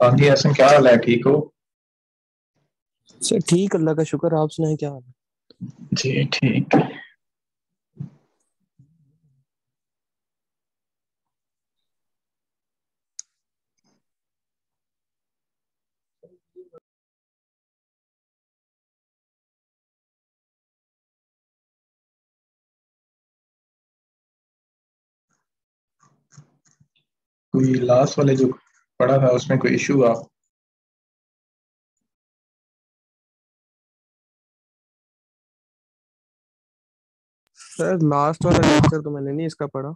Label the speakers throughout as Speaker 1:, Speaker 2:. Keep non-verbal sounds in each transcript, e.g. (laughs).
Speaker 1: हाँ जी हसन क्या हाल है? ठीक हो?
Speaker 2: सर ठीक अल्लाह का शुक्र आप सुनाए क्या हाल है?
Speaker 1: जी ठीक। कोई लास्ट वाले जो पढ़ा था, उसमें कोई इशू हुआ?
Speaker 2: सर लास्ट वाला लेक्चर तो मैंने नहीं इसका पढ़ा।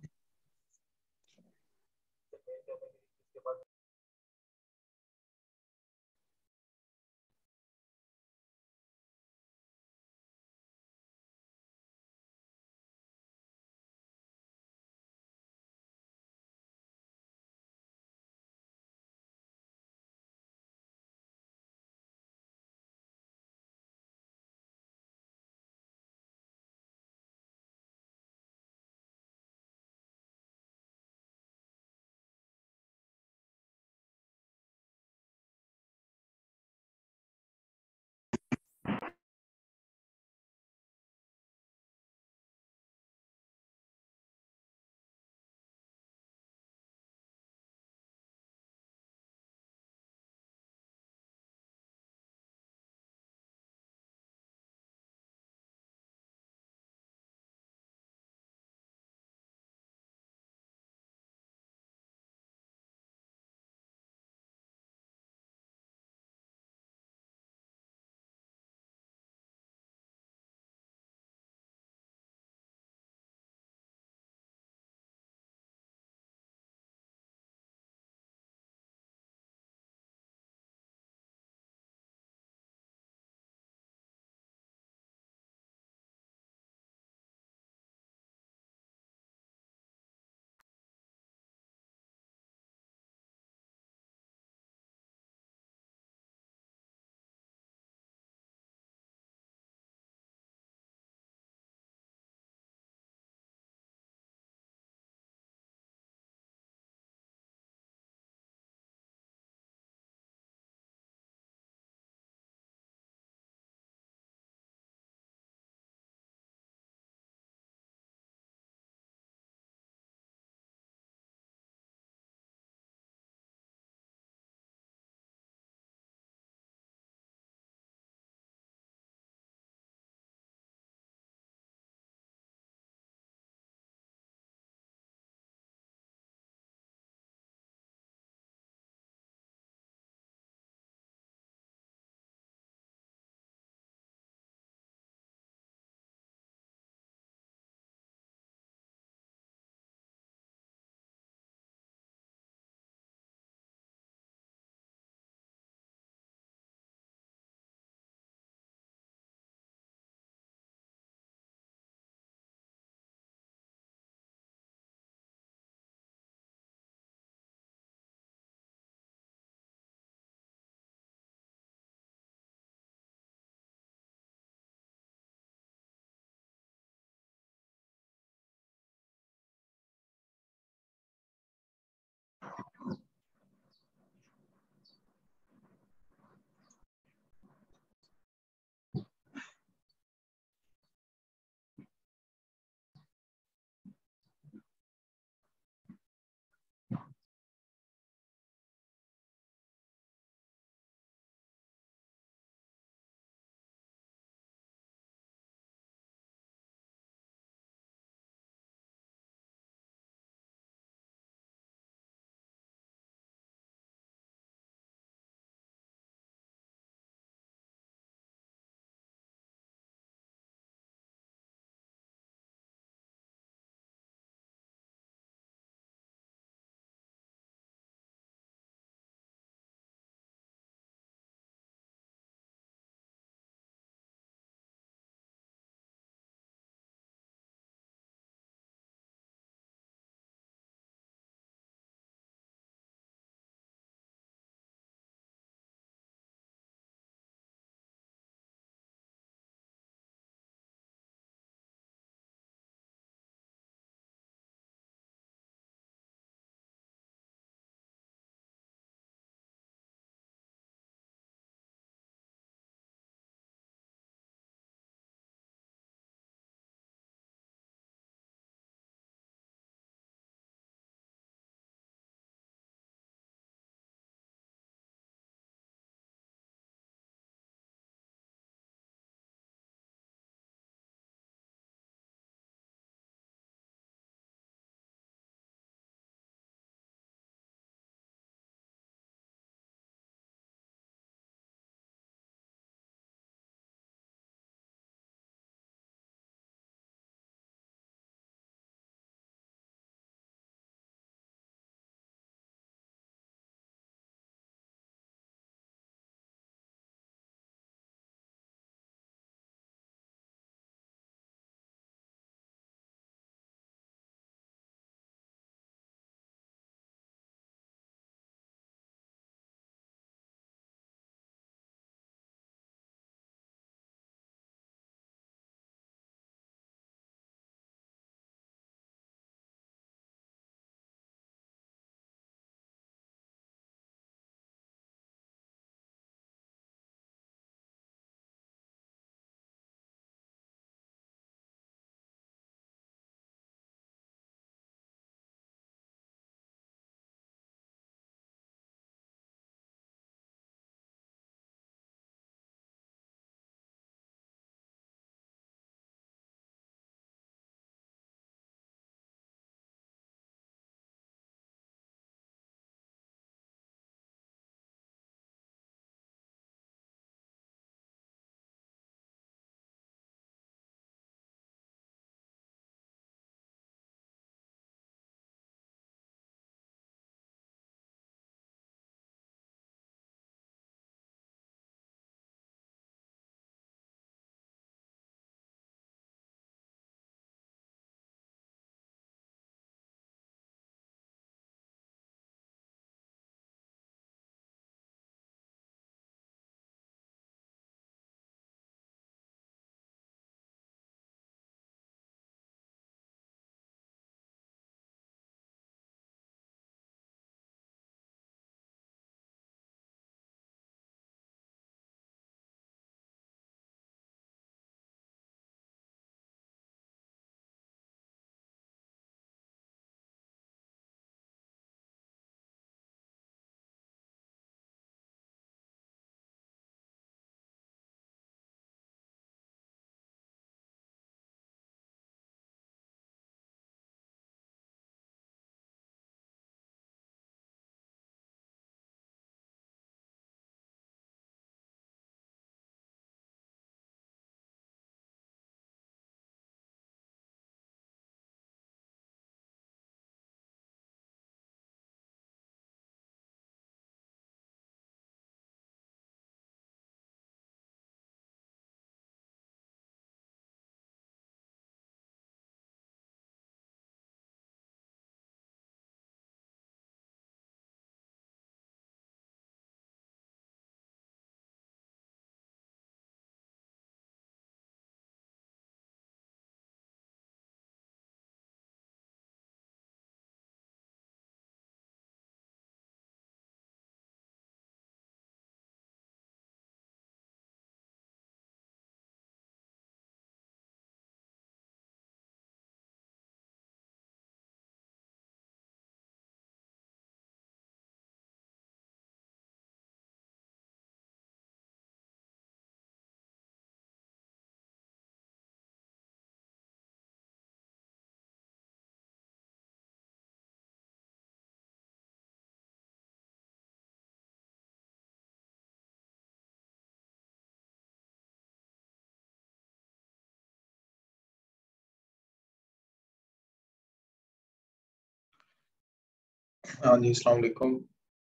Speaker 1: हाँ जी अस्सलाम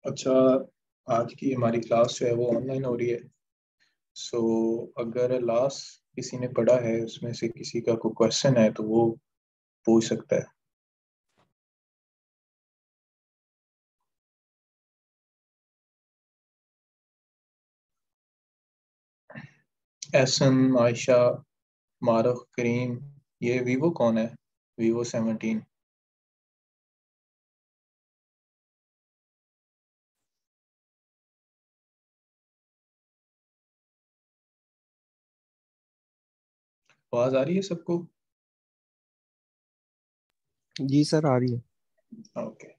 Speaker 1: अच्छा आज की हमारी क्लास जो है वो ऑनलाइन हो रही है। सो so, अगर लास्ट किसी ने पढ़ा है उसमें से किसी का कोई क्वेश्चन है तो वो पूछ सकता है। एहसन आयशा मारुख करीम ये वीवो कौन है? Vivo seventeen. आवाज़ आ रही है सबको?
Speaker 2: जी सर आ रही है।
Speaker 1: ओके।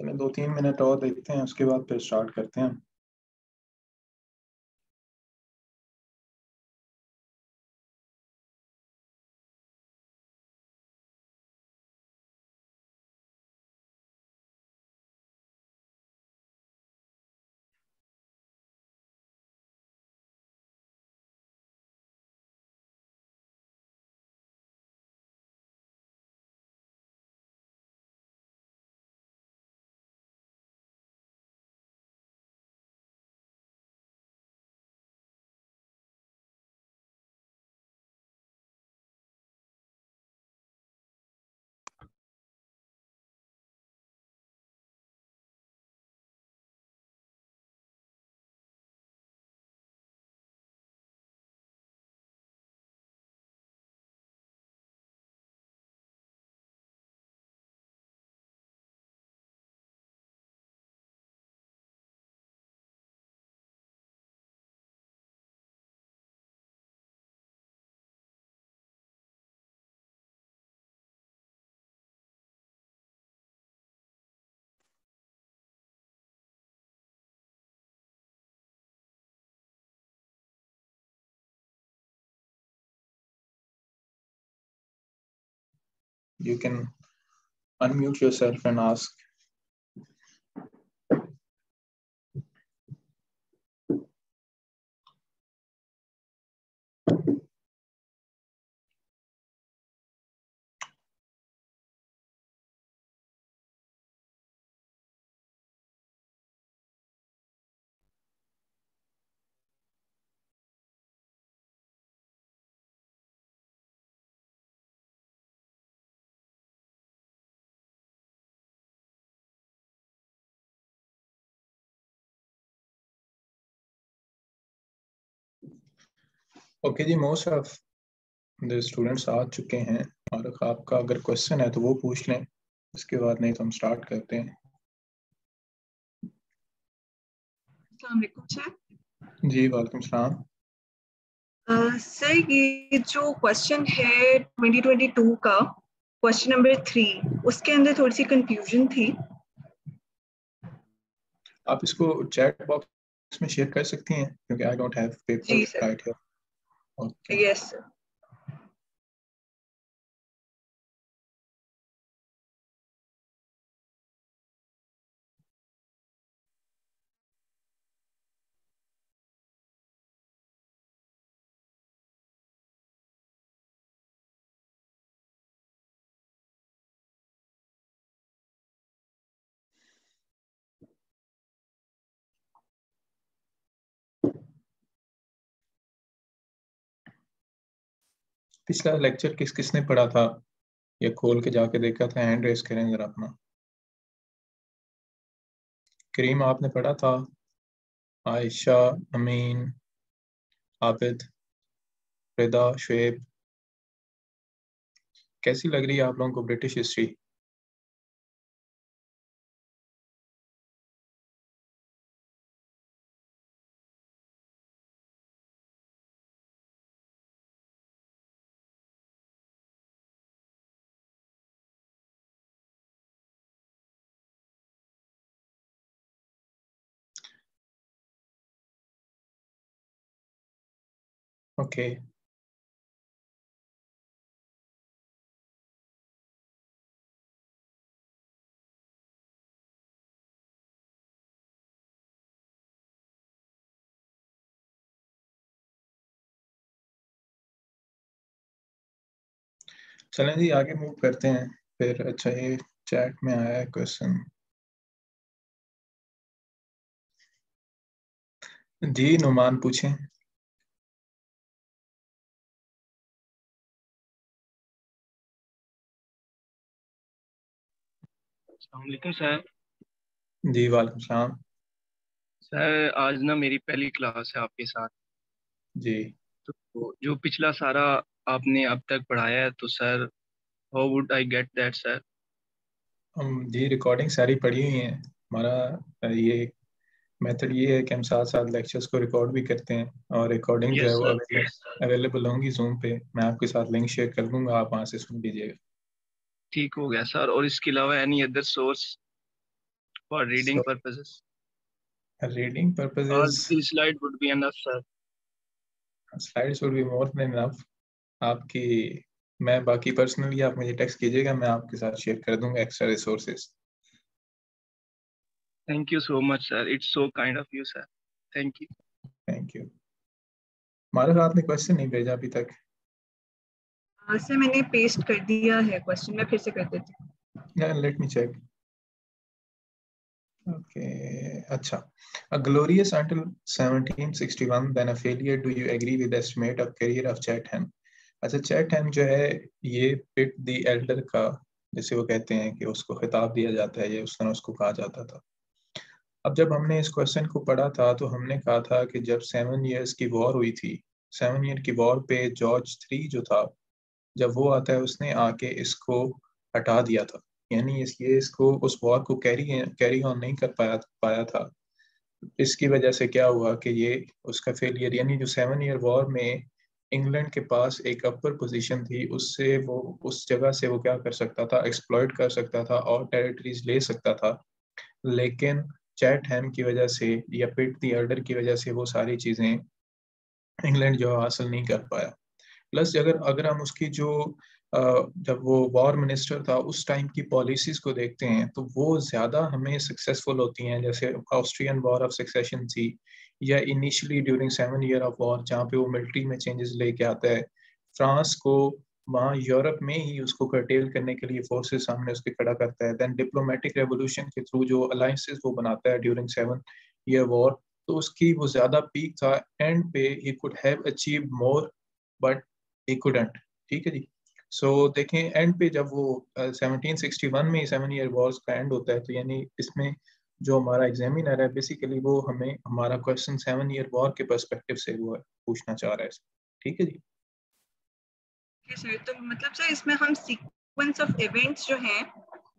Speaker 1: चलें दो तीन मिनट और देखते हैं उसके बाद फिर स्टार्ट करते हैं। You can unmute yourself and ask okay ji most of the students आ चुके हैं और आपका अगर क्वेश्चन है तो वो पूछ लें। उसके बाद नहीं तो हम स्टार्ट करते हैं। जी वालेकुम सलाम।
Speaker 3: सर ये जो क्वेश्चन है 2022 का क्वेश्चन नंबर थ्री उसके अंदर थोड़ी सी कंफ्यूजन थी।
Speaker 1: आप इसको चैट बॉक्स में शेयर कर सकती हैं? क्योंकि I don't have paper right here
Speaker 3: Okay. Yes, sir.
Speaker 1: पिछला लेक्चर किस, किसने पढ़ा था? या खोल के जाके देखा था? हैंड रेस करें जरा अपना। करीम आपने पढ़ा था? आयशा अमीन आबिद रिदा शुएब कैसी लग रही है आप लोगों को ब्रिटिश हिस्ट्री Okay. चलें जी, आगे मूव करते हैं। फिर अच्छा ये चैट में आया है क्वेश्चन जी, नुमान पूछें।
Speaker 4: अलैक्म सर।
Speaker 1: जी वालेकुम सलाम।
Speaker 4: सर आज ना मेरी पहली क्लास है आपके साथ।
Speaker 1: जी।
Speaker 4: तो जो पिछला सारा आपने अब तक पढ़ाया है तो sir how would I get that sir
Speaker 1: हम जी रिकॉर्डिंग सारी पढ़ी हुई हैं। हमारा ये मेथड ये है कि हम साथ साथ लेक्चर्स को रिकॉर्ड भी करते हैं और रिकॉर्डिंग जो है वो अवेलेबल होंगी जूम पे। मैं आपके साथ लिंक शेयर कर दूँगा आप वहाँ से सुन लीजिएगा।
Speaker 4: ठीक हो गया सर। और इसके अलावा any other source for reading purposes
Speaker 1: reading purposes
Speaker 4: slide would be enough sir
Speaker 1: slides would be more than enough आपकी मैं बाकी पर्सनली आप मुझे टेक्स्ट कीजिएगा मैं आपके साथ शेयर कर दूँगा extra resources
Speaker 4: thank you so much sir it's so kind of you sir thank you
Speaker 1: thank you हमारे साथ ने क्वेश्चन नहीं भेजा अभी तक।
Speaker 3: सर मैंने पेस्ट कर दिया है क्वेश्चन मैं फिर से कर देती
Speaker 1: हूँ let me check Okay, acha. A glorious until 1761, then a failure. Do you agree with the estimate of career of Chatham? अच्छा चैटहैम जो है ये पिट दी एल्डर का जैसे वो कहते हैं कि उसको खिताब दिया जाता है ये उस तरह उसको कहा जाता था अब जब हमने इस क्वेश्चन को पढ़ा था तो हमने कहा था कि जब सेवन ईयर्स की वॉर हुई थी सेवन ईयर की वॉर पे जॉर्ज थ्री जो था जब वो आता है उसने आके इसको हटा दिया था। यानी इसलिए इसको, उस वॉर को कैरी कैरी ऑन नहीं कर पाया पाया था। इसकी वजह से क्या हुआ कि ये उसका फेलियर यानी जो सेवन ईयर वॉर में इंग्लैंड के पास एक अपर पोजीशन थी, उससे वो, उस जगह से वो क्या कर सकता था एक्सप्लॉयट कर सकता था और टेरिटरीज ले सकता था। लेकिन चैट हैम की वजह से या पिट दी अर्डर की वजह से वो सारी चीज़ें इंग्लैंड जो हासिल नहीं कर पाया। प्लस अगर अगर हम उसकी जो जब वो वॉर मिनिस्टर था, उस टाइम की पॉलिसीज़ को देखते हैं तो वो ज़्यादा हमें सक्सेसफुल होती हैं। जैसे ऑस्ट्रियन वॉर ऑफ़ सक्सेशन थी, या initially during seven year of war जहाँ पे वो मिलिट्री में चेंजेस लेके आता है फ्रांस को वहाँ यूरोप में ही उसको कर्टेल करने के लिए फोर्सेस सामने उसके खड़ा करता है। देन डिप्लोमेटिक रेवोल्यूशन के थ्रू जो अलायंसेस वो बनाता है ड्यूरिंग सेवन ईयर वॉर तो उसकी वो ज़्यादा पीक था। एंड पे he could have achieve more but he couldn't ठीक है जी? सो so, देखें एंड पे जब वो सेवनटीन सिक्सटी वन में सेवन ईयर वॉर्स का एंड होता है तो यानी इसमें जो हमारा एग्जामिनर है बेसिकली वो हमें हमारा क्वेश्चन सेवन ईयर वॉर के पर्सपेक्टिव से वो पूछना चाह रहा है ठीक है जी?
Speaker 3: सर तो मतलब सर इसमें हम सीक्वेंस ऑफ़ इवेंट्स जो हैं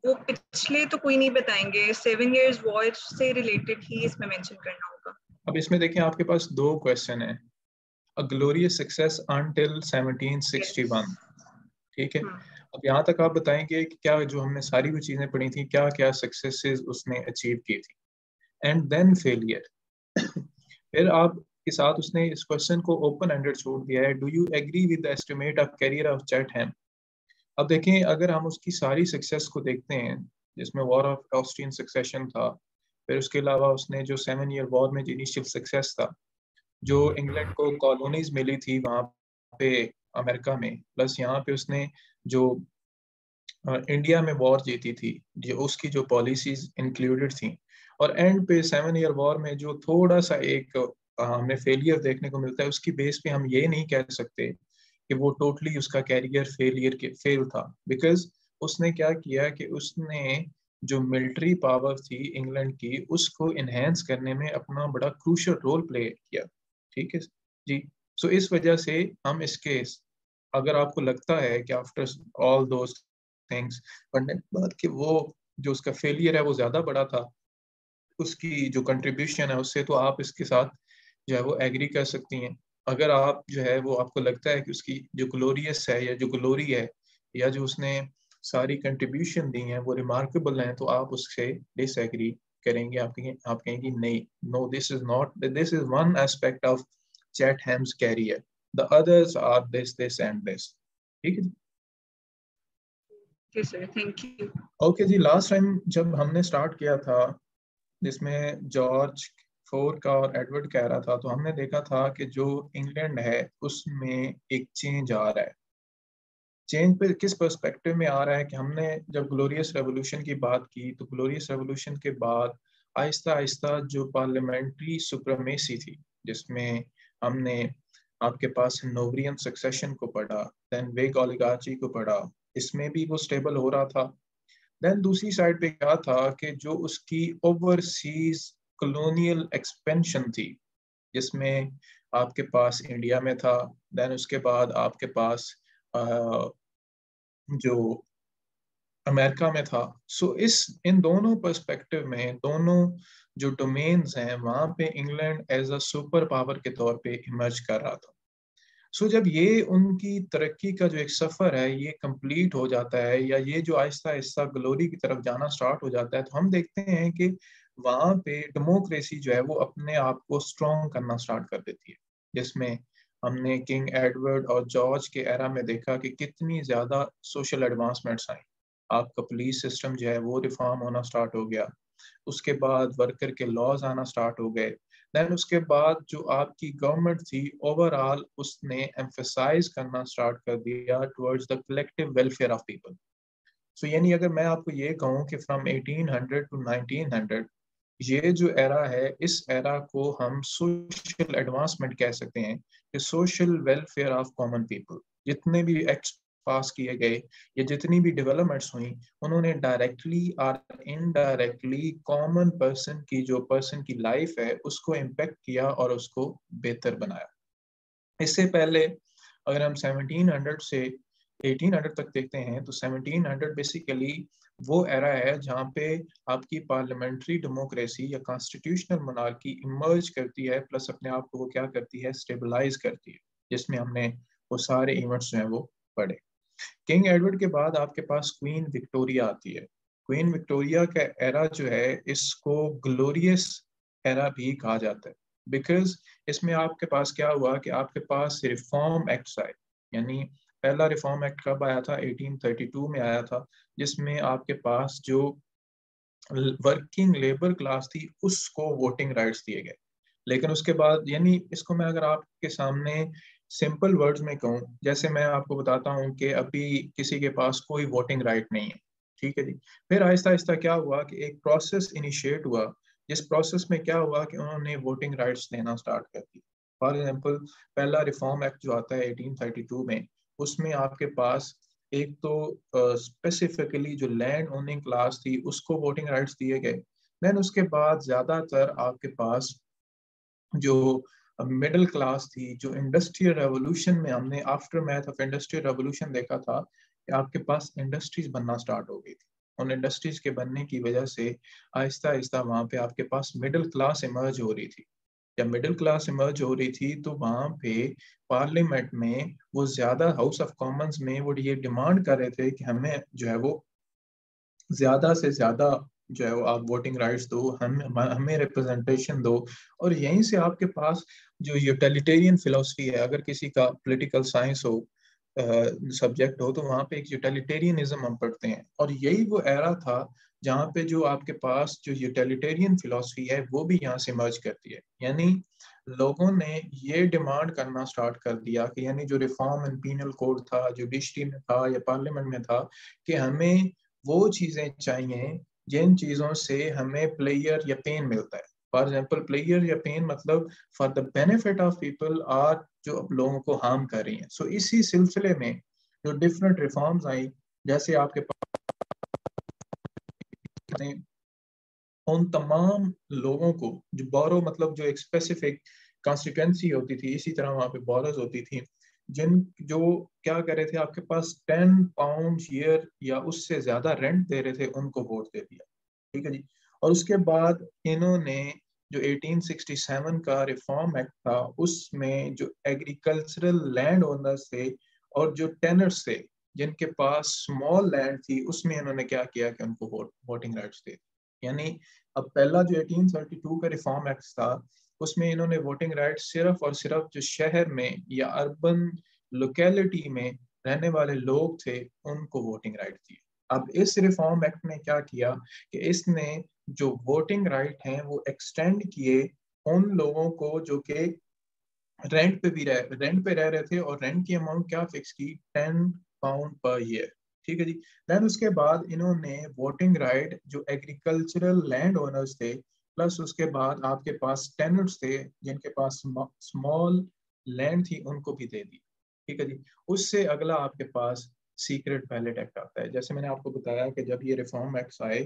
Speaker 3: वो पिछले तो कोई नहीं बताएँगे। सेवन इयर्स वॉर से रिलेटेड ही इसमें मेंशन करना होगा।
Speaker 1: अब इसमें देखें आपके पास दो क्वेश्चन है। अ ग्लोरियस सक्सेस अंटिल 1761 ठीक है? हाँ। अब यहाँ तक आप बताएँगे कि क्या जो हमने सारी वो चीज़ें पढ़ी थी क्या क्या सक्सेसेस उसने अचीव की थी? एंड देन फेलियर फिर आप के साथ उसने इस क्वेश्चन को ओपन एंडेड छोड़ दिया है। Do you agree with estimate of career of Chatham अब देखें अगर हम उसकी सारी सक्सेस को देखते हैं जिसमें वॉर ऑफ़ ऑस्ट्रियन सक्सेशन था फिर उसके अलावा उसने जो सेवन ईयर वॉर में जो इनिशियल सक्सेस था जो इंग्लैंड को कॉलोनीज मिली थी वहाँ पे अमेरिका में प्लस यहाँ पे उसने जो इंडिया में वॉर जीती थी, जो उसकी जो पॉलिसीज़ इंक्लूडेड थी। और एंड पे सेवन ईयर वॉर में जो थोड़ा सा एक हमें फेलियर देखने को मिलता है, उसकी बेस पे हम ये नहीं कह सकते कि वो टोटली उसका कैरियर फेलियर के फेल था। बिकॉज़ उसने क्या किया कि उसने जो मिलिट्री पावर थी इंग्लैंड की, उसको इन्हेंस करने में अपना बड़ा क्रूशल रोल प्ले किया। ठीक है? जी। सो so, इस वजह से हम इसके अगर आपको लगता है कि आफ्टर ऑल दो थिंग्स पढ़ने के बाद कि वो जो उसका फेलियर है, वो ज़्यादा बड़ा था, उसकी जो कंट्रीब्यूशन है, उससे तो आप इसके साथ जो है वो एग्री कर सकती हैं। अगर आप जो है वो आपको लगता है कि उसकी जो ग्लोरियस है या जो ग्लोरी है, या जो उसने सारी कंट्रीब्यूशन दी हैं, वो रिमार्केबल हैं तो आप उससे डिसएग्री करेंगे आप कहेंगे आप कहेंगे नहीं no this is not this is one aspect of Chatham's career the others are this this and this. ठीक है
Speaker 3: जी? थैंक यू
Speaker 1: ओके जी लास्ट टाइम जब हमने स्टार्ट किया था जिसमें जॉर्ज फोर का और एडवर्ड कह रहा था तो हमने देखा था कि जो इंग्लैंड है उसमें एक चेंज आ रहा है। चेंज पे किस पर्सपेक्टिव में आ रहा है कि हमने जब ग्लोरियस रेवोल्यूशन की बात की तो ग्लोरियस रेवोल्यूशन के बाद आहिस्ता आहिस्ता जो पार्लियामेंट्री सुप्रमेसी थी, जिसमें हमने आपके पास नोवरियन सक्सेशन को पढ़ा देन वेग ओलिगार्ची को पढ़ा, इसमें भी वो स्टेबल हो रहा था। देन दूसरी साइड पे क्या था कि जो उसकी ओवरसीज कॉलोनियल एक्सपेंशन थी, जिसमें आपके पास इंडिया में था देन उसके बाद आपके पास जो अमेरिका में था। सो इस, इन दोनों पर्सपेक्टिव में, दोनों जो डोमेन्स हैं, वहाँ पे England as a super power के तौर पे इमर्ज कर रहा था। सो so, जब ये उनकी तरक्की का जो एक सफ़र है, ये कंप्लीट हो जाता है, या ये जो आहिस्ता आहिस्ता ग्लोरी की तरफ़ जाना स्टार्ट हो जाता है तो हम देखते हैं कि वहाँ पे डेमोक्रेसी जो है, वो अपने आप को स्ट्रॉन्ग करना स्टार्ट कर देती है, जिसमें हमने किंग एडवर्ड और जॉर्ज के एरा में देखा कि कितनी ज़्यादा सोशल एडवांसमेंट्स आई। आपका पुलिस सिस्टम जो है वो रिफॉर्म होना स्टार्ट हो गया। उसके बाद वर्कर के लॉज आना स्टार्ट हो गए। देन उसके बाद जो आपकी गवर्नमेंट थी ओवरऑल उसने एम्फेसाइज करना स्टार्ट कर दिया towards the collective welfare of people so यानी अगर मैं आपको ये कहूँ कि फ्रॉम 1800 टू 1900 ये जो एरा है, इस एरा को हम सोशल एडवांसमेंट कह सकते हैं कि social welfare of common people जितने भी एक्ट पास किए गए, या जितनी भी डेवलपमेंट्स हुई, उन्होंने डायरेक्टली और इनडायरेक्टली कॉमन पर्सन की जो पर्सन की लाइफ है, उसको इम्पेक्ट किया और उसको बेहतर बनाया। इससे पहले अगर हम 1700 से 1800 तक देखते हैं तो 1700 बेसिकली वो एरा है जहाँ पे आपकी पार्लियामेंट्री डेमोक्रेसी या कॉन्स्टिट्यूशनल मोनार्की इमर्ज करती है प्लस अपने आप को वो क्या करती है स्टेबलाइज करती है, जिसमें हमने वो सारे इवेंट्स जो हैं वो पढ़े। किंग एडवर्ड के बाद आपके पास क्वीन विक्टोरिया आती है। क्वीन विक्टोरिया का एरा जो है, इसको ग्लोरियस एरा भी कहा जाता है। बिकॉज़ इसमें आपके पास क्या हुआ कि आपके पास रिफॉर्म एक्ट आए, यानी पहला रिफॉर्म एक्ट कब आया था 1832 में आया था, जिसमें आपके पास जो वर्किंग लेबर क्लास थी, उसको वोटिंग राइट्स दिए गए। लेकिन उसके बाद, यानी इसको मैं अगर आपके सामने सिंपल वर्ड्स में कहूँ, जैसे मैं आपको बताता हूँ कि अभी किसी के पास कोई वोटिंग राइट नहीं है, ठीक है जी? फिर आहिस्ता आहिस्ता क्या हुआ कि एक प्रोसेस इनिशिएट हुआ, जिस प्रोसेस में क्या हुआ कि उन्होंने वोटिंग राइट्स देना स्टार्ट कर दी फॉर एग्ज़ाम्पल पहला रिफॉर्म एक्ट जो आता है 1832 में उसमें आपके पास एक तो स्पेसिफिकली जो लैंड ओनिंग क्लास थी, उसको वोटिंग राइट्स दिए गए। देन उसके बाद ज़्यादातर आपके पास जो मिडिल क्लास थी, जो इंडस्ट्रियल रेवोल्यूशन में हमने aftermath of industrial revolution देखा था, कि आपके पास इंडस्ट्रीज़ बनना स्टार्ट हो गई थी। उन इंडस्ट्रीज़ के बनने की वजह से आहिस्ता आहिस्ता वहाँ पे आपके पास मिडिल क्लास इमर्ज हो रही थी। जब मिडिल क्लास इमर्ज हो रही थी तो वहाँ पे पार्लियामेंट में वो ज़्यादा हाउस ऑफ़ कॉमन्स में वो ये डिमांड कर रहे थे कि हमें जो है वो ज़्यादा से ज़्यादा जो है वो आप वोटिंग राइट्स दो हम हमें रिप्रेजेंटेशन दो। और यहीं से आपके पास जो यूटिलिटेरियन फिलोसफी है अगर किसी का पॉलिटिकल साइंस हो सब्जेक्ट uh, हो तो वहाँ पे एक यूटिलिटेरियनिज्म हम पढ़ते हैं। और यही वो एरा था जहाँ पे जो आपके पास जो यूटिलिटेरियन फिलोसफी है वो भी यहाँ से मर्ज करती है। यानी लोगों ने ये डिमांड करना स्टार्ट कर दिया कि यानी जो रिफॉर्म एंड पीनल कोड था जुडिशरी में था या पार्लियामेंट में था कि हमें वो चीज़ें चाहिए जिन चीज़ों से हमें प्लेयर या पेन मिलता है। फॉर एग्ज़ाम्पल प्लेयर या पेन मतलब for the benefit of people are जो अब लोगों को हार्म कर रही हैं। सो so, इसी सिलसिले में जो डिफरेंट रिफॉर्म्स आई जैसे आपके पास उन तमाम लोगों को, जो बोरो मतलब जो एक स्पेसिफिक कॉन्स्टिट्यूंसी होती थी, इसी तरह वहाँ पे बोरोज होती थी, जिन, जो क्या कर रहे थे, आपके पास टेन पाउंड ईयर या उससे ज़्यादा रेंट दे रहे थे, उनको वोट दे दिया। ठीक है जी? और उसके बाद इन्होंने जो 1867 का रिफॉर्म एक्ट था, उसमें जो एग्रीकल्चरल लैंड ओनर्स थे और जो टेनर्स थे जिनके पास स्मॉल लैंड थी, उसमें इन्होंने क्या किया कि उनको वोटिंग राइट्स दे यानी अब पहला जो 1832 का रिफॉर्म एक्ट था, उसमें इन्होंने वोटिंग राइट सिर्फ़ और सिर्फ़ जो शहर में या अर्बन लोकेलिटी में रहने वाले लोग थे, उनको वोटिंग राइट दिए। अब इस रिफॉर्म एक्ट ने क्या किया कि इसने जो वोटिंग राइट हैं, वो एक्सटेंड किए उन लोगों को जो कि रेंट पे भी रह रेंट पे रह रहे थे और रेंट की अमाउंट क्या फिक्स की? टेन पाउंड पर ईयर ठीक है जी? देन उसके बाद इन्होंने वोटिंग राइट जो एग्रीकल्चरल लैंड ओनर्स थे प्लस उसके बाद आपके पास टेनेंट्स थे, जिनके पास स्मॉल लैंड थी, उनको भी दे दी। ठीक है जी? उससे अगला आपके पास सीक्रेट बैलेट एक्ट आता है। जैसे मैंने आपको बताया कि जब ये रिफॉर्म एक्ट आए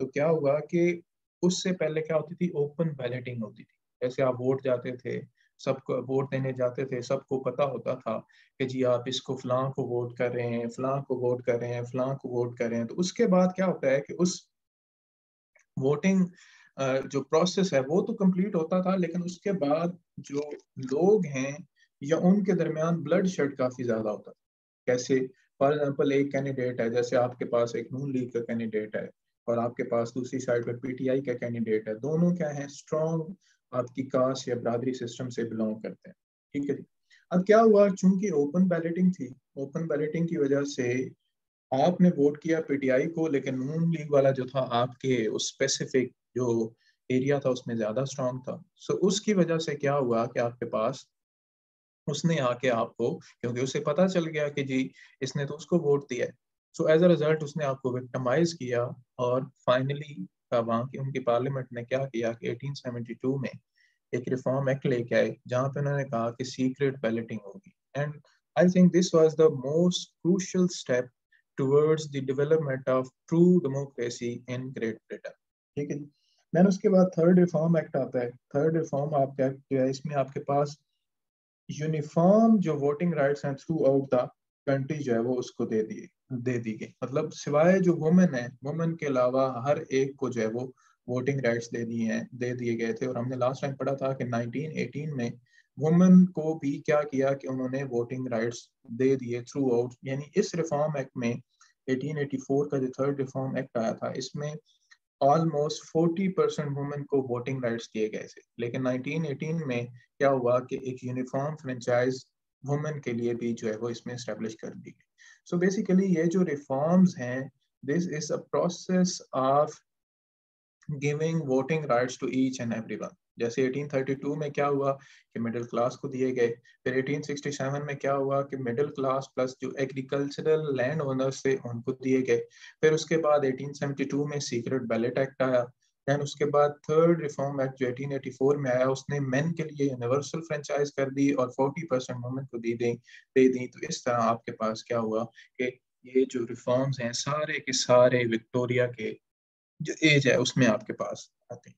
Speaker 1: तो क्या हुआ कि उससे पहले क्या होती थी? ओपन बैलेटिंग होती थी। जैसे आप वोट जाते थे सबको वोट देने जाते थे, सबको पता होता था कि जी आप इसको फलां को वोट कर रहे हैं, फलां को वोट कर रहे हैं, फलां को वोट कर रहे हैं। तो उसके बाद क्या होता है कि उस वोटिंग जो प्रोसेस है, वो तो कंप्लीट होता था, लेकिन उसके बाद जो लोग हैं या उनके दरमियान ब्लड शेड काफ़ी ज़्यादा होता था। कैसे फॉर एग्ज़ाम्पल एक कैंडिडेट है, जैसे आपके पास एक नून लीग का कैंडिडेट है और आपके पास दूसरी साइड पर पीटीआई का कैंडिडेट है। दोनों क्या है स्ट्रॉन्ग आपकी कास्ट या बरादरी सिस्टम से बिलोंग करते हैं। ठीक है जी। अब क्या हुआ चूँकि ओपन बैलेटिंग थी ओपन बैलेटिंग की वजह से आपने वोट किया पीटीआई को लेकिन नून लीग वाला जो था आपके उस स्पेसिफिक जो एरिया था उसमें ज़्यादा स्ट्रांग था। सो so, उसकी वजह से क्या हुआ कि आपके पास उसने आके आपको क्योंकि उसे पता चल गया कि जी इसने तो उसको वोट दिया है। सो एज अ रिज़ल्ट उसने आपको विक्टमाइज किया और फाइनली वहाँ की उनकी पार्लियामेंट ने क्या किया कि 1872 में एक रिफॉर्म एक्ट लेके आए, जहाँ पे उन्होंने कहा कि सीक्रेट बैलेटिंग होगी। And I think this was the most crucial step towards the development of true democracy in Great Britain ठीक है देन उसके बाद थर्ड रिफॉर्म एक्ट आता है। थर्ड रिफॉर्म आपका जो है, इसमें आपके पास यूनिफॉर्म जो वोटिंग राइट्स हैं थ्रू आउट द कंट्री जो है वो उसको दे दिए, दे दी गई। मतलब सिवाय जो वुमेन है वुमेन के अलावा हर एक को जो है वो वोटिंग राइट्स दे दिए हैं, दे दिए गए थे। और हमने लास्ट टाइम पढ़ा था कि 1918 में वुमेन को भी क्या किया कि उन्होंने वोटिंग राइट्स दे दिए थ्रू आउट यानी इस रिफॉर्म एक्ट में 1884 का जो थर्ड रिफॉर्म एक्ट आया था, इसमें ऑलमोस्ट 40 परसेंट वुमेन को वोटिंग राइट्स दिए गए थे। लेकिन 1918 में क्या हुआ कि एक यूनिफॉर्म फ्रेंचाइज वुमेन के लिए भी जो है वो इसमें इस्टेब्लिश कर दी गई। सो बेसिकली ये जो रिफॉर्म्स हैं this is a process of giving voting rights to each and everyone जैसे 1832 में क्या हुआ कि मिडिल क्लास को दिए गए, फिर 1867 में क्या हुआ कि मिडिल क्लास प्लस जो एग्रीकल्चरल लैंड ओनर्स थे, उनको दिए गए। फिर उसके बाद 1872 में सीक्रेट बैलेट एक्ट आया। देन उसके बाद थर्ड रिफॉर्म एक्ट जो 1884 में आया, उसने मेन के लिए यूनिवर्सल फ्रेंचाइज कर दी और 40 परसेंट वुमेन को दी दी, दे दी। तो इस तरह आपके पास क्या हुआ कि ये जो रिफॉर्म्स हैं, सारे के सारे विक्टोरिया के जो एज है, उसमें आपके पास आते हैं।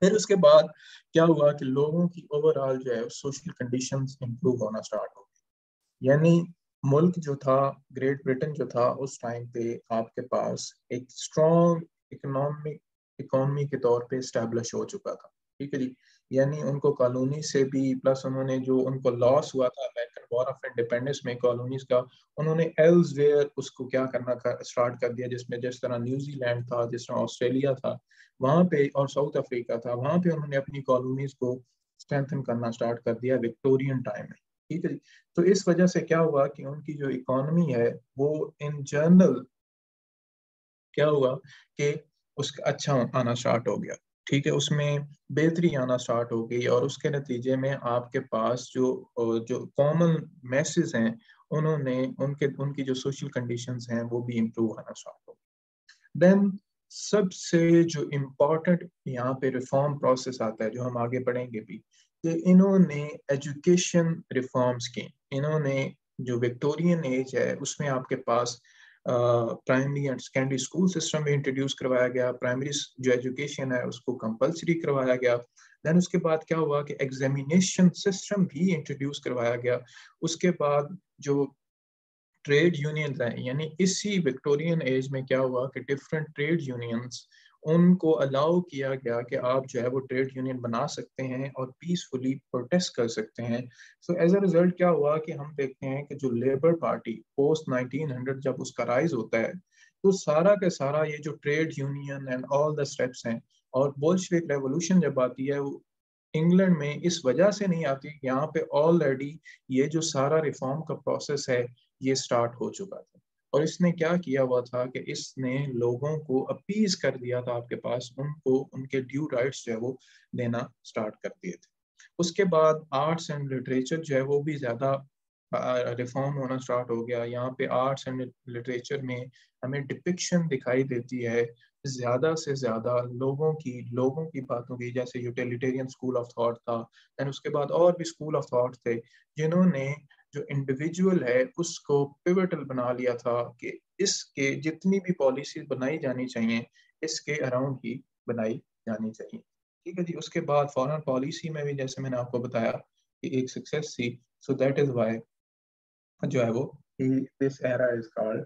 Speaker 1: फिर उसके बाद क्या हुआ कि लोगों की ओवरऑल जो है सोशल कंडीशंस इंप्रूव होना स्टार्ट हो गई यानी मुल्क जो था ग्रेट ब्रिटेन जो था, उस टाइम पे आपके पास एक स्ट्रॉन्ग इकोनॉमिक इकोनॉमी के तौर पे स्टैब्लिश हो चुका था। ठीक है जी? यानी उनको कॉलोनी से भी प्लस उन्होंने जो उनको लॉस हुआ था अमेरिकन वॉर ऑफ़ इंडिपेंडेंस में कॉलोनीज का उन्होंने एल्स वेयर उसको क्या करना कर, स्टार्ट कर दिया जिसमें जिस तरह न्यूजीलैंड था जिस तरह ऑस्ट्रेलिया था वहाँ पे और साउथ अफ्रीका था वहाँ पे उन्होंने अपनी कॉलोनीज को स्ट्रेंथन करना स्टार्ट कर दिया विक्टोरियन टाइम में। ठीक है जी? तो इस वजह से क्या हुआ कि उनकी जो इकोनॉमी है वो इन जनरल क्या हुआ कि उसका अच्छा आना स्टार्ट हो गया। ठीक है, उसमें बेहतरी आना स्टार्ट हो गई और उसके नतीजे में आपके पास जो जो कॉमन मैसेज हैं, उन्होंने उनके, उनकी जो सोशल कंडीशंस हैं, वो भी इम्प्रूव आना स्टार्ट हो देन सबसे जो इम्पोर्टेंट यहाँ पे रिफॉर्म प्रोसेस आता है, जो हम आगे पढ़ेंगे भी, कि इन्होंने एजुकेशन रिफॉर्म्स की इन्होंने जो विक्टोरियन एज है, उसमें आपके पास primary and secondary school system में इंट्रोड्यूस करवाया गया प्राइमरी जो एजुकेशन है उसको कंपलसरी करवाया गया। देन उसके बाद क्या हुआ कि एग्जामिनेशन सिस्टम भी इंट्रोड्यूस करवाया गया। उसके बाद जो ट्रेड यूनियंस हैं, यानी इसी विक्टोरियन एज में क्या हुआ कि डिफरेंट ट्रेड यूनियंस उनको अलाउ किया गया कि आप जो है वो ट्रेड यूनियन बना सकते हैं और पीसफुली प्रोटेस्ट कर सकते हैं। सो एज अ रिज़ल्ट क्या हुआ कि हम देखते हैं कि जो लेबर पार्टी पोस्ट 1900 जब उसका राइज होता है तो सारा का सारा ये जो trade union and all the steps हैं और बोल्शविक रेवोल्यूशन जब आती है, वो इंग्लैंड में इस वजह से नहीं आती, यहाँ पे ऑलरेडी ये जो सारा रिफॉर्म का प्रोसेस है, ये स्टार्ट हो चुका था। और इसने क्या किया हुआ था कि इसने लोगों को अपीज कर दिया था आपके पास, उनको, उनके ड्यू राइट्स जो है वो देना स्टार्ट कर दिए थे। उसके बाद आर्ट्स एंड लिटरेचर जो है वो भी ज़्यादा रिफॉर्म होना स्टार्ट हो गया। यहाँ पे आर्ट्स एंड लिटरेचर में हमें डिपिक्शन दिखाई देती है ज़्यादा से ज़्यादा लोगों की लोगों की बातों की। जैसे यूटिलिटेरियन स्कूल ऑफ़ थॉट था एंड उसके बाद और भी स्कूल ऑफ़ थॉट थे, जिन्होंने जो इंडिविजुअल है, उसको पिवटल बना लिया था कि इसके जितनी भी पॉलिसी बनाई जानी चाहिए, इसके अराउंड ही बनाई जानी चाहिए। ठीक है जी, उसके बाद फॉरेन पॉलिसी में भी जैसे मैंने आपको बताया कि एक सक्सेस थी सो दैट इज़ वाई जो है वो this era is called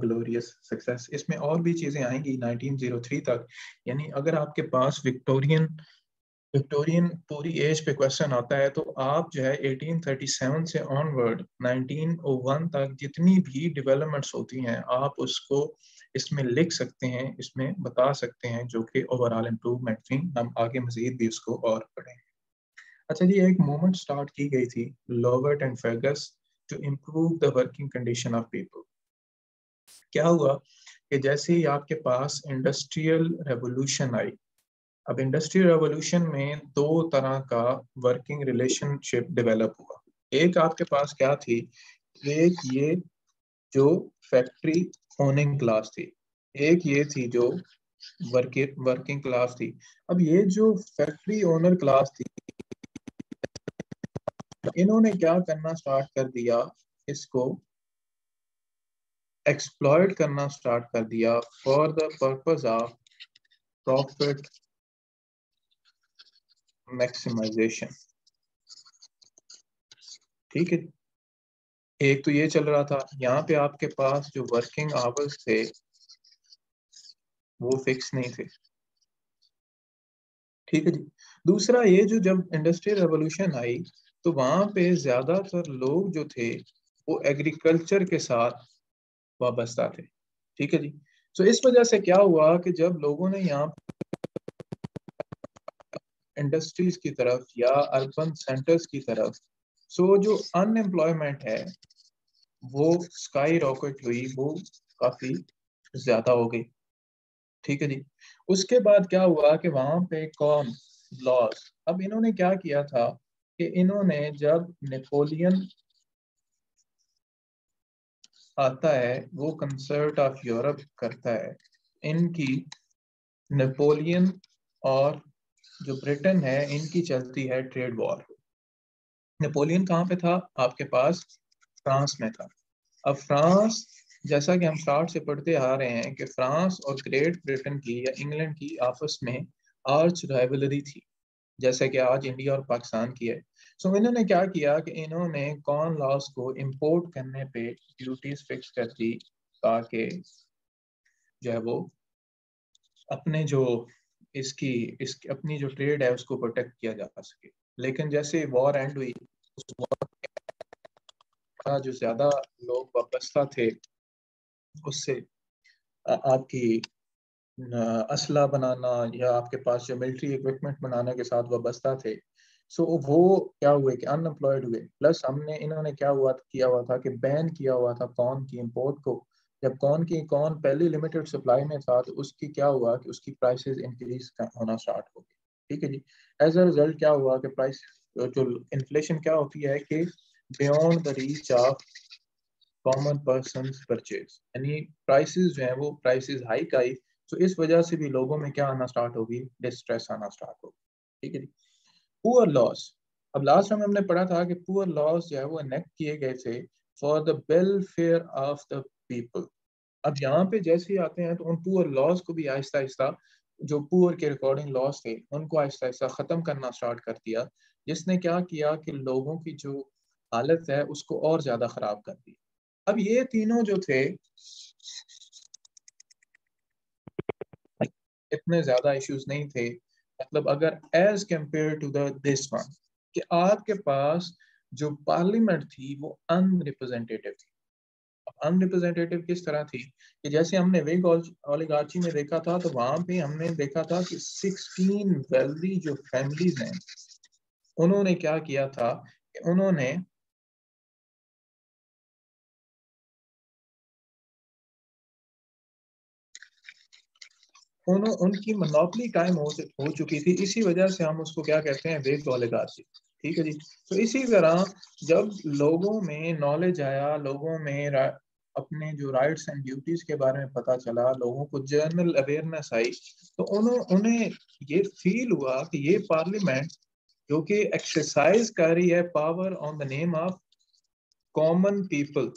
Speaker 1: glorious success इसमें और भी चीज़ें आएँगी 1903 तक। यानी अगर आपके पास विक्टोरियन विक्टोरियन पूरी एज पे क्वेश्चन आता है तो आप जो है 1837 से ऑनवर्ड 1901 तक जितनी भी डेवलपमेंट्स होती हैं, आप उसको इसमें लिख सकते हैं, इसमें बता सकते हैं, जो कि ओवरऑल इम्प्रूवमेंट थी। हम आगे मजीद भी उसको और पढ़ेंगे। अच्छा जी, एक मूवमेंट स्टार्ट की गई थी Lovett and Feargus to improve the working condition of people क्या हुआ कि जैसे ही आपके पास इंडस्ट्रियल रेवोल्यूशन आई अब इंडस्ट्रियल रेवोल्यूशन में दो तरह का वर्किंग रिलेशनशिप डेवलप हुआ। एक आपके पास क्या थी? एक ये जो फैक्ट्री ओनिंग क्लास थी। एक ये थी जो वर्किंग वर्किंग क्लास थी। अब ये जो फैक्ट्री ओनर क्लास थी, इन्होंने क्या करना स्टार्ट कर दिया? इसको एक्सप्लॉयट करना स्टार्ट कर दिया for the purpose of profit maximization ठीक है? एक तो ये चल रहा था, यहाँ पे आपके पास जो वर्किंग आवर्स थे, वो फिक्स नहीं थे। ठीक है जी? दूसरा ये जो जब इंडस्ट्रियल रेवोल्यूशन आई तो वहाँ पे ज़्यादातर लोग जो थे, वो एग्रीकल्चर के साथ वाबस्ता थे। ठीक है जी? तो इस वजह से क्या हुआ कि जब लोगों ने यहाँ इंडस्ट्रीज़ की तरफ़ या अर्बन सेंटर्स की तरफ़ सो so, जो अनएम्प्लॉयमेंट है वो स्काई रॉकेट हुई वो काफ़ी ज़्यादा हो गई। ठीक है जी? उसके बाद क्या हुआ कि वहाँ पे कौन? लॉस अब इन्होंने क्या किया था कि इन्होंने जब नेपोलियन आता है वो कंसर्ट ऑफ़ यूरोप करता है इनकी नेपोलियन और जो ब्रिटेन है इनकी चलती है ट्रेड वॉर। नेपोलियन कहाँ पे था? आपके पास फ्रांस में था। अब फ्रांस जैसा कि हम स्टार्ट से पढ़ते आ रहे हैं कि फ्रांस और ग्रेट ब्रिटेन की या इंग्लैंड की आपस में आर्च राइवलरी थी जैसे कि आज इंडिया और पाकिस्तान की है। सो so, इन्होंने क्या किया कि इन्होंने कॉर्न लॉस को इंपोर्ट करने पे ड्यूटीज़ फिक्स कर दी ताकि जो है वो अपने जो इसकी इसकी अपनी जो ट्रेड है उसको प्रोटेक्ट किया जा सके। लेकिन जैसे वॉर एंड हुई उस वॉर जो ज़्यादा लोग वाबस्ता थे उससे आपकी असला बनाना या आपके पास जो मिलिट्री इक्विपमेंट बनाने के साथ वाबस्ता थे सो so, वो क्या हुए कि अनएम्प्लॉयड हुए। प्लस हमने इन्होंने क्या हुआ किया हुआ था कि बैन किया हुआ था कॉर्न की इंपोर्ट को। जब कौन की, कौन पहले लिमिटेड सप्लाई में था तो उसकी क्या हुआ कि उसकी प्राइसेस इंक्रीज होना स्टार्ट हो गई। ठीक है जी? एज अ रिज़ल्ट क्या हुआ कि प्राइस जो इन्फ्लेशन क्या होती है कि beyond the reach of common person purchase यानी प्राइसेस जो है वो प्राइसेस हाइक आई तो इस वजह से भी लोगों में क्या आना स्टार्ट होगी डिस्ट्रेस आना स्टार्ट होगी ठीक है जी? पुअर लॉस अब लास्ट टाइम हमने पढ़ा था कि पुअर लॉस जो है वो इनेक्ट किए गए थे for the welfare of the people अब यहाँ पे जैसे ही आते हैं तो उन पुअर लॉस को भी आहिस्ता आहिस्ता, जो पुअर के रिकॉर्डिंग लॉस थे, उनको आहिस्ता आहिस्ता खत्म करना स्टार्ट कर दिया। जिसने क्या किया कि लोगों की जो हालत है, उसको और ज़्यादा खराब कर दी। अब ये तीनों जो थे, इतने ज़्यादा इश्यूज़ नहीं थे। मतलब अगर as compare to this one कि आपके पास जो पार्लियामेंट थी, वो अनरिप्रेजेंटेटिव थी। अनरिप्रेजेंटेटिव किस तरह थी? कि जैसे हमने वेग ओलिगार्ची में देखा था तो वहाँ पे हमने देखा था कि 16 वेल्दी जो फैमिलीज़ हैं उन्होंने क्या किया था? कि उन्होंने उन, उनकी मनोपली कायम हो, हो चुकी थी। इसी वजह से हम उसको क्या कहते हैं? वेग ओलिगार्ची ठीक है जी? तो इसी तरह जब लोगों में नॉलेज आया लोगों में अपने जो राइट्स एंड ड्यूटीज़ के बारे में पता चला, लोगों को जनरल अवेयरनेस आई तो उन्हें ये फील हुआ कि ये पार्लियामेंट जो कि एक्सरसाइज कर रही है power on the name of common people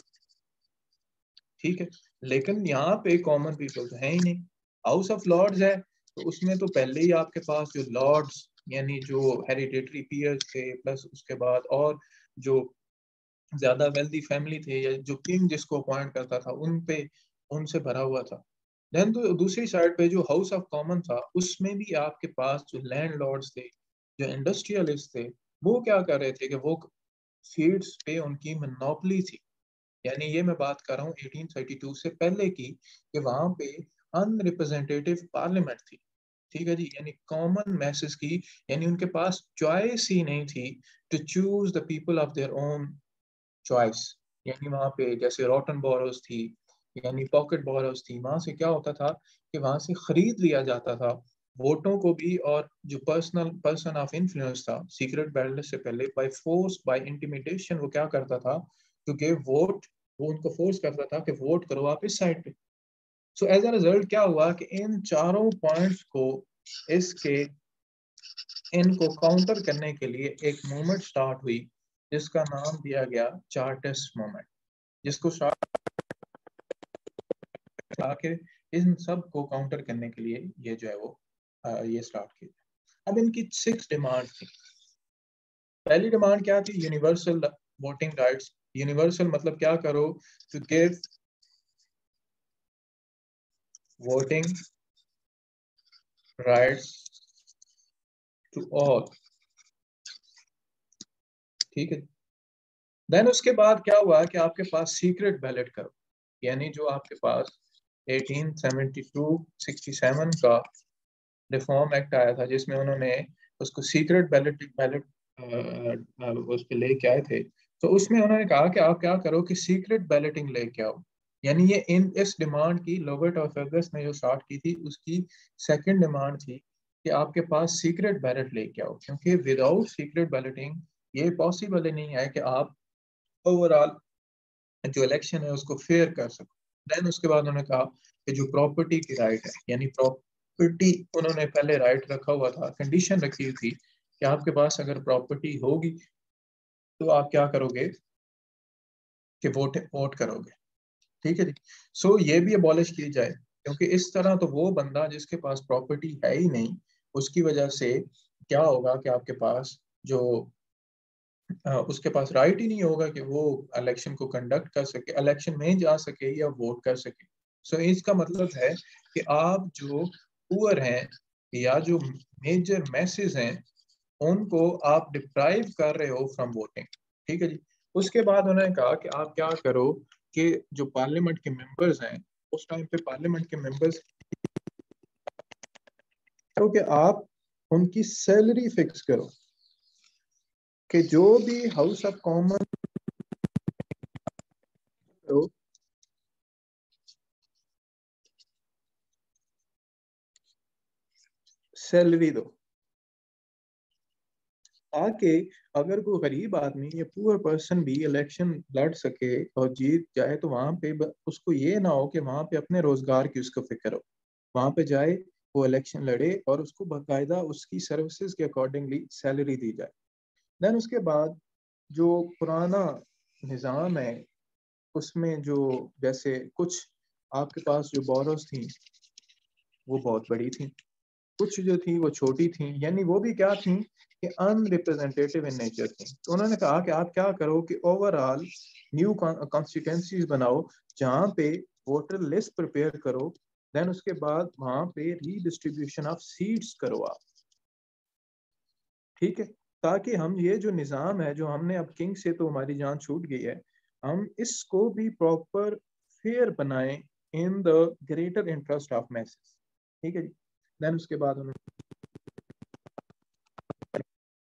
Speaker 1: ठीक है? लेकिन यहाँ पे कॉमन पीपल तो है ही नहीं। हाउस ऑफ़ लॉर्ड्स है तो उसमें तो पहले ही आपके पास जो लॉर्ड्स यानी जो हेरिडेटरी पीयर्स थे प्लस उसके बाद और जो ज़्यादा वेल्दी फैमिली थे या जो किंग जिसको अपॉइंट करता था उन पे उनसे भरा हुआ था। देन तो दूसरी साइड पे जो हाउस ऑफ़ कॉमन था उसमें भी आपके पास जो लैंड लॉर्ड्स थे जो इंडस्ट्रियलिस्ट थे वो क्या कर रहे थे कि वो फील्ड्स पे उनकी मोनोपली थी। यानी ये मैं बात कर रहा हूँ 1832 से पहले की कि वहाँ पे अनरिप्रेजेंटेटिव पार्लियामेंट थी। ठीक है जी? यानी कॉमन मैसेज की यानी उनके पास चॉइस ही नहीं थी to choose the people of their own choice यानी वहाँ पे जैसे रॉटन बोरोस थी, यानी पॉकेट बोरोस थी, वहाँ से क्या होता था कि वहाँ से खरीद लिया जाता था। वोटों को भी और जो पर्सनल पर्सन ऑफ़ इन्फ्लुएंस था सीक्रेट बैलेट से पहले बाय फोर्स बाय इंटिमिडेशन वो क्या करता था, क्योंकि वोट वो उनको फोर्स करता था कि वोट करो आप इस साइड पे। सो एज अ रिज़ल्ट क्या हुआ कि इन चारों पॉइंट्स को, इसके, इनको काउंटर करने के लिए एक मूवमेंट स्टार्ट हुई। जिसका नाम दिया गया चार्टिस्ट मूवमेंट जिसको आके इन सबको काउंटर करने के लिए ये जो है वो ये स्टार्ट किया। अब इनकी सिक्स डिमांड थी। पहली डिमांड क्या थी? यूनिवर्सल वोटिंग राइट्स यूनिवर्सल मतलब क्या करो? To give voting rights to all ठीक है। देन उसके बाद क्या हुआ कि आपके पास सीक्रेट बैलेट करो, यानी जो आपके पास 1872 67 का रिफॉर्म एक्ट आया था, जिसमें उन्होंने उसको सीक्रेट बैलेट बैलेट उस पर लेके आए थे तो उसमें उन्होंने कहा कि आप क्या करो कि सीक्रेट बैलेटिंग लेके आओ। यानी ये इन, इस डिमांड की लोबर्ट ऑफ़ अगस्त ने जो स्टार्ट की थी, उसकी सेकंड डिमांड थी कि आपके पास सीक्रेट बैलेट लेके आओ, क्योंकि विदाउट सीक्रेट बैलेटिंग ये पॉसिबल ही नहीं है कि आप ओवरऑल जो इलेक्शन है उसको फेयर कर सको। देन उसके बाद उन्होंने कहा कि जो प्रॉपर्टी की राइट है यानी प्रॉपर्टी उन्होंने पहले राइट रखा हुआ था कंडीशन रखी हुई थी कि आपके पास अगर प्रॉपर्टी होगी तो आप क्या करोगे? कि वोट वोट करोगे। ठीक है जी? सो so, ये भी अबॉलिश की जाए क्योंकि इस तरह तो वो बंदा जिसके पास प्रॉपर्टी है ही नहीं उसकी वजह से क्या होगा कि आपके पास जो उसके पास राइट ही नहीं होगा कि वो इलेक्शन को कंडक्ट कर सके इलेक्शन में जा सके या वोट कर सके। सो so, इसका मतलब है कि आप जो पुअर हैं या जो मेजर मैसेज हैं उनको आप डिप्राइव कर रहे हो फ्रॉम वोटिंग ठीक है जी? उसके बाद उन्होंने कहा कि आप क्या करो कि जो पार्लियामेंट के मेंबर्स हैं उस टाइम पे पार्लियामेंट के मेंबर्स तो कि आप उनकी सैलरी फिक्स करो। कि जो भी हाउस ऑफ़ कॉमन सैलरी दो। ताकि अगर कोई गरीब आदमी या पुअर पर्सन भी इलेक्शन लड़ सके और जीत जाए तो वहाँ पे उसको ये ना हो कि वहाँ पे अपने रोज़गार की उसको फ़िक्र हो। वहाँ पे जाए, वो इलेक्शन लड़े और उसको बाकायदा उसकी सर्विसेज़ के अकॉर्डिंगली सैलरी दी जाए। देन उसके बाद जो पुराना निज़ाम है, उसमें जो जैसे कुछ आपके पास जो बोरोस थी, वो बहुत बड़ी थी। कुछ जो थी, वो छोटी थी। यानी वो भी क्या थी कि अनरिप्रेजेंटेटिव इन नेचर थी। तो उन्होंने कहा कि आप क्या करो कि ओवरऑल न्यू कॉन्स्टिट्यूंसीज बनाओ, जहाँ पे वोटर लिस्ट प्रिपेयर करो देन उसके बाद वहाँ पे रीडिस्ट्रीब्यूशन ऑफ़ सीट्स करो आप। ठीक है? ताकि हम ये जो निज़ाम है, जो हमने अब किंग से तो हमारी जान छूट गई है, हम इसको भी प्रॉपर फेयर बनाए in the greater interest of masses ठीक है जी? देन उसके बाद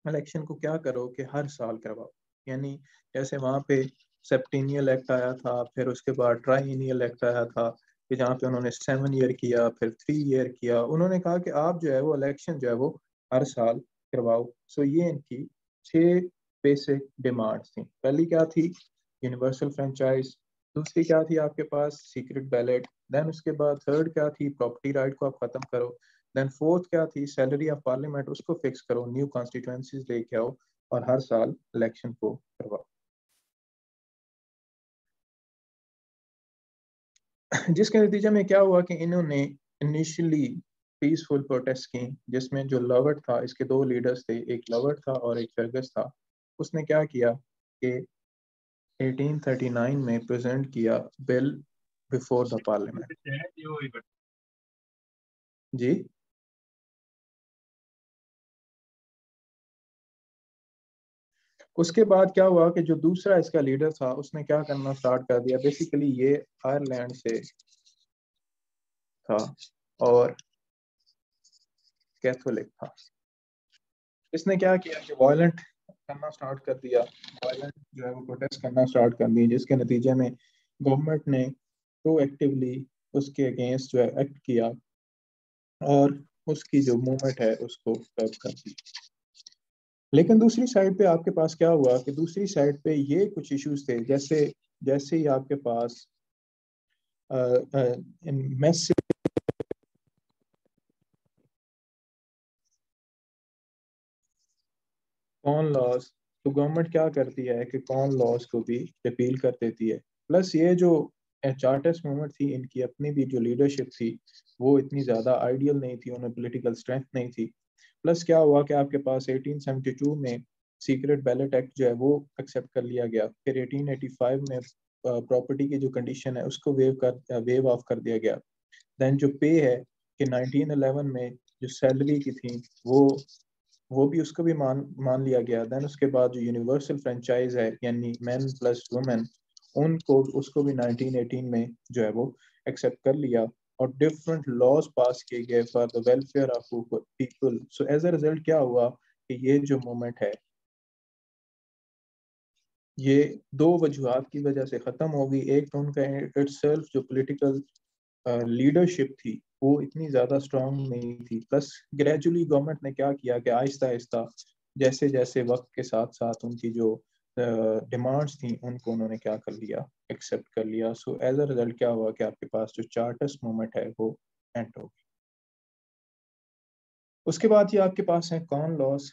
Speaker 1: इलेक्शन को क्या करो कि हर साल करवाओ। यानी जैसे वहाँ पे सेप्टीनियल एक्ट आया था, फिर उसके बाद ट्राइनियल एक्ट आया था कि जहाँ पे उन्होंने सेवन ईयर किया, फिर थ्री ईयर किया, उन्होंने कहा कि आप जो है वो इलेक्शन जो है वो हर साल करवाओ। सो ये इनकी छः बेसिक डिमांड्स थी। पहली क्या थी? यूनिवर्सल फ्रेंचाइज दूसरी क्या थी आपके पास? सीक्रेट बैलेट देन उसके बाद थर्ड क्या थी? प्रॉपर्टी राइट को आप खत्म करो। देन फोर्थ क्या थी? सैलरी ऑफ़ पार्लियामेंट उसको फिक्स करो। न्यू कॉन्स्टिट्यूंसीज लेके आओ और हर साल इलेक्शन को करवाओ। जिसके नतीजे में क्या हुआ कि इन्होंने इनिशियली पीसफुल प्रोटेस्ट की जिसमें जो लवर्ड था, इसके दो लीडर्स थे, एक लवर्ड था और एक फर्गस था। उसने क्या किया कि 1839 में प्रेजेंट किया बिल बिफोर द पार्लियामेंट जी? उसके बाद क्या हुआ कि जो दूसरा इसका लीडर था, उसने क्या करना स्टार्ट कर दिया? बेसिकली ये आयरलैंड से था और कैथोलिक था। इसने क्या किया कि वायलेंट करना स्टार्ट कर दिया। वायलेंट जो है वो प्रोटेस्ट करना स्टार्ट कर दिया जिसके नतीजे में गवर्नमेंट ने प्रोएक्टिवली उसके अगेंस्ट जो है एक्ट किया और उसकी जो मूवमेंट है उसको कर्ब कर दी। लेकिन दूसरी साइड पे आपके पास क्या हुआ कि दूसरी साइड पे ये कुछ इश्यूज़ थे, जैसे जैसे ही आपके पास मैसिव कौन लॉस तो गवर्नमेंट क्या करती है कि कौन लॉस को भी रिपील कर देती है। प्लस ये जो चार्टर्स मूवमेंट थी, इनकी अपनी भी जो लीडरशिप थी, वो इतनी ज़्यादा आइडियल नहीं थी, उन्हें पॉलिटिकल स्ट्रेंथ नहीं थी। प्लस क्या हुआ कि आपके पास 1872 में सीक्रेट बैलेट एक्ट जो है, वो एक्सेप्ट कर लिया गया। फिर 1885 में प्रॉपर्टी की जो कंडीशन है, उसको वेव कर वेव ऑफ़ कर दिया गया। देन जो पे है, कि 1911 में जो सैलरी की थी, वो वो भी उसको भी मान मान लिया गया। देन उसके बाद जो यूनिवर्सल फ्रेंचाइज है, यानी मैन प्लस वुमेन उनको, उसको भी 1918 में जो है वो एक्सेप्ट कर लिया और डिफरेंट लॉज पास किए गए for the welfare of people so as a result क्या हुआ कि ये जो मूवमेंट है, ये दो वजूहत की वजह से ख़त्म हो गई। एक तो उनका इट्सल्फ जो पॉलिटिकल लीडरशिप थी वो इतनी ज़्यादा स्ट्रॉन्ग नहीं थी। प्लस ग्रेजुअली गवर्नमेंट ने क्या किया कि आहिस्ता आहिस्ता, जैसे जैसे वक्त के साथ साथ उनकी जो डिमांड्स थी, उनको उन्होंने क्या कर लिया एक्सेप्ट कर लिया। सो एज अ रिज़ल्ट क्या हुआ कि आपके पास जो चार्टर्स मूवमेंट है, वो एंड हो गई। उसके बाद ये आपके पास है corn laws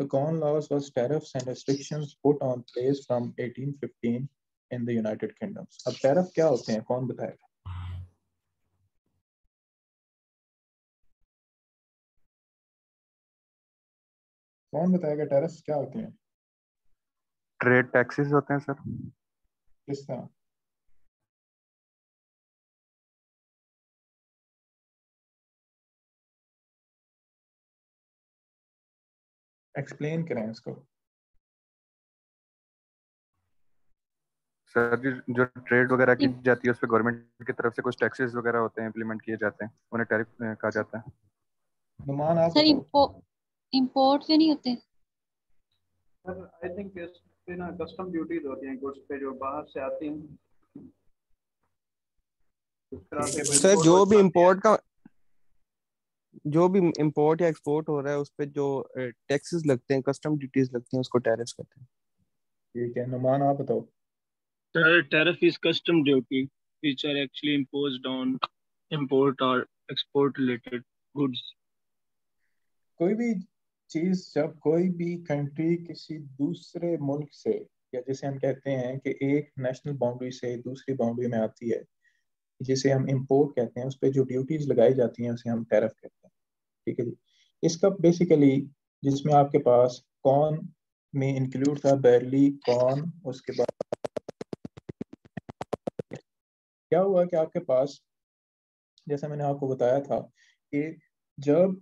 Speaker 1: The corn laws was tariffs and restrictions put on place from 1815 in. अब टैरिफ क्या होते हैं? कौन बताएगा? कौन बताएगा टैरिफ क्या होते हैं?
Speaker 5: ट्रेड टैक्सेस होते हैं सर
Speaker 1: किस तरह? एक्सप्लेन करें इसको।
Speaker 5: सर जी जो ट्रेड वगैरह की जाती है उस पर गवर्नमेंट की तरफ़ से कुछ टैक्सेस वगैरह होते हैं इम्प्लीमेंट किए जाते हैं उन्हें टैरिफ कहा जाता है।
Speaker 1: नुमान आप
Speaker 6: सर इंपोर्ट के नहीं होते?
Speaker 7: सर आई थिंक इस पे ना कस्टम ड्यूटीज़ होती हैं गुड्स पे जो बाहर से आती हैं।
Speaker 2: सर जो भी इंपोर्ट का जो भी इंपोर्ट या एक्सपोर्ट हो रहा है उस पे जो टैक्सेस लगते हैं कस्टम ड्यूटीज़ लगती हैं उसको टैरिफ कहते हैं।
Speaker 1: ठीक है नुमान आप बताओ।
Speaker 4: Tariff is custom duty which are actually imposed on import or export related goods
Speaker 1: कोई भी चीज़ जब कोई भी कंट्री किसी दूसरे मुल्क से, या जैसे हम कहते हैं कि एक नेशनल बाउंड्री से दूसरी बाउंड्री में आती है, जिसे हम इंपोर्ट कहते हैं, उस पर जो ड्यूटीज़ लगाई जाती हैं, उसे हम टैरिफ कहते हैं। ठीक है जी? इसका बेसिकली जिसमें आपके पास कॉर्न में इंक्लूड था बैरली कॉर्न उसके बाद क्या हुआ कि आपके पास, जैसा मैंने आपको बताया था कि जब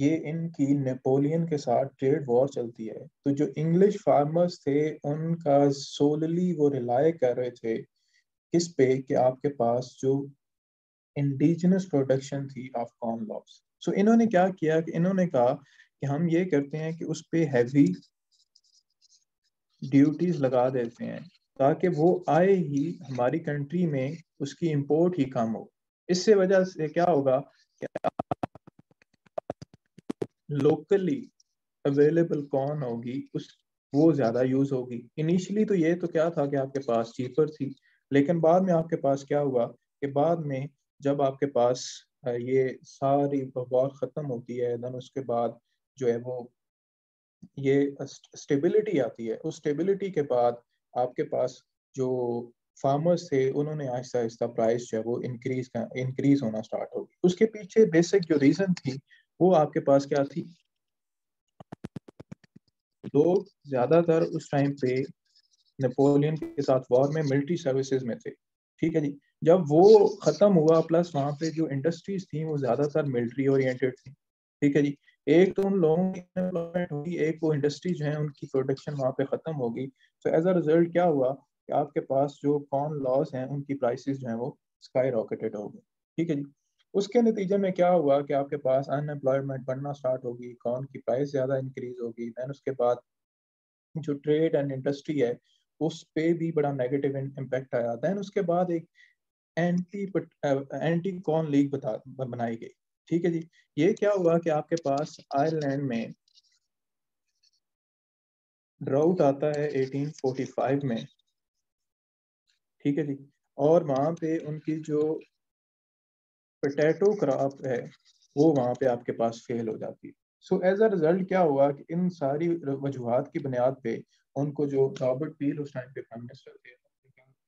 Speaker 1: ये इनकी नेपोलियन के साथ ट्रेड वॉर चलती है। तो जो इंग्लिश फार्मर्स थे, उनका सोलली वो रिलाय कर रहे थे किस पे? कि आपके पास जो इंडिजिनस प्रोडक्शन थी ऑफ़ कॉर्न लॉस सो इन्होंने क्या किया कि इन्होंने कहा कि हम ये करते हैं कि उस पर हैवी ड्यूटीज़ लगा देते हैं ताकि वो आए ही हमारी कंट्री में उसकी इंपोर्ट ही कम हो। इससे वजह से क्या होगा लोकली अवेलेबल कौन होगी, उस, वो ज़्यादा यूज़ होगी। इनिशियली तो ये तो क्या था कि आपके पास चीपर थी, लेकिन बाद में आपके पास क्या हुआ कि बाद में जब आपके पास ये सारी वॉर ख़त्म होती है देन उसके बाद जो है वो ये स्टेबिलिटी आती है। उस स्टेबिलिटी के बाद आपके पास जो फार्मर्स थे, उन्होंने आहिस्ता आहिस्ता प्राइस जो है वो इंक्रीज इंक्रीज होना स्टार्ट होगी उसके पीछे बेसिक जो रीजन थी वो आपके पास क्या थी? लोग ज़्यादातर उस टाइम पे नेपोलियन के साथ वॉर में मिलिट्री सर्विसेज़ में थे, ठीक है जी? जब वो खत्म हुआ प्लस वहाँ पे जो इंडस्ट्रीज़ थी, वो ज़्यादातर मिलिट्री ओरिएंटेड थी, ठीक है जी? एक तो उन लोगों की होगी एक वो इंडस्ट्री जो है, उनकी प्रोडक्शन वहाँ पे खत्म होगी तो एज अ रिज़ल्ट क्या हुआ कि आपके पास जो कॉर्न लॉस हैं, उनकी प्राइसेस जो है, वो स्काई रॉकेटेड हो गई, ठीक है जी? उसके नतीजे में क्या हुआ कि आपके पास अनएम्प्लॉयमेंट बढ़ना स्टार्ट होगी कॉर्न की प्राइस ज़्यादा इंक्रीज होगी दैन उसके बाद जो ट्रेड एंड इंडस्ट्री है, उस पे भी बड़ा नेगेटिव इम्पैक्ट आया। दैन उसके बाद एक एंटी एंटी कॉर्न लीग बता, बनाई गई। ठीक है जी? ये क्या हुआ कि आपके पास आयरलैंड में ड्राउट आता है 1845 में। ठीक है जी? और वहाँ पे उनकी जो पोटैटो क्रॉप है, वो वहाँ पे आपके पास फेल हो जाती है। सो एज अ रिज़ल्ट क्या हुआ कि इन सारी वजूहत की बुनियाद पे उनको जो रॉबर्ट पील उस टाइम पे प्राइम मिनिस्टर थे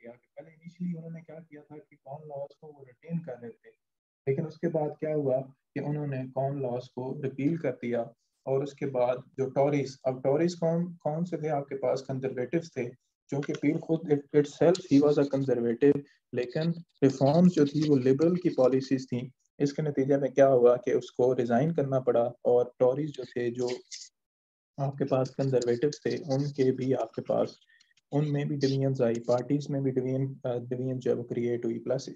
Speaker 1: क्या कि पहले इनिशियली उन्होंने क्या किया था कि कॉन लॉज को वो रिटेन कर रहे थे, लेकिन उसके बाद क्या हुआ कि उन्होंने कॉन लॉस को रिपील कर दिया और उसके बाद जो टॉरीज अब टॉरीज कौन कौन से थे आपके पास? कंजर्वेटिव थे। क्योंकि पील खुद इट सेल्फ ही वाज अ कंजर्वेटिव लेकिन रिफॉर्म्स जो थी वो लिबरल की पॉलिसीज़ थी। इसके नतीजे में क्या हुआ कि उसको रिजाइन करना पड़ा और टॉरीज जो थे, जो आपके पास कंजर्वेटिव थे, उनके भी आपके पास, उनमें भी डिवीज़न आई पार्टीज़ में भी डिवीज़न डिवीज़न जो क्रिएट हुई। प्लस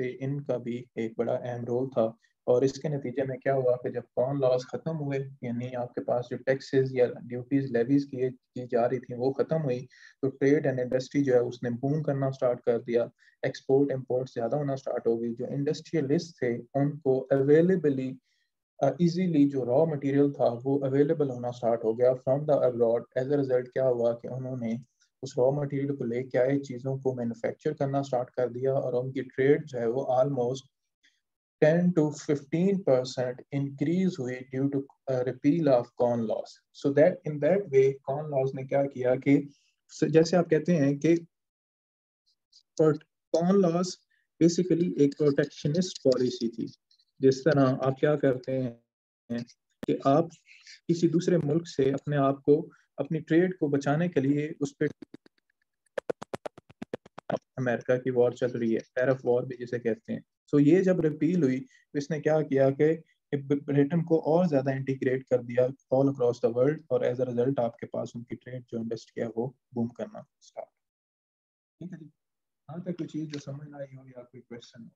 Speaker 1: थे इनका भी एक बड़ा अहम रोल था। और इसके नतीजे में क्या हुआ कि जब कॉन लॉस खत्म हुए यानी आपके पास जो टैक्सेस या ड्यूटीज़ लेवीज किए की जा रही थी वो खत्म हुई तो ट्रेड एंड इंडस्ट्री जो है उसने बूम करना स्टार्ट कर दिया। एक्सपोर्ट इम्पोर्ट ज़्यादा होना स्टार्ट हो गई। जो इंडस्ट्रियलिस्ट थे उनको अवेलेबली इजीली uh, जो रॉ मटेरियल था वो अवेलेबल होना स्टार्ट हो गया। From the abroad as a result क्या हुआ कि उन्होंने उस रॉ मटेरियल को लेके आए चीज़ों को मैन्युफैक्चर करना स्टार्ट कर दिया और उनकी ट्रेड जो है वो ऑलमोस्ट 10 to 15 percent increase हुई to uh, repeal of corn laws. So that in that way corn laws ने क्या किया कि जैसे आप कहते हैं कि corn laws बेसिकली एक प्रोटेक्शनिस्ट पॉलिसी थी जिस तरह आप क्या करते हैं कि आप किसी दूसरे मुल्क से अपने आप को अपनी ट्रेड को बचाने के लिए उस पर अमेरिका की वॉर चल रही है टैरफ वॉर भी जिसे कहते हैं। सो ये जब रिपील हुई तो इसने क्या किया कि ब्रिटेन को और ज़्यादा इंटीग्रेट कर दिया ऑल अक्रॉस द वर्ल्ड और एज अ रिज़ल्ट आपके पास उनकी ट्रेड जो इंडस्ट्री है वो बूम करना स्टार्ट ठीक है जी? हाँ तक कोई चीज़ जो समझ आई हो या कोई क्वेश्चन हो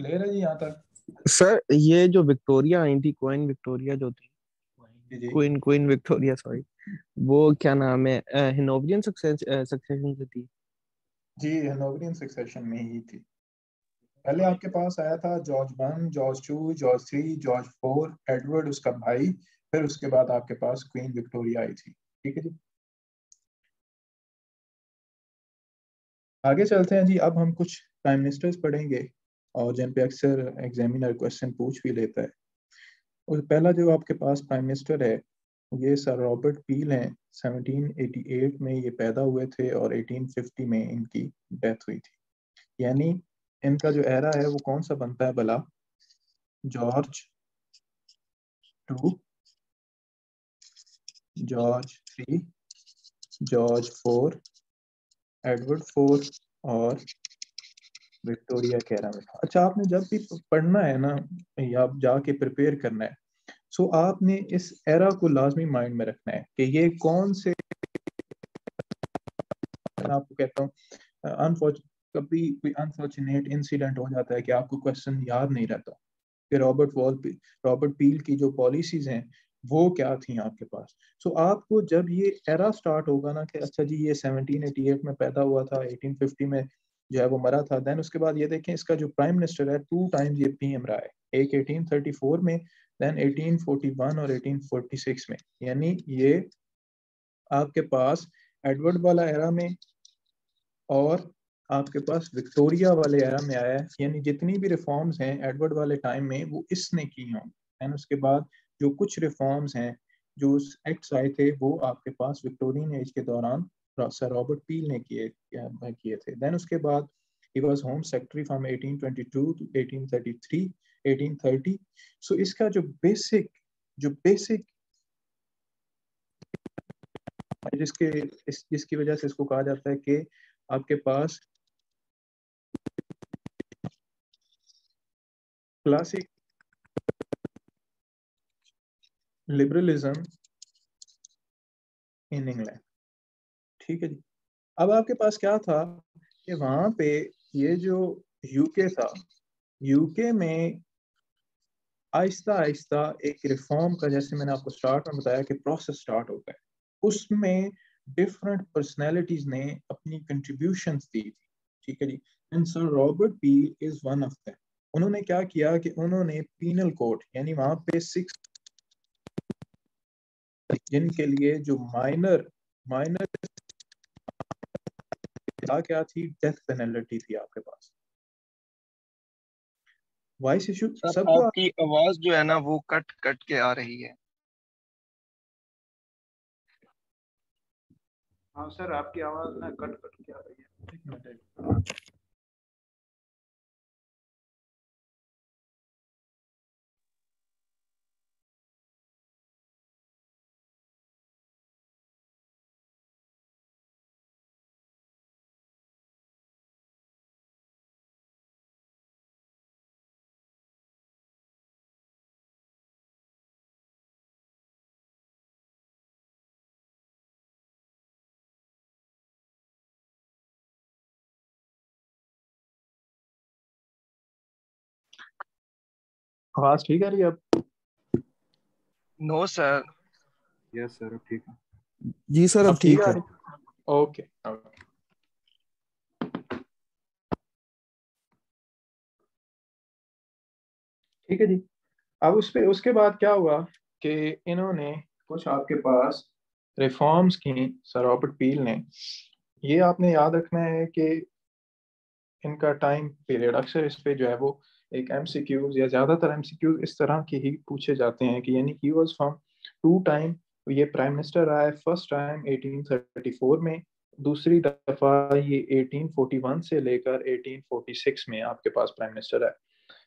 Speaker 1: क्लियर है जी यहाँ तक?
Speaker 2: सर ये जो विक्टोरिया आई थी क्वीन विक्टोरिया जो थी क्वीन क्वीन विक्टोरिया सॉरी। वो क्या नाम है? हिनोवियन सक्सेशन से थी।
Speaker 1: जी हिनोवियन सक्सेशन में ही थी। पहले आपके पास आया था George one George two George three George four Edward उसका भाई फिर उसके बाद आपके पास क्वीन विक्टोरिया आई थी। ठीक है जी? आगे चलते हैं जी। अब हम कुछ प्राइम मिनिस्टर्स पढ़ेंगे और जिन पे अक्सर एग्जामिनर क्वेश्चन पूछ भी लेता है। और पहला जो आपके पास प्राइम मिनिस्टर है, ये सर रॉबर्ट पील हैं। 1788 में ये पैदा हुए थे और 1850 में इनकी डेथ हुई थी। यानी इनका जो एरा है, वो कौन सा बनता है भला? George two George three George four Edward four और विक्टोरिया कैरा में अच्छा आपने जब भी पढ़ना है ना, या जाके प्रिपेयर करना है सो आपने इस एरा को लाजमी माइंड में रखना है कि ये कौन से आपको कहता हूँ कभी कोई अनफॉर्चुनेट इंसिडेंट हो जाता है कि आपको क्वेश्चन याद नहीं रहता। कि रॉबर्ट वॉल रॉबर्ट पील की जो पॉलिसीज़ हैं वो क्या थी आपके पास? सो so, आपको जब ये एरा स्टार्ट होगा ना कि अच्छा जी ये 1788 में पैदा हुआ था 1850 में जो है वो मरा था देन उसके बाद ये देखें इसका जो प्राइम मिनिस्टर है टू टाइम्स ये पीएम रहा है। एक 1834 में देन 1841 और 1846 में, यानी ये आपके पास एडवर्ड वाला एरा में और आपके पास विक्टोरिया वाले एरा में आया है। यानी जितनी भी रिफॉर्म्स हैं एडवर्ड वाले टाइम में, वो इसने की हों एंड उसके बाद जो कुछ रिफॉर्म्स हैं, जो एक्ट्स आए थे, वो आपके पास विक्टोरियन एज के दौरान सर रॉबर्ट पील ने किए किए थे। देन उसके बाद he was home secretary from 1822 to 1833 1830 so इसका जो बेसिक जो बेसिक जिसके इस जिसकी वजह से इसको कहा जाता है कि आपके पास क्लासिक लिबरलिज्म इन इंग्लैंड ठीक है जी। अब आपके पास क्या था कि वहाँ पे ये जो यूके था यूके में आहिस्ता आहिस्ता एक रिफॉर्म का, जैसे मैंने आपको स्टार्ट में बताया कि प्रोसेस स्टार्ट है उसमें डिफरेंट पर्सनैलिटीज ने अपनी कंट्रीब्यूशन दी थी, ठीक है जी? And sir Robert Peel is one of them उन्होंने क्या किया कि उन्होंने पीनल कोड यानी वहाँ पे सिक्स जिनके लिए जो माइनर माइनर क्या थी? डेथ पेनल्टी थी आपके पास। वॉइस इशू
Speaker 8: सब आपकी आवाज़ जो है ना वो कट कट के आ रही है।
Speaker 7: हाँ सर आपकी आवाज़ ना कट कट के आ रही है।
Speaker 1: आवाज़ ठीक आ रही है अब
Speaker 8: नो सर
Speaker 5: यस सर अब ठीक है।
Speaker 2: जी सर अब ठीक है
Speaker 1: ओके ठीक है जी। अब उस पे उसके बाद क्या हुआ कि इन्होंने कुछ आपके पास रिफॉर्म्स की सर रॉबर्ट पील ने। ये आपने याद रखना है कि इनका टाइम पीरियड अक्सर इस पे जो है वो एक एम या ज़्यादातर एम इस तरह के ही पूछे जाते हैं कि यानी he was from two time ये प्राइम मिनिस्टर है फ़र्स्ट टाइम 1834 में, दूसरी दफ़ा ये 1841 से लेकर 1846 में आपके पास प्राइम मिनिस्टर है।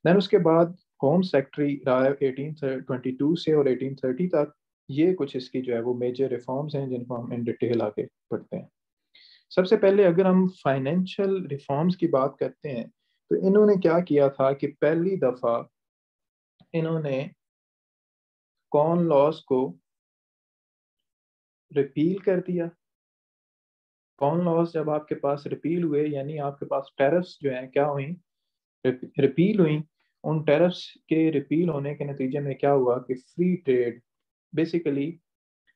Speaker 1: देन उसके बाद होम सेक्रेटरी रहा है 1822 से और 1830 तक। ये कुछ इसकी जो है वो मेजर रिफॉर्म्स हैं जिनको हम इन डिटेल आगे पढ़ते हैं। सबसे पहले अगर हम फाइनेंशियल रिफॉर्म्स की बात करते हैं तो इन्होंने क्या किया था कि पहली दफ़ा इन्होंने कॉन लॉस को रिपील कर दिया। कॉन लॉस जब आपके पास रिपील हुए, यानी आपके पास टेरिफ्स जो हैं, क्या हुई? रिपील हुई। उन टेरिफ्स के रिपील होने के नतीजे में क्या हुआ कि free trade, basically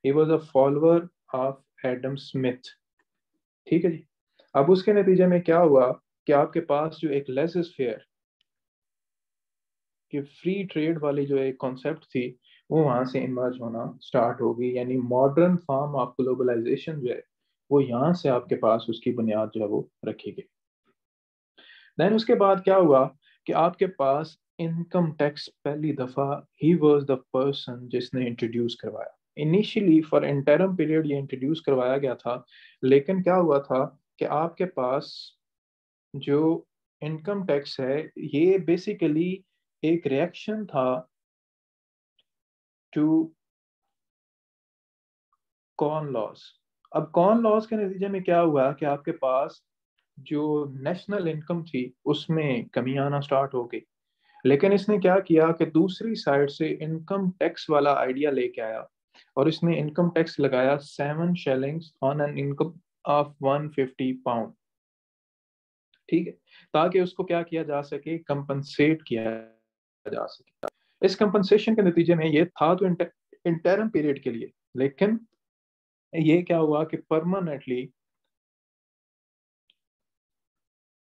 Speaker 1: he was a follower of Adam Smith ठीक है जी? अब उसके नतीजे में क्या हुआ? कि आपके पास जो एक लेस इज़ फेयर कि फ्री ट्रेड वाली जो एक कॉन्सेप्ट थी, वो वहाँ से इमर्ज होना स्टार्ट होगी। यानी मॉडर्न फॉर्म ऑफ़ ग्लोबलाइजेशन जो है, वो यहाँ से आपके पास उसकी बुनियाद जो है वो रखी गई देन उसके बाद क्या हुआ कि आपके पास इनकम टैक्स पहली दफ़ा ही वॉज़ द पर्सन जिसने इंट्रोड्यूस करवाया। इनिशियली फॉर इंटरम पीरियड ये इंट्रोड्यूस करवाया गया था, लेकिन क्या हुआ था कि आपके पास जो इनकम टैक्स है, ये बेसिकली एक रिएक्शन था टू कॉन लॉस अब कॉन लॉस के नतीजे में क्या हुआ कि आपके पास जो नेशनल इनकम थी, उसमें कमी आना स्टार्ट हो गई। लेकिन इसने क्या किया कि दूसरी साइड से इनकम टैक्स वाला आइडिया लेके आया और इसने इनकम टैक्स लगाया seven shillings on an income of one fifty pound ठीक है? ताकि उसको क्या किया जा सके? कंपनसेट किया जा सके। इस कंपनसेशन के नतीजे में ये था तो इंटरम पीरियड के लिए। लेकिन ये क्या हुआ कि परमानेंटली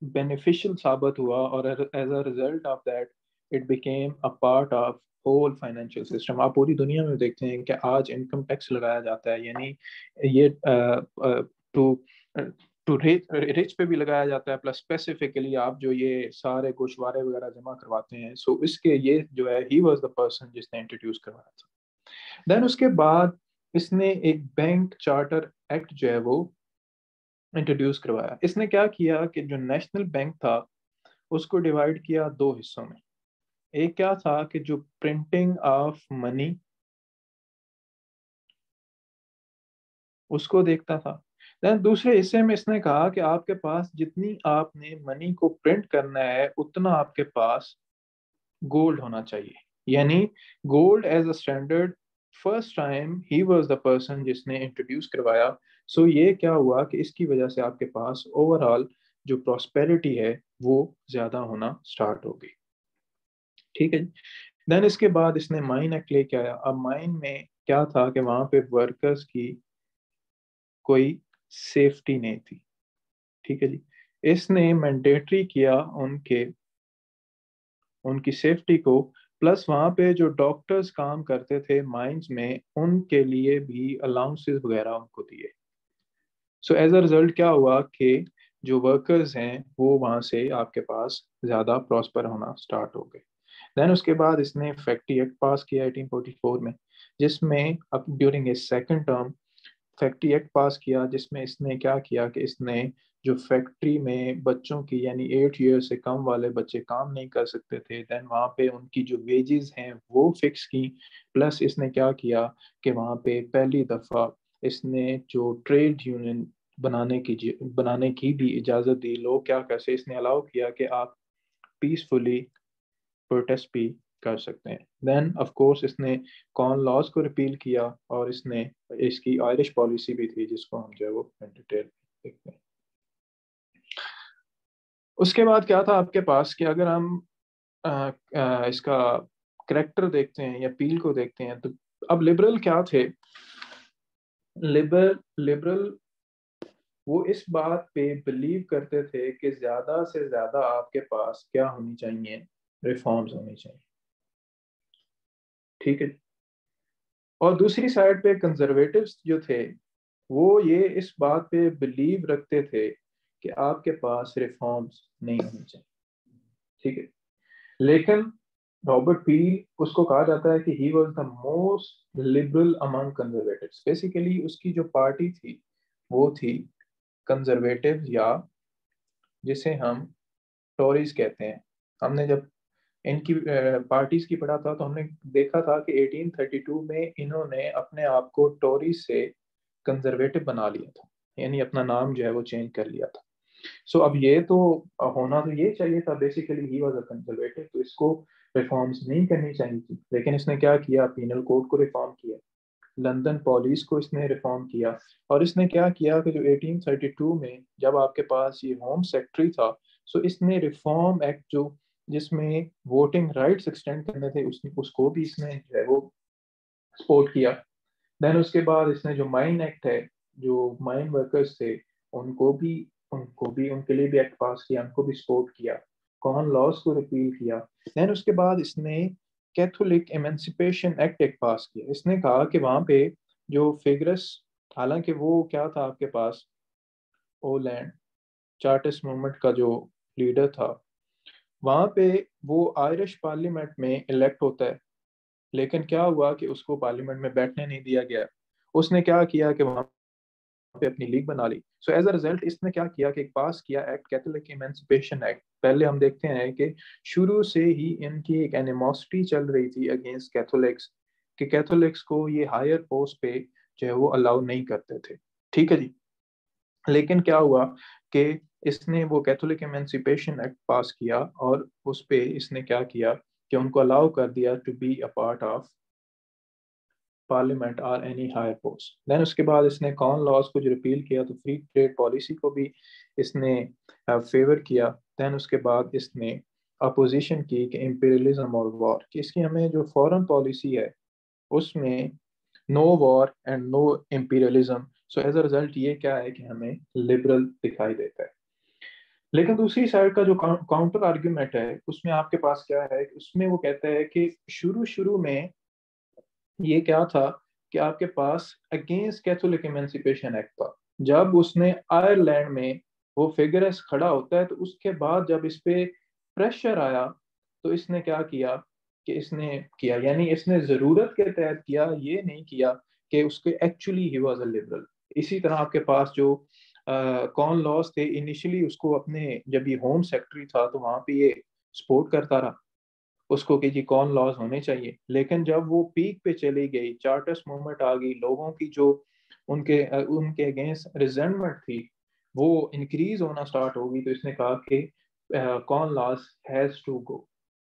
Speaker 1: बेनिफिशियल साबित हुआ और as a result of that it became a part of whole financial system आप पूरी दुनिया में देखते हैं कि आज इनकम टैक्स लगाया जाता है, यानी ये टू टू रिच पे भी लगाया जाता है प्लस स्पेसिफिकली आप जो ये सारे गोशवारे वगैरह जमा करवाते हैं सो so इसके ये जो है ही वाज द पर्सन जिसने इंट्रोड्यूस करवाया था। देन उसके बाद इसने एक बैंक चार्टर एक्ट जो है वो इंट्रोड्यूस करवाया। इसने क्या किया कि जो नेशनल बैंक था, उसको डिवाइड किया दो हिस्सों में। एक क्या था कि जो प्रिंटिंग ऑफ़ मनी उसको देखता था। देन दूसरे हिस्से में इसने कहा कि आपके पास जितनी आपने मनी को प्रिंट करना है, उतना आपके पास गोल्ड होना चाहिए। यानी gold as a standard first time he was the person जिसने इंट्रोड्यूस करवाया। सो ये क्या हुआ कि इसकी वजह से आपके पास ओवरऑल जो प्रॉस्पेरिटी है, वो ज़्यादा होना स्टार्ट हो गई। ठीक है देन इसके बाद इसने माइन एक्ट लेके आया। अब माइन में क्या था कि वहाँ पे वर्कर्स की कोई सेफ्टी नहीं थी। ठीक है जी। इसने मैंडेटरी किया उनके, उनकी सेफ्टी को। प्लस वहाँ पे जो डॉक्टर्स काम करते थे माइंस में, उनके लिए भी अलाउंसेस वगैरह उनको दिए। सो एज अ रिज़ल्ट क्या हुआ कि जो वर्कर्स हैं, वो वहाँ से आपके पास ज़्यादा प्रॉस्पर होना स्टार्ट हो गए। देन उसके बाद इसने फैक्ट्री एक्ट पास किया 1844 में, जिसमें अब during a second term factory act pass किया, जिसमें इसने क्या किया कि इसने जो फैक्ट्री में बच्चों की, यानी एट ईयर से कम वाले बच्चे काम नहीं कर सकते थे देन वहाँ पे उनकी जो वेजेस हैं वो फिक्स की। प्लस इसने क्या किया कि वहाँ पे पहली दफ़ा इसने जो ट्रेड यूनियन बनाने की बनाने की भी इजाज़त दी। लोग क्या, कैसे इसने अलाउ किया कि आप पीसफुली प्रोटेस्ट भी कर सकते हैं। देन ऑफ़ कोर्स इसने कॉन लॉज को रिपील किया और इसने इसकी आयरिश पॉलिसी भी थी जिसको हम जो है वो डिटेल देखते हैं। उसके बाद क्या था आपके पास कि अगर हम आ, आ, इसका करेक्टर देखते हैं या पील को देखते हैं तो अब लिबरल क्या थे? लिबरल लिबरल वो इस बात पे बिलीव करते थे कि ज़्यादा से ज़्यादा आपके पास क्या होनी चाहिए? रिफॉर्म्स होनी चाहिए। ठीक है? और दूसरी साइड पे कंजर्वेटिव्स जो थे, वो ये इस बात पे बिलीव रखते थे कि आपके पास रिफॉर्म्स नहीं होने चाहिए। ठीक है? लेकिन रॉबर्ट पील उसको कहा जाता है कि he was the most liberal among conservatives basically उसकी जो पार्टी थी, वो थी कंजर्वेटिव या, जिसे हम टोरीज कहते हैं। हमने जब इनकी पार्टीज़ की पढ़ा था तो हमने देखा था कि 1832 में इन्होंने अपने आप को टोरी से कंजर्वेटिव बना लिया था। यानी अपना नाम जो है वो चेंज कर लिया था। सो so, अब ये तो होना तो ये चाहिए था basically he was a conservative तो इसको रिफॉर्म्स नहीं करनी चाहिए थी। लेकिन इसने क्या किया? पीनल कोड को रिफॉर्म किया। लंदन पॉलिस को इसने रिफॉर्म किया। और इसने क्या किया कि जो 1832 में जब आपके पास ये होम सेक्रेटरी था सो इसने रिफॉर्म एक्ट जो जिसमें वोटिंग राइट्स एक्सटेंड करने थे, उसने, उसको भी इसने जो है वो सपोर्ट किया। देन उसके बाद इसने जो माइन एक्ट है, जो माइन वर्कर्स थे, उनको भी उनको भी, उनके लिए भी एक्ट पास किया, उनको भी सपोर्ट किया कॉमन लॉज को रिपील किया। देन उसके बाद इसने कैथोलिक एमेंसिपेशन एक्ट एक पास किया। इसने कहा कि वहाँ पे जो फिगरस हालाँकि वो क्या था आपके पास? ओलैंड चार्टिस्ट मूवमेंट का जो लीडर था वहाँ पे वो आयरिश पार्लियामेंट में इलेक्ट होता है, लेकिन क्या हुआ कि उसको पार्लियामेंट में बैठने नहीं दिया गया। उसने क्या किया कि वहाँ पे अपनी लीग बना ली। सो एज अ रिज़ल्ट इसने क्या किया कि पास किया एक्ट कैथोलिक इमेंसिपेशन एक्ट पहले हम देखते हैं कि शुरू से ही इनकी एक एनिमोसिटी चल रही थी अगेंस्ट कैथोलिक्स कि कैथोलिक्स को ये हायर पोस्ट पे जो है वो अलाउ नहीं करते थे। ठीक है जी? लेकिन क्या हुआ कि इसने वो कैथोलिक एमेंसिपेशन एक्ट पास किया और उस पर इसने क्या किया कि उनको अलाउ कर दिया to be a part of parliament और एनी हायर पोस्ट देन उसके बाद इसने कॉन लॉज को जो रिपील किया तो फ्री ट्रेड पॉलिसी को भी इसने फेवर किया। देन उसके बाद इसने अपोजिशन की कि इम्पीरियलिज्म और वॉर कि इसकी हमें जो फॉरेन पॉलिसी है, उसमें no war and no imperialism so as a result ये क्या है कि हमें लिबरल दिखाई देता है। लेकिन दूसरी साइड का जो काउंटर आर्ग्यूमेंट है, उसमें आपके पास क्या है? उसमें वो कहता है कि शुरू शुरू में ये क्या था कि आपके पास अगेंस्ट कैथोलिक इमेंसिपेशन एक्ट था। जब उसने आयरलैंड में वो फिगरस खड़ा होता है तो उसके बाद जब इस पे प्रेशर आया तो इसने क्या किया कि इसने किया, यानी इसने ज़रूरत के तहत किया, ये नहीं किया कि उसके actually he was a liberal इसी तरह आपके पास जो कौन लॉस थे? इनिशियली उसको अपने, जब ये होम सेक्रेटरी था तो वहाँ पे ये सपोर्ट करता रहा। उसको कि जी कौन लॉज होने चाहिए? लेकिन जब वो पीक पे चली गई चार्टर्स मूवमेंट आ गई, लोगों की जो उनके उनके अगेंस्ट रिजेंटमेंट थी, वो इंक्रीज होना स्टार्ट होगी तो इसने कहा कि corn laws has to go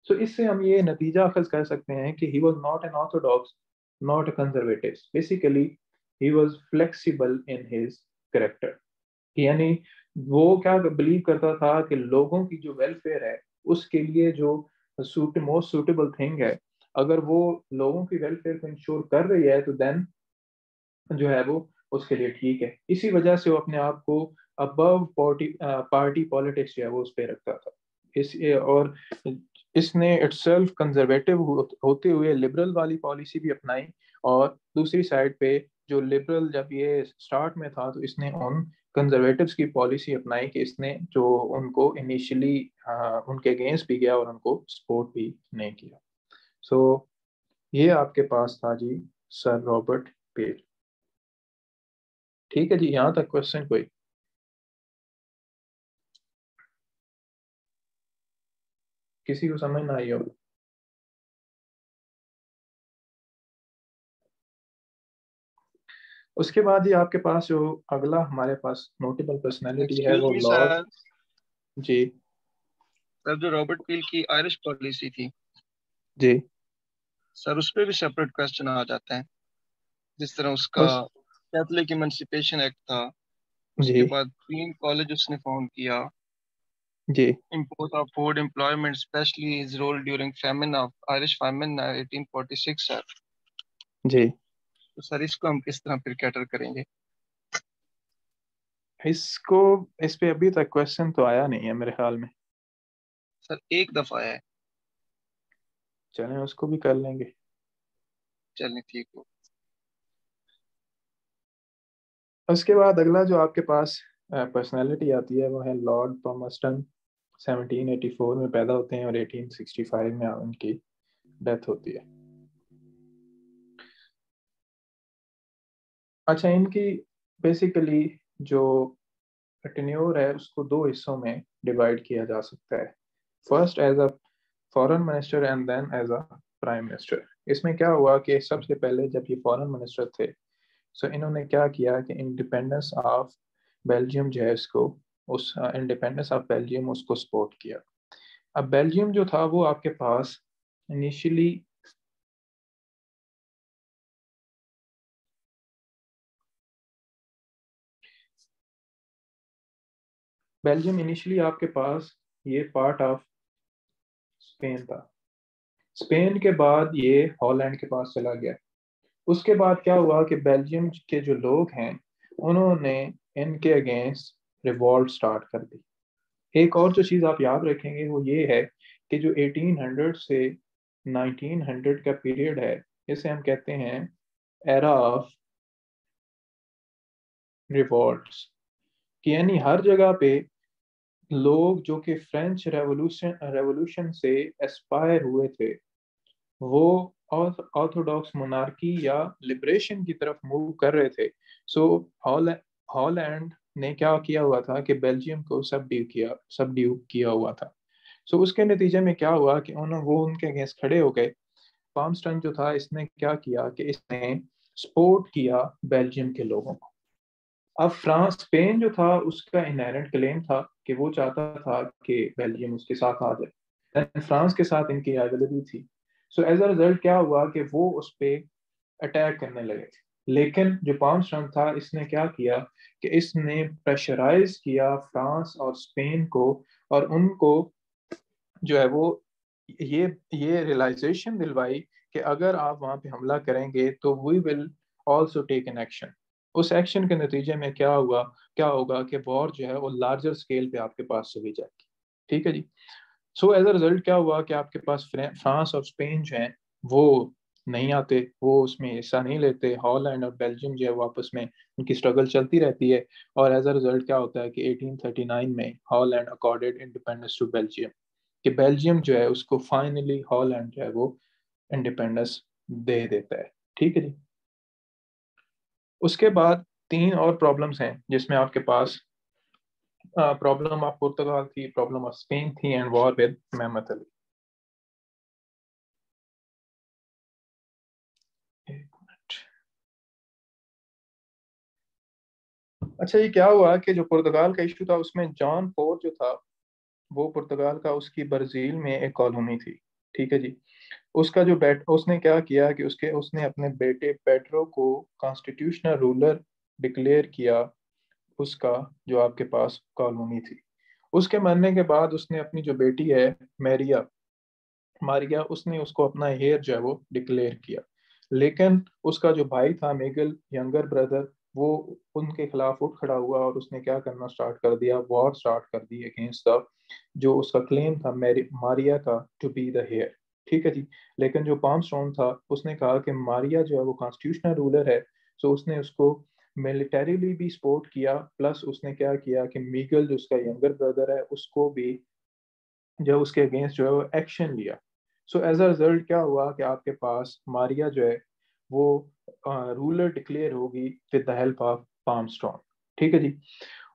Speaker 1: so इससे हम ये नतीजा अखज कर सकते हैं कि he was not an orthodox not a conservative basically he was flexible in his character यानी वो क्या बिलीव करता था कि लोगों की जो वेलफेयर है, उसके लिए जो सूट मोस्ट सुटेबल थिंग है, अगर वो लोगों की वेलफेयर को इंश्योर कर रही है तो देन जो है वो उसके लिए ठीक है। इसी वजह से वो अपने आप को अबव पार्टी पार्टी पॉलिटिक्स जो है वो उस पर रखता था। इस और इसने इट्सल्फ कंजर्वेटिव होते हुए लिबरल वाली पॉलिसी भी अपनाई और दूसरी साइड पे जो लिबरल जब ये स्टार्ट में था तो इसने उन कंजर्वेटिव्स की पॉलिसी अपनाई कि इसने जो उनको इनिशियली उनके अगेंस्ट भी गया और उनको सपोर्ट भी नहीं किया। सो so, ये आपके पास था जी सर रॉबर्ट पेज ठीक है जी यहाँ तक क्वेश्चन कोई? किसी को समझ ना आई हो? उसके बाद ही आपके पास जो अगला हमारे पास नोटेबल पर्सनालिटी है वो लॉर्ड जी।
Speaker 8: सर जो रॉबर्ट पील की आयरिश पॉलिसी थी।
Speaker 1: जी।
Speaker 8: सर उस पर भी सेपरेट क्वेश्चन आ जाता है। जिस तरह उसका कैथोलिक इमेंसिपेशन एक्ट था उसके बाद क्वीन कॉलेज उसने फाउंड किया।
Speaker 1: जी।
Speaker 8: Import of food employment especially his role during famine of Irish famine 1846 sir
Speaker 1: जी।
Speaker 8: तो सर इसको हम किस तरह फिर कैटर करेंगे?
Speaker 1: इसको इस पे अभी तक क्वेश्चन तो आया नहीं है मेरे ख्याल में।
Speaker 8: सर एक दफ़ा आया है।
Speaker 1: चलें उसको भी कर लेंगे।
Speaker 8: चलें ठीक हो।
Speaker 1: उसके बाद अगला जो आपके पास पर्सनालिटी आती है वो है लॉर्ड पॉमस्टन 1784 में पैदा होते हैं और 1865 में उनकी डेथ होती है। अच्छा इनकी बेसिकली जो टेन्योर है, उसको दो हिस्सों में डिवाइड किया जा सकता है। First as a foreign minister and then as a prime minister इसमें क्या हुआ कि सबसे पहले जब ये फॉरेन मिनिस्टर थे सो इन्होंने क्या किया कि इंडिपेंडेंस ऑफ़ बेल्जियम जो है, इसको, उस इंडिपेंडेंस ऑफ़ बेल्जियम उसको सपोर्ट किया। अब बेल्जियम जो था, वो आपके पास इनिशियली बेल्जियम इनिशियली आपके पास ये पार्ट ऑफ़ स्पेन था। स्पेन के बाद ये हॉलैंड के पास चला गया। उसके बाद क्या हुआ कि बेल्जियम के जो लोग हैं, उन्होंने इनके अगेंस्ट रिवॉल्ट स्टार्ट कर दी। एक और जो चीज़ आप याद रखेंगे, वो ये है कि जो 1800 से 1900 का पीरियड है, इसे हम कहते हैं एरा ऑफ़ रिवॉल्ट यानी हर जगह पे लोग जो कि फ्रेंच रेवोल्यूशन रेवोल्यूशन से एस्पायर हुए थे, वो ऑर्थोडॉक्स मोनार्की या लिबरेशन की तरफ़ मूव कर रहे थे। सो हॉलैंड ने क्या किया हुआ था कि बेल्जियम को सब ड्यू किया सब ड्यू किया हुआ था। सो उसके नतीजे में क्या हुआ कि उन्होंने वो उनके अगेंस्ट खड़े हो गए। पामस्टन जो था, इसने क्या किया कि इसने सपोर्ट किया बेल्जियम के लोगों को। अब फ्रांस, स्पेन जो था, उसका इनहेरेंट क्लेम था कि वो चाहता था कि बेल्जियम उसके साथ आ जाए। फ्रांस के साथ इनकी अवेलेबल थी। सो एज अ रिज़ल्ट क्या हुआ कि वो उस पर अटैक करने लगे। थे लेकिन जो रन था, इसने क्या किया कि इसने प्रेशराइज किया फ्रांस और स्पेन को और उनको जो है वो ये ये रियलाइजेशन दिलवाई कि अगर आप वहाँ पे हमला करेंगे तो we will also take an action उस एक्शन के नतीजे में क्या हुआ? क्या होगा कि वॉर जो है वो लार्जर स्केल पे आपके पास चली जाएगी। ठीक है जी? सो एज अ रिज़ल्ट क्या हुआ कि आपके पास फ्रांस और स्पेन जो है, वो नहीं आते, वो उसमें हिस्सा नहीं लेते। हॉलैंड और बेल्जियम जो है वो आपस में उनकी स्ट्रगल चलती रहती है। और एज अ रिज़ल्ट क्या होता है कि 1839 में Holland accorded independence to Belgium कि बेल्जियम जो है उसको फाइनली हॉलैंड जो है वो इंडिपेंडेंस दे देता है। ठीक है जी? उसके बाद तीन और प्रॉब्लम्स हैं, जिसमें आपके पास प्रॉब्लम ऑफ़ पुर्तगाल थी प्रॉब्लम ऑफ़ स्पेन थी and war with Mehmet Ali अच्छा ये क्या हुआ कि जो पुर्तगाल का इशू था, उसमें जॉन पोर जो था, वो पुर्तगाल का उसकी ब्राज़ील में एक कॉलोनी थी। ठीक है जी? उसका जो बेट उसने क्या किया कि उसके, उसने अपने बेटे पेड्रो को कॉन्स्टिट्यूशनल रूलर डिक्लेयर किया उसका, जो आपके पास कॉलोनी थी। उसके मरने के बाद उसने अपनी जो बेटी है, मैरिया, मारिया, उसने उसको अपना हेयर जो है वो डिक्लेयर किया। लेकिन उसका जो भाई था मेगल यंगर ब्रदर वो उनके खिलाफ उठ खड़ा हुआ और उसने क्या करना स्टार्ट कर दिया? वॉर स्टार्ट कर दी अगेंस्ट द जो उसका क्लेम था मारिया का टू बी द हेयर ठीक है जी। लेकिन जो पाम स्टोन था, उसने कहा कि मारिया जो है वो कॉन्स्टिट्यूशनल रूलर है सो उसने उसको मिलिटरीली भी सपोर्ट किया प्लस उसने क्या किया कि मीगल जो उसका यंगर ब्रदर है, उसको भी जो उसके अगेंस्ट जो है वो एक्शन लिया। सो एज अ रिज़ल्ट क्या हुआ कि आपके पास मारिया जो है, वो रूलर डिक्लेयर होगी विद द हेल्प ऑफ़ पाम स्ट्रॉन्ग ठीक है जी।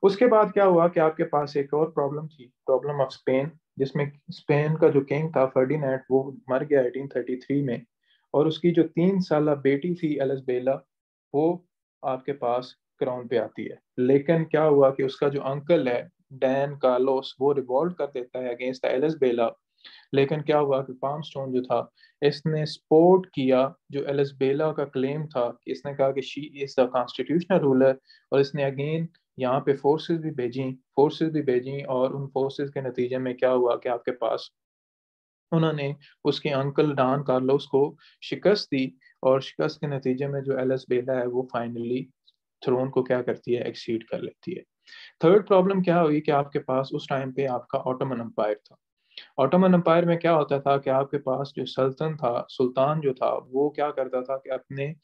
Speaker 1: उसके बाद क्या हुआ कि आपके पास एक और प्रॉब्लम थी प्रॉब्लम ऑफ़ स्पेन जिसमें स्पेन का जो किंग था फर्डिनेट वो मर गया 1833 में। और उसकी जो तीन साल बेटी थी एलिस बेला वो आपके पास क्राउन पे आती है। लेकिन क्या हुआ कि उसका जो अंकल है, डैन, कार्लोस, वो रिवॉल्ट कर देता है अगेंस्ट एलिस बेला लेकिन क्या हुआ कि पाम स्टोन जो था, इसने सपोर्ट किया, जो एलिस बेला का क्लेम था, कि इसने कहा कि she is the constitutional ruler, और इसने अगेन यहाँ पे फोर्सेस भी भेजी फोर्सेस भी भेजी और उन फोर्सेस के नतीजे में क्या हुआ कि आपके पास उन्होंने उसके अंकल डान कार्लोस को शिकस्त दी और शिकस्त के नतीजे में जो एल बेला है वो फाइनली थ्रोन को क्या करती है एक्सीड कर लेती है। थर्ड प्रॉब्लम क्या हुई कि आपके पास उस टाइम पे आपका ऑटोमन अम्पायर था। ऑटोमन अम्पायर में क्या होता था कि आपके पास जो सल्तन था सुल्तान जो था, वो क्या करता था कि अपने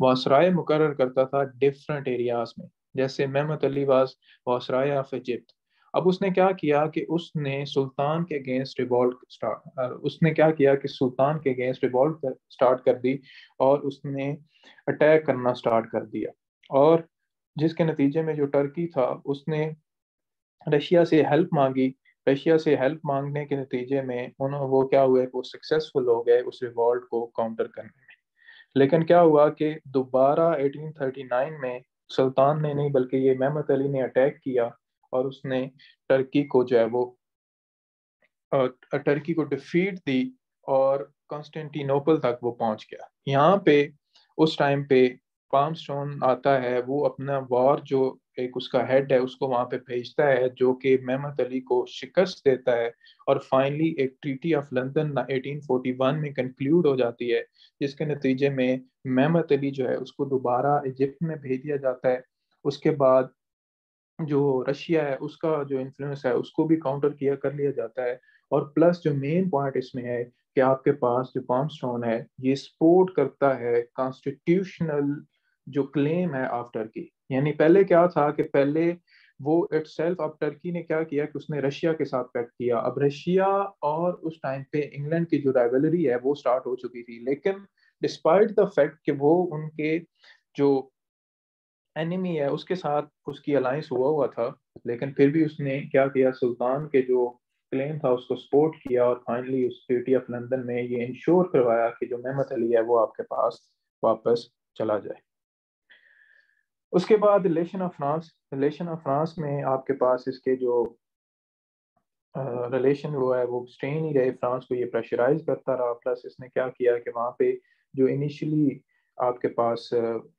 Speaker 1: वासराय मुकर करता था डिफरेंट एरियाज़ में। जैसे Mehmet Ali was of Egypt अब उसने क्या किया कि उसने सुल्तान के अगेंस्ट रिवॉल्ट स्टार्ट उसने क्या किया कि सुल्तान के अगेंस्ट रिवॉल्ट स्टार्ट कर दी और उसने अटैक करना स्टार्ट कर दिया। और जिसके नतीजे में जो टर्की था, उसने रशिया से हेल्प मांगी। रशिया से हेल्प मांगने के नतीजे में उन्होंने वो क्या हुए, वो सक्सेसफुल हो गए उस रिवॉल्ट को काउंटर करने में। लेकिन क्या हुआ कि दोबारा 1839 में सुल्तान ने नहीं, बल्कि ये महमद अली ने अटैक किया और उसने टर्की को जो है वो टर्की को डिफीट दी और कॉन्स्टेंटिनोपल तक वो पहुँच गया। यहाँ पे, उस टाइम पे पाम स्टोन आता है, वो अपना वॉर जो एक उसका हेड है, उसको वहाँ पे भेजता है, जो कि मेहमत अली को शिकस्त देता है और फाइनली एक ट्रीटी ऑफ़ लंदन 1841 में कंक्लूड हो जाती है, जिसके नतीजे में मेहमत अली जो है, उसको दोबारा इजिप्ट में भेज दिया जाता है। उसके बाद जो रशिया है, उसका जो इन्फ्लुएंस है, उसको भी काउंटर किया, कर लिया जाता है। और प्लस जो मेन पॉइंट इसमें है कि आपके पास जो पाम स्टोन है, ये सपोर्ट करता है कॉन्स्टिट्यूशनल जो क्लेम है आफ्टर टर्की यानी पहले क्या था कि पहले वो इट सेल्फ अब टर्की ने क्या किया कि उसने रशिया के साथ पैक्ट किया। अब रशिया और उस टाइम पे इंग्लैंड की जो राइवलरी है वो स्टार्ट हो चुकी थी। लेकिन डिस्पाइट द फैक्ट कि वो उनके जो एनिमी है उसके साथ उसकी अलायंस हुआ हुआ था, लेकिन फिर भी उसने क्या किया? सुल्तान के जो क्लेम था उसको सपोर्ट किया और फाइनली उस सिटी ऑफ़ लंदन में ये इंश्योर करवाया कि जो मेहमत अली है वो आपके पास वापस चला जाए। उसके बाद relation of France relation of France में आपके पास इसके जो रिलेशन uh, वो है वो स्ट्रेन ही रहे फ्रांस को ये प्रेशराइज करता रहा। प्लस इसने क्या किया कि वहाँ पे जो इनिशियली आपके पास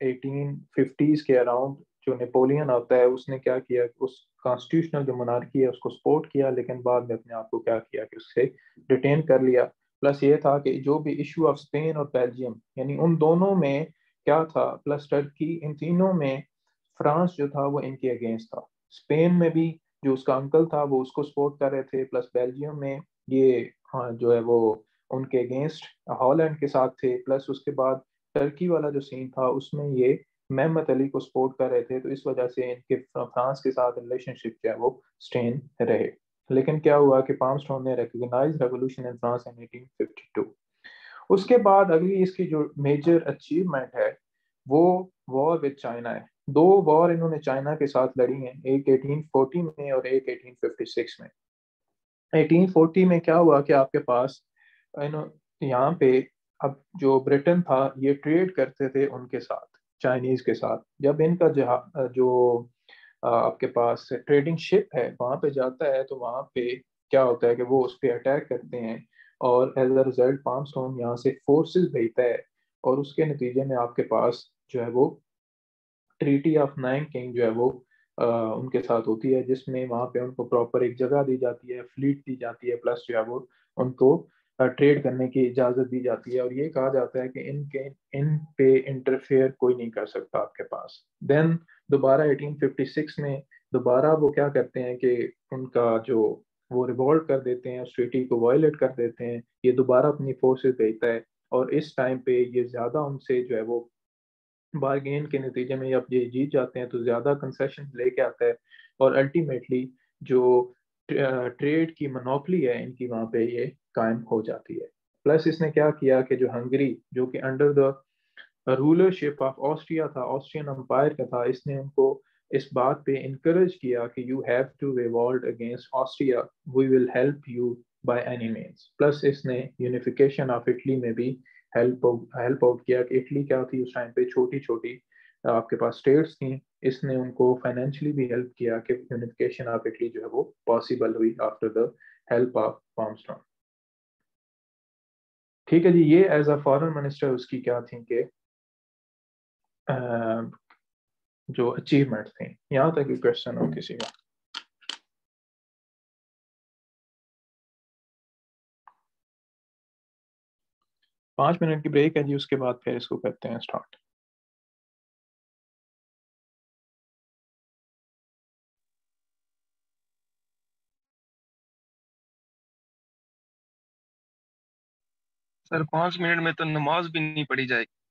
Speaker 1: एटीन फिफ्टीज़ के अराउंड जो नेपोलियन आता है उसने क्या किया उस कॉन्स्टिट्यूशनल जो मोनार्की है उसको सपोर्ट किया लेकिन बाद में अपने आप को क्या किया कि उससे डिटेन कर लिया। प्लस ये था कि जो भी इशू ऑफ़ स्पेन और बेल्जियम यानी उन दोनों में क्या था? प्लस टर्की इन तीनों में फ्रांस जो था, वो इनके अगेंस्ट था। स्पेन में भी जो उसका अंकल था, वो उसको सपोर्ट कर रहे थे। प्लस बेल्जियम में ये हाँ जो है वो उनके अगेंस्ट हॉलैंड के साथ थे। प्लस उसके बाद टर्की वाला जो सीन था, उसमें ये महमद अली को सपोर्ट कर रहे थे। तो इस वजह से इनके फ्रांस के साथ रिलेशनशिप जो है वो स्टेन रहे। लेकिन क्या हुआ कि पामस्टोन ने recognize revolution in France in 1852 उसके बाद अगली इसकी जो मेजर अचीवमेंट है, वो वॉर विद चाइना है। दो वॉर इन्होंने चाइना के साथ लड़ी हैं, एक 1840 में और एक 1856 में। 1840 में क्या हुआ कि आपके पास यहाँ पे अब जो ब्रिटेन था, ये ट्रेड करते थे उनके साथ चाइनीज़ के साथ। जब इनका जहा, जो आपके पास ट्रेडिंग शिप है, वहाँ पे जाता है तो वहाँ पे क्या होता है कि वो उस पर अटैक करते हैं। और as a result Palmerston यहाँ से फोर्सेस भेजता है और उसके नतीजे में आपके पास जो है वो ट्रीटी ऑफ़ नाइन किंग जो है वो आ, उनके साथ होती है जिसमें वहाँ पे उनको प्रॉपर एक जगह दी जाती है फ्लीट दी जाती है प्लस जो है वो उनको ट्रेड करने की इजाज़त दी जाती है और ये कहा जाता है कि इनके इन पे इंटरफेयर कोई नहीं कर सकता आपके पास। देन दोबारा 1856 में दोबारा वो क्या करते हैं कि उनका जो वो रिवॉल्ट कर देते हैं, उस ट्रीटी को वायलेट कर देते हैं, ये दोबारा अपनी फोर्सेस भेजता है और इस टाइम पे ये ज़्यादा उनसे जो है वो बारगेन के नतीजे में जब ये जीत जाते हैं तो ज़्यादा कंसेशन लेके आता है और अल्टीमेटली जो ट्रेड की मनोपली है, इनकी वहाँ पे ये कायम हो जाती है। प्लस इसने क्या किया कि जो हंगरी जो कि under the rulership of Austria था ऑस्ट्रियन अम्पायर का था, इसने उनको इस बात पे इनकरेज किया कि you have to revolt against Austria we will help you by any means plus इसने यूनिफिकेशन ऑफ़ इटली में भी हेल्प हेल्प आउट किया कि इटली क्या थी उस टाइम पे? छोटी छोटी आपके पास स्टेट्स थी। इसने उनको फाइनेंशियली भी हेल्प किया कि यूनिफिकेशन ऑफ़ इटली जो है वो पॉसिबल हुई after the help of Palmerston ठीक है जी, ये एज अ फॉरेन मिनिस्टर उसकी क्या थी कि जो अचीवमेंट थी, यहाँ तक क्वेश्चन हो किसी का। पाँच मिनट की ब्रेक है जी, उसके बाद फिर इसको करते हैं स्टार्ट
Speaker 8: सर पाँच मिनट में तो नमाज़ भी नहीं पढ़ी जाएगी।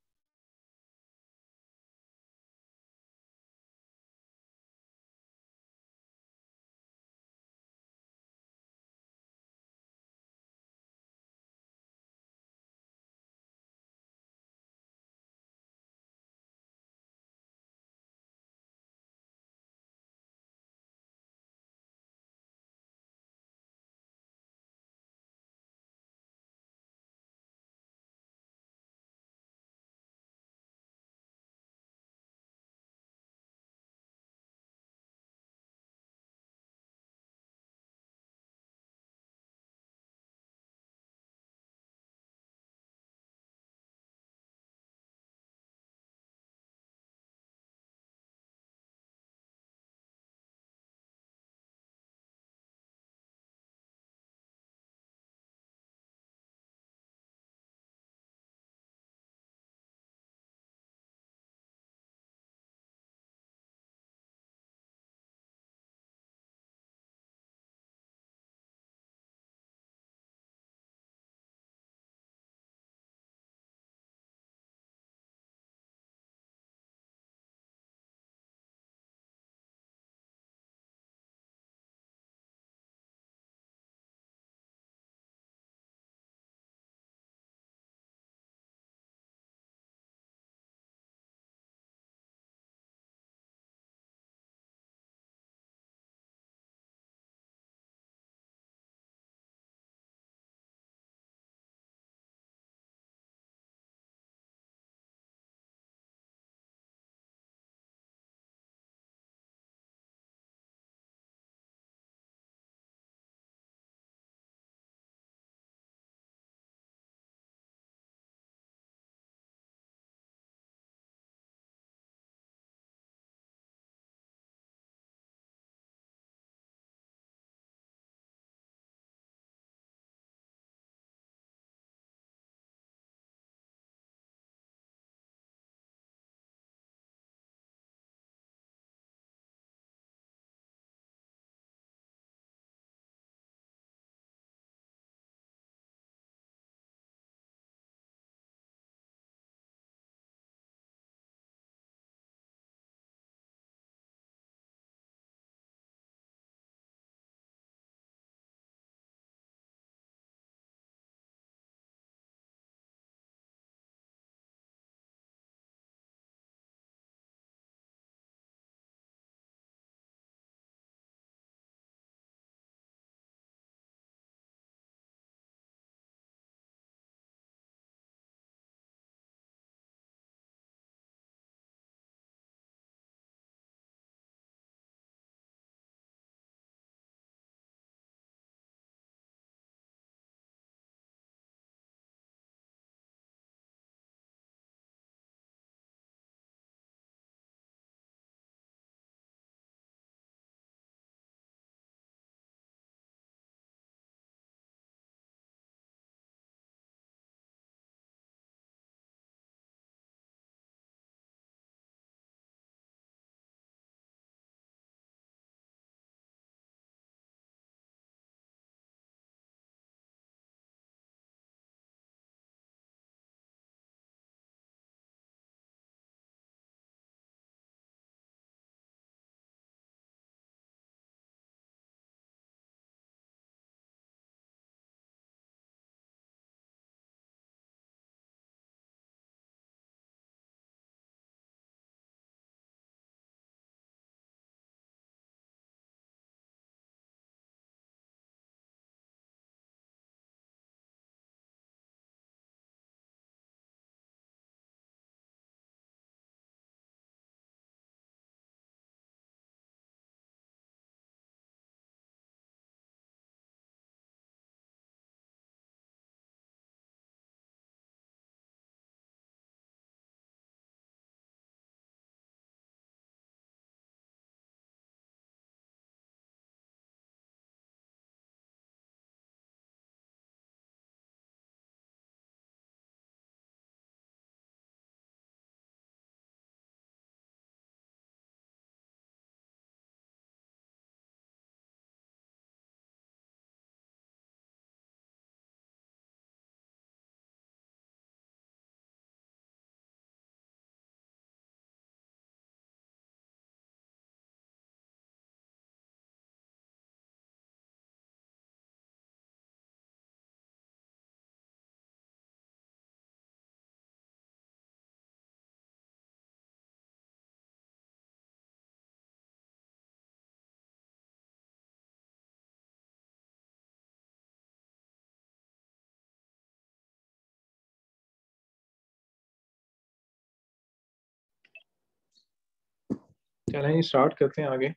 Speaker 1: चलें स्टार्ट करते हैं आगे।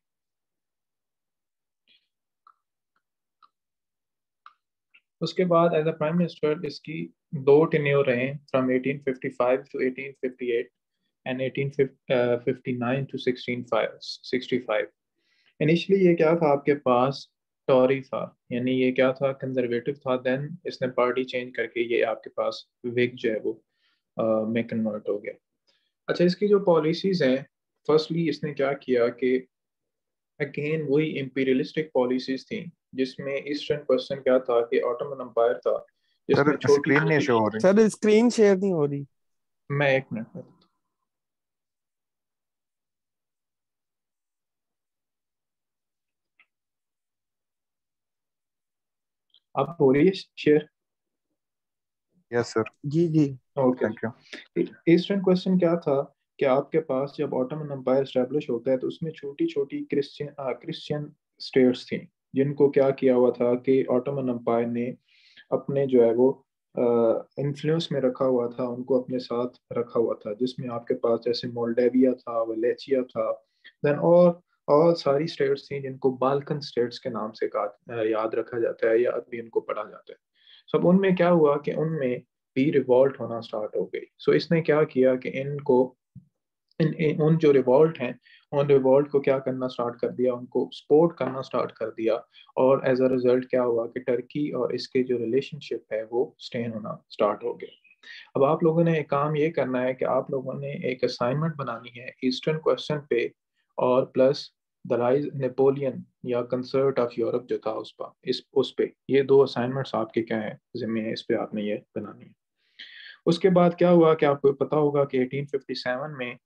Speaker 1: उसके बाद एज अ प्राइम मिनिस्टर इसकी दो टेन्योर रहे from 1855 to 1858 and 1859 to 1665 initially ये क्या था आपके पास? टॉरी था। यानी ये क्या था? कंजर्वेटिव था। देन इसने पार्टी चेंज करके ये आपके पास विग जो है वो में कन्वर्ट हो गया। अच्छा इसकी जो पॉलिसीज़ हैं फर्स्टली इसने क्या किया कि अगेन वही इंपीरियलिस्टिक पॉलिसीज़ थी जिसमें ईस्टर्न क्वेश्चन क्या था कि ऑटोमन एम्पायर था
Speaker 5: स्क्रीन नहीं शो हो रही।
Speaker 2: सर स्क्रीन शेयर नहीं हो रही।
Speaker 1: मैं एक मिनट अब हो। रही है शेयर
Speaker 5: यस सर
Speaker 2: जी जी।
Speaker 1: Okay thank you eastern question क्या था कि आपके पास जब ऑटोमन अम्पायर स्टैब्लिश होता है तो उसमें छोटी छोटी क्रिश्चियन क्रिश्चियन स्टेट्स थी जिनको क्या किया हुआ था कि ऑटोमन अम्पायर ने अपने जो है वो इन्फ्लुएंस में रखा हुआ था उनको अपने साथ रखा हुआ था जिसमें आपके पास जैसे मोल्डेविया था वलेचिया था देन और और सारी स्टेट्स थी जिनको बाल्कन स्टेट्स के नाम से याद रखा जाता है या अभी इनको पढ़ा जाता है। सब उनमें क्या हुआ कि उनमें भी रिवॉल्ट होना स्टार्ट हो गई। सो so, इसने क्या किया कि इनको इन, इन उन जो रिवॉल्ट हैं, उन रिवॉल्ट को क्या करना स्टार्ट कर दिया? उनको सपोर्ट करना स्टार्ट कर दिया। और एज अ रिज़ल्ट क्या हुआ कि टर्की और इसके जो रिलेशनशिप है, वो स्टेन होना स्टार्ट हो गया। अब आप लोगों ने एक काम ये करना है कि आप लोगों ने एक असाइनमेंट बनानी है ईस्टर्न क्वेश्चन पे और प्लस द राइज नेपोलियन या कंसर्ट ऑफ़ यूरोप जो था उस पर, इस, उस पे। ये दो असाइनमेंट्स आपके क्या है? जिम्मे है, इस पे आपने ये बनानी है। उसके बाद क्या हुआ कि आपको पता होगा कि 1857 में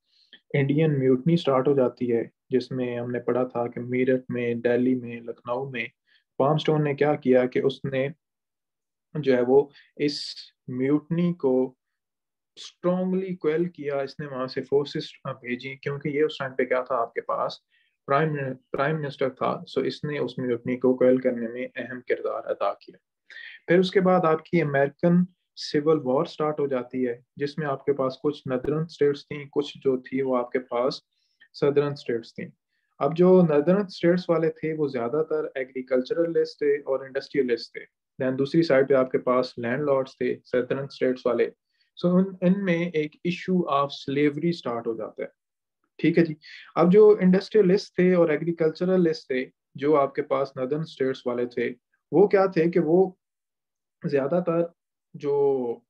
Speaker 1: इंडियन म्यूटनी स्टार्ट हो जाती है, जिसमें हमने पढ़ा था कि मीरठ में, दिल्ली में, लखनऊ में पाम स्टोन ने क्या किया कि उसने जो है वो इस म्यूटनी को स्ट्रॉन्गली क्वेल किया, इसने वहाँ से फोर्सेस भेजी, क्योंकि ये उस टाइम पे क्या था आपके पास? प्राइम प्राइम मिनिस्टर था सो इसने उस म्यूटनी को क्वेल करने में अहम किरदार अदा किया। फिर उसके बाद आपकी अमेरिकन सिविल वॉर स्टार्ट हो जाती है जिसमें आपके पास कुछ नदरन स्टेट्स थी कुछ जो थी वो आपके पास सदर्न स्टेट्स थी। अब जो नदरन स्टेट्स वाले थे वो ज़्यादातर एग्रीकल्चरलिस्ट थे और इंडस्ट्रियलिस्ट थे। दैन दूसरी साइड पे आपके पास लैंड थे सदर्न स्टेट्स वाले। सो so, इनमें एक इशू ऑफ़ स्लेवरी स्टार्ट हो जाता है। ठीक है जी? अब जो इंडस्ट्रियलिस्ट थे और एग्रीकल्चरलिस्ट थे जो आपके पास नदर्न स्टेट्स वाले थे वो क्या थे कि वो ज़्यादातर जो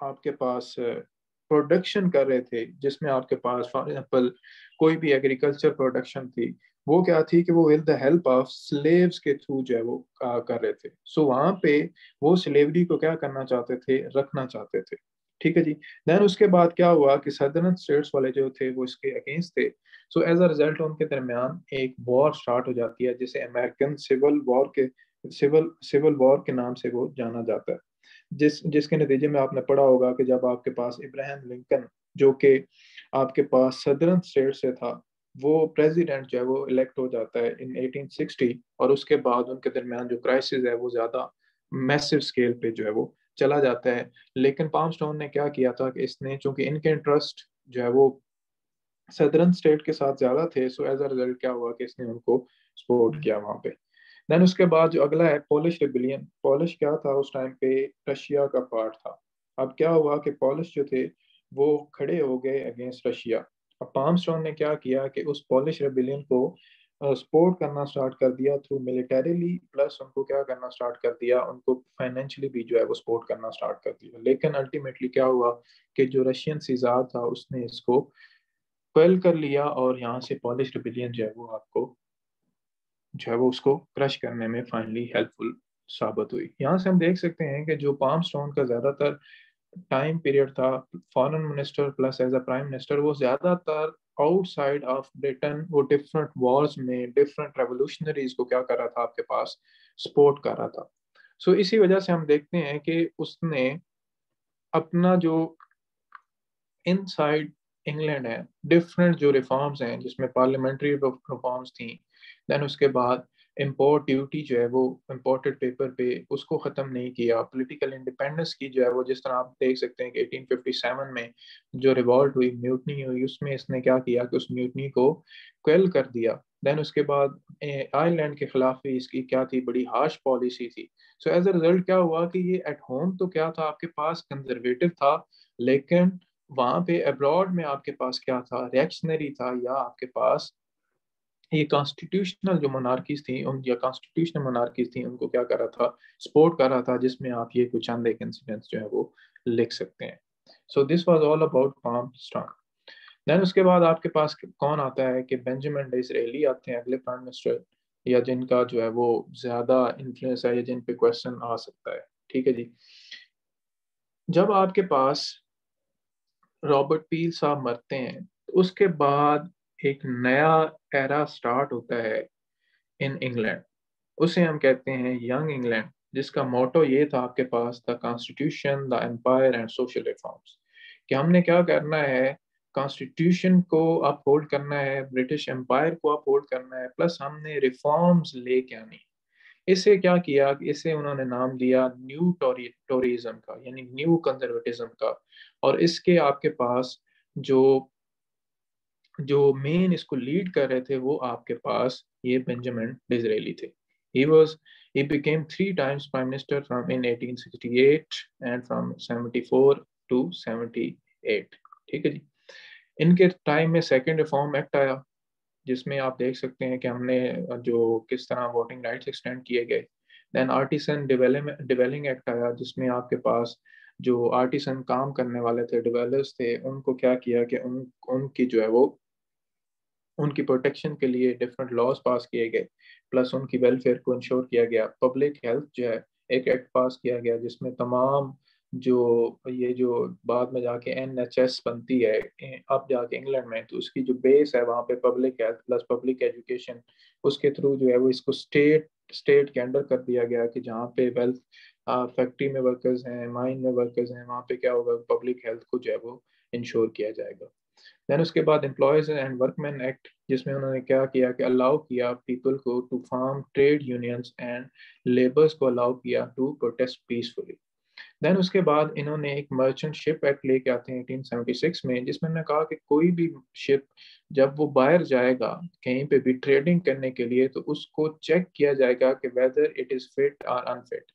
Speaker 1: आपके पास प्रोडक्शन कर रहे थे जिसमें आपके पास फॉर एग्जांपल कोई भी एग्रीकल्चर प्रोडक्शन थी वो क्या थी कि वो with the help of slaves के थ्रू जो है वो कर रहे थे। सो so, वहाँ पे वो स्लेवरी को क्या करना चाहते थे? रखना चाहते थे। ठीक है जी? देन उसके बाद क्या हुआ कि सदर्न स्टेट्स वाले जो थे वो इसके अगेंस्ट थे। सो एज अ रिज़ल्ट उनके दरमियान एक वॉर स्टार्ट हो जाती है जिसे अमेरिकन सिविल वॉर के सिविल सिविल वॉर के नाम से वो जाना जाता है। जिस जिसके नतीजे में आपने पढ़ा होगा कि जब आपके पास इब्राहिम लिंकन जो कि आपके पास सदरन स्टेट से था वो प्रेसिडेंट जो है वो इलेक्ट हो जाता है इन 1860 और उसके बाद उनके दरमियान जो क्राइसिस है वो ज़्यादा मैसिव स्केल पे जो है वो चला जाता है। लेकिन पाम स्टोन ने क्या किया था कि इसने चूँकि इनके इंटरेस्ट जो है वो सदरन स्टेट के साथ ज़्यादा थे सो एज अ रिज़ल्ट क्या हुआ कि इसने उनको सपोर्ट किया वहाँ पे। देन उसके बाद जो अगला है पॉलिश रिबिलियन पॉलिश क्या था उस टाइम पे? रशिया का पार्ट था. अब क्या हुआ कि पॉलिश जो थे, वो खड़े हो गए अगेंस्ट रशिया अब पाम ने क्या किया कि उस पॉलिश रेबिलियन को सपोर्ट करना स्टार्ट कर दिया थ्रू मिलिटरीली प्लस उनको क्या करना स्टार्ट कर दिया? उनको फाइनेंशियली भी जो है वो सपोर्ट करना स्टार्ट कर दिया. लेकिन अल्टीमेटली क्या हुआ कि जो रशियन सीजार था, उसने इसको क्वेल कर लिया और यहाँ से पॉलिश रिबिलियन जो है वो आपको जो है वो उसको क्रश करने में फाइनली हेल्पफुल साबित हुई। यहाँ से हम देख सकते हैं कि जो पाम स्टोन का ज़्यादातर टाइम पीरियड था foreign minister plus as a prime minister वो ज़्यादातर आउटसाइड ऑफ़ ब्रिटेन वो डिफरेंट वॉर्स में डिफरेंट रेवोल्यूशनरीज को क्या कर रहा था आपके पास सपोर्ट कर रहा था। सो so, इसी वजह से हम देखते हैं कि उसने अपना जो इनसाइड इंग्लैंड है डिफरेंट जो रिफॉर्म्स हैं जिसमें पार्लियामेंट्री रिफॉर्म्स थी देन उसके बाद इम्पोर्ट ड्यूटी जो है वो इम्पोर्टेड पेपर पे उसको ख़त्म नहीं किया। पॉलिटिकल इंडिपेंडेंस की जो है वो जिस तरह आप देख सकते हैं कि 1857 में जो रिवॉल्ट हुई म्यूटनी हुई, उसमें इसने क्या किया कि उस म्यूटनी को क्वेल कर दिया। देन उसके बाद आयरलैंड के खिलाफ भी इसकी क्या थी? बड़ी हार्श पॉलिसी थी। सो एज अ रिज़ल्ट क्या हुआ कि ये एट होम तो क्या था? आपके पास कंजर्वेटिव था, लेकिन वहाँ पे अब्रॉड में आपके पास क्या था? रिएक्शनरी था या आपके पास ये कॉन्स्टिट्यूशनल जो मोनार्कीज थी, उन, या कॉन्स्टिट्यूशनल मोनार्कीज थी, उनको क्या कर रहा था? सपोर्ट कर रहा था, जिसमें आप ये कुछ एक इंसिडेंट्स जो है वो लिख सकते हैं। So this was all about palm स्ट्रॉन्ग देन उसके बाद आपके पास कौन आता है कि बेंजामिन डिसरेली आते हैं, अगले प्राइम मिनिस्टर या जिनका जो है वो ज़्यादा इन्फ्लुएंस है, या जिन पे क्वेश्चन आ सकता है। ठीक है जी? जब आपके पास रॉबर्ट पील साहब मरते हैं, उसके बाद एक नया एरा स्टार्ट होता है इन इंग्लैंड उसे हम कहते हैं यंग इंग्लैंड जिसका मोटो ये था आपके पास the constitution the empire and social reforms कि हमने क्या करना है? कॉन्स्टिट्यूशन को अप होल्ड करना है ब्रिटिश एम्पायर को अप होल्ड करना है प्लस हमने रिफॉर्म्स लेके आनी। इसे क्या किया? इसे उन्होंने नाम दिया न्यू टोरी टोरिज्म का, यानी न्यू कंजर्वेटिज्म का। और इसके आपके पास जो जो मेन इसको लीड कर रहे थे, वो आपके पास ये बेंजामिन डिजरेली थे। He was, he became three times prime minister from in 1868 and from 74 to 78 ठीक है जी? इनके टाइम में सेकेंड रिफॉर्म एक्ट आया, जिसमें आप देख सकते हैं कि हमने जो किस तरह वोटिंग राइट्स एक्सटेंड किए गए। देन आर्टिसन डिवेलिंग एक्ट आया, जिसमें आपके पास जो आर्टिसन काम करने वाले थे डिवेलर्स थे, उनको क्या किया कि उन, उनकी जो है वो उनकी प्रोटेक्शन के लिए डिफरेंट लॉज पास किए गए प्लस उनकी वेलफेयर को इंश्योर किया गया। पब्लिक हेल्थ जो है, एक एक्ट पास किया गया, जिसमें तमाम जो, ये जो बाद में जाके एन एच एस बनती है अब जाके इंग्लैंड में तो उसकी जो बेस है वहाँ पे public health plus public education उसके थ्रू जो है वो इसको स्टेट स्टेट के अंडर कर दिया गया कि जहाँ पे वेल्थ फैक्ट्री में वर्कर्स हैं माइन में वर्कर्स हैं, वहाँ पे क्या होगा पब्लिक हेल्थ को जो है वो इंश्योर किया जाएगा। देन उसके बाद एम्प्लॉयज़ एंड वर्कमैन एक्ट जिसमें उन्होंने क्या किया कि अलाउ किया पीपल को to farm trade unions and labours को अलाउ किया टू प्रोटेस्ट पीसफुली देन उसके बाद इन्होंने एक मर्चेंट शिप एक्ट लेके आते हैं 1876 में, जिसमें उन्होंने कहा कि कोई भी शिप जब वो बाहर जाएगा कहीं पे भी ट्रेडिंग करने के लिए तो उसको चेक किया जाएगा कि वेदर इट इज़ फिट और unfit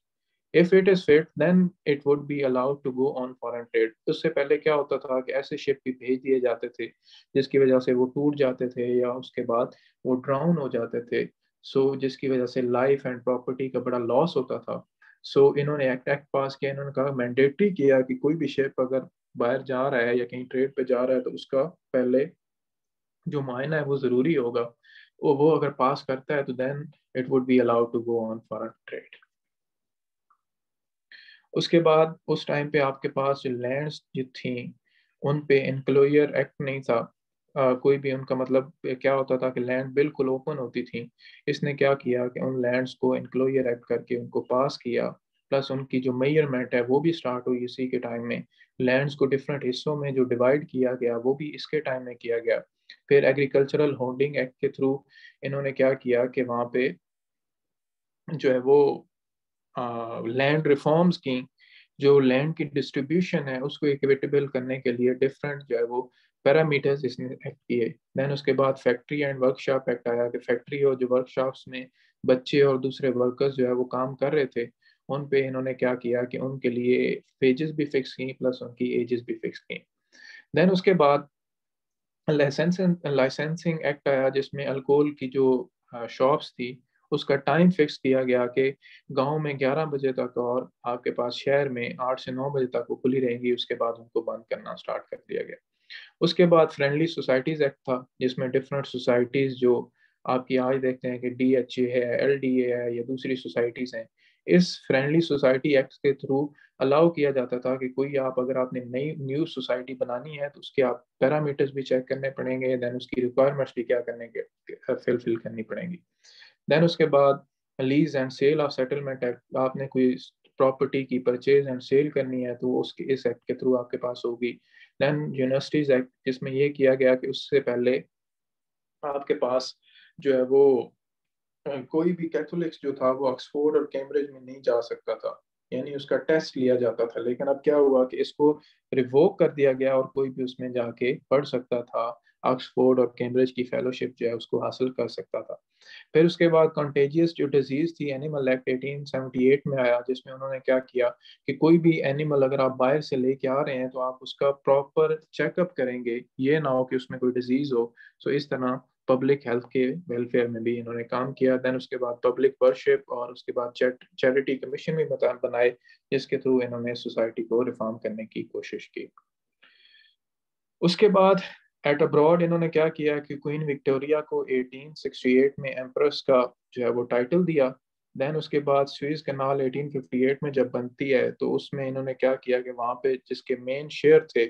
Speaker 1: if it is fit then it would be allowed to go on foreign trade उससे पहले क्या होता था कि ऐसे शिप भी भेज दिए जाते थे जिसकी वजह से वो टूट जाते थे या उसके बाद वो ड्राउन हो जाते थे। सो so, जिसकी वजह से लाइफ एंड प्रॉपर्टी का बड़ा लॉस होता था। सो so, इन्होंने एक्ट एक्ट पास किया इन्होंने कहा मैंडेटरी किया कि कोई भी शिप अगर बाहर जा रहा है या कहीं ट्रेड पे जा रहा है तो उसका पहले जो मायना है वो ज़रूरी होगा। वो अगर पास करता है तो then it would be allowed to go on for trade उसके बाद उस टाइम पे आपके पास जो लैंड्स जो थी, उन पे इंक्लोयर एक्ट नहीं था। कोई भी उनका मतलब क्या होता था कि लैंड बिल्कुल ओपन होती थी। इसने क्या किया कि उन लैंड्स को इंक्लोयर एक्ट करके उनको पास किया। प्लस उनकी जो मेयरमेंट है, वो भी स्टार्ट हुई इसी के टाइम में। लैंड्स को डिफरेंट हिस्सों में जो डिवाइड किया गया, वो भी इसके टाइम में किया गया। फिर एग्रीकल्चरल होल्डिंग एक्ट के थ्रू इन्होंने क्या किया कि वहाँ पे जो है वो लैंड रिफॉर्म्स की, जो लैंड की डिस्ट्रीब्यूशन है, उसको इक्विटेबल करने के लिए डिफरेंट जो है वो पैरामीटर्स इसने एक्ट किए। देन उसके बाद फैक्ट्री एंड वर्कशॉप एक्ट आया कि फैक्ट्री और जो वर्कशॉप्स में बच्चे और दूसरे वर्कर्स जो है वो काम कर रहे थे, उन पे इन्होंने क्या किया कि उनके लिए वेजेस भी फिक्स की प्लस उनकी एजेस भी फिक्स की। देन उसके बाद लाइसेंसिंग एक्ट आया जिसमें अल्कोहल की जो शॉप्स थी उसका टाइम फिक्स किया गया कि गाँव में 11 बजे तक और आपके पास शहर में 8 से 9 बजे तक वो खुली रहेंगी, उसके बाद उनको बंद करना स्टार्ट कर दिया गया। उसके बाद फ्रेंडली सोसाइटीज़ एक्ट था, जिसमें डिफरेंट सोसाइटीज़ जो आपकी आज देखते हैं कि डी एच ए है एल डी ए है, या दूसरी सोसाइटीज़ हैं, इस फ्रेंडली सोसाइटी एक्ट के थ्रू अलाउ किया जाता था कि कोई आप अगर आपने नई न्यू सोसाइटी बनानी है तो उसके आप पैरामीटर्स भी चेक करने पड़ेंगे देन उसकी रिक्वायरमेंट्स भी क्या करने के फिलफिल करनी पड़ेंगी। देन उसके बाद lease and sale of settlement act आपने कोई प्रॉपर्टी की परचेज एंड सेल करनी है तो उसके, इस एक्ट के थ्रू आपके पास होगी। देन यूनिवर्सिटीज एक्ट जिसमें ये किया गया कि उससे पहले आपके पास जो है वो कोई भी कैथोलिक्स जो था, वो ऑक्सफोर्ड और कैम्ब्रिज में नहीं जा सकता था। यानी उसका टेस्ट लिया जाता था। लेकिन अब क्या हुआ कि इसको रिवोक कर दिया गया और कोई भी उसमें जाके पढ़ सकता था। ऑक्सफोर्ड और कैम्ब्रिज की फेलोशिप जो है उसको हासिल कर सकता था। फिर उसके बाद कॉन्टेजियस जो डिज़ीज़ थी एनिमल एक्ट 1878 में आया, जिसमें उन्होंने क्या किया कि कोई भी एनिमल अगर आप बाहर से लेके आ रहे हैं तो आप उसका प्रॉपर चेकअप करेंगे। ये ना हो कि उसमें कोई डिज़ीज़ हो। सो इस तरह पब्लिक हेल्थ के वेलफेयर में भी इन्होंने काम किया। देन उसके बाद पब्लिक वर्शिप और उसके बाद चैरिटी कमीशन भी बनाए, जिसके थ्रू इन्होंने सोसाइटी को रिफॉर्म करने की कोशिश की। उसके बाद एट अब्रॉड इन्होंने क्या किया कि क्वीन विक्टोरिया को 1868 में एम्प्रेस का जो है वो टाइटल दिया। देन उसके बाद स्विस कनाल 1858 में जब बनती है तो उसमें इन्होंने क्या किया कि वहाँ पे जिसके मेन शेयर थे,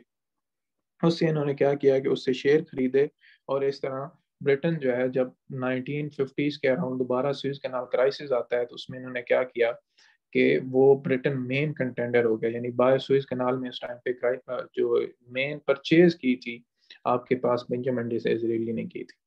Speaker 1: उससे इन्होंने क्या किया कि उससे शेयर खरीदे और इस तरह ब्रिटेन जो है, जब 1950s के अराउंड दोबारा स्विस कनाल क्राइसिस आता है तो उसमें इन्होंने क्या किया कि वो ब्रिटेन मेन कंटेंडर हो गया। यानी बाय स्विस कनाल में उस टाइम पे जो मेन परचेज की थी आपके पास बेंजामिन से इसराइली ने की थी।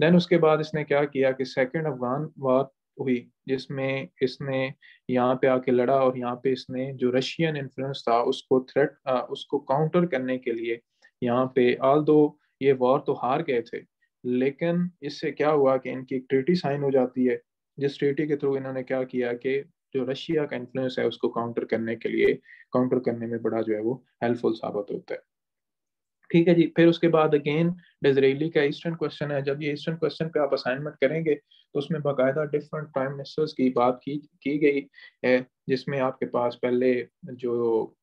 Speaker 1: देन उसके बाद इसने क्या किया कि सेकेंड अफगान वार हुई, जिसमें इसने यहाँ पे आके लड़ा और यहाँ पे इसने जो रशियन इन्फ्लुएंस था, उसको थ्रेट उसको काउंटर करने के लिए यहाँ पे आल दो ये वॉर तो हार गए थे, लेकिन इससे क्या हुआ कि इनकी एक ट्रीटी साइन हो जाती है, जिस ट्रीटी के थ्रू इन्होंने क्या किया कि जो रशिया का इन्फ्लुएंस है, उसको काउंटर करने के लिए काउंटर करने में बड़ा जो है वो हेल्पफुल साबित होता है। ठीक है जी। फिर उसके बाद अगेन डिजरेली का ईस्टर्न क्वेश्चन है। जब ये ईस्टर्न क्वेश्चन पे आप असाइनमेंट करेंगे तो उसमें बाकायदा डिफरेंट प्राइम मिनिस्टर्स की बात की की गई है, जिसमें आपके पास पहले जो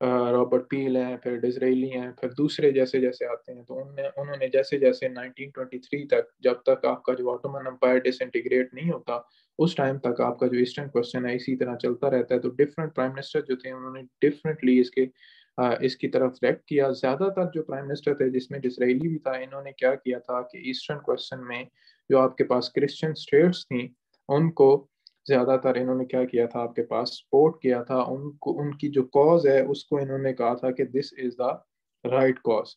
Speaker 1: रॉबर्ट पील हैं, फिर डिजरेली हैं, फिर दूसरे जैसे जैसे आते हैं तो उनने, उन्होंने जैसे जैसे 1923 तक, जब तक आपका जो ऑटोमन अम्पायर डिसइंटीग्रेट नहीं होता, उस टाइम तक आपका जो ईस्टर्न क्वेश्चन है, इसी तरह चलता रहता है। तो डिफरेंट प्राइम मिनिस्टर जो थे, उन्होंने डिफरेंटली इसके इसकी तरफ़ रेक्ट किया। ज़्यादातर जो प्राइम मिनिस्टर थे, जिसमें डिसरेली भी था, इन्होंने क्या किया था कि ईस्टर्न क्वेश्चन में जो आपके पास क्रिश्चियन स्टेट्स थी, उनको ज़्यादातर इन्होंने क्या किया था, आपके पास सपोर्ट किया था। उनको, उनकी जो कॉज है, उसको इन्होंने कहा था कि this is the right cause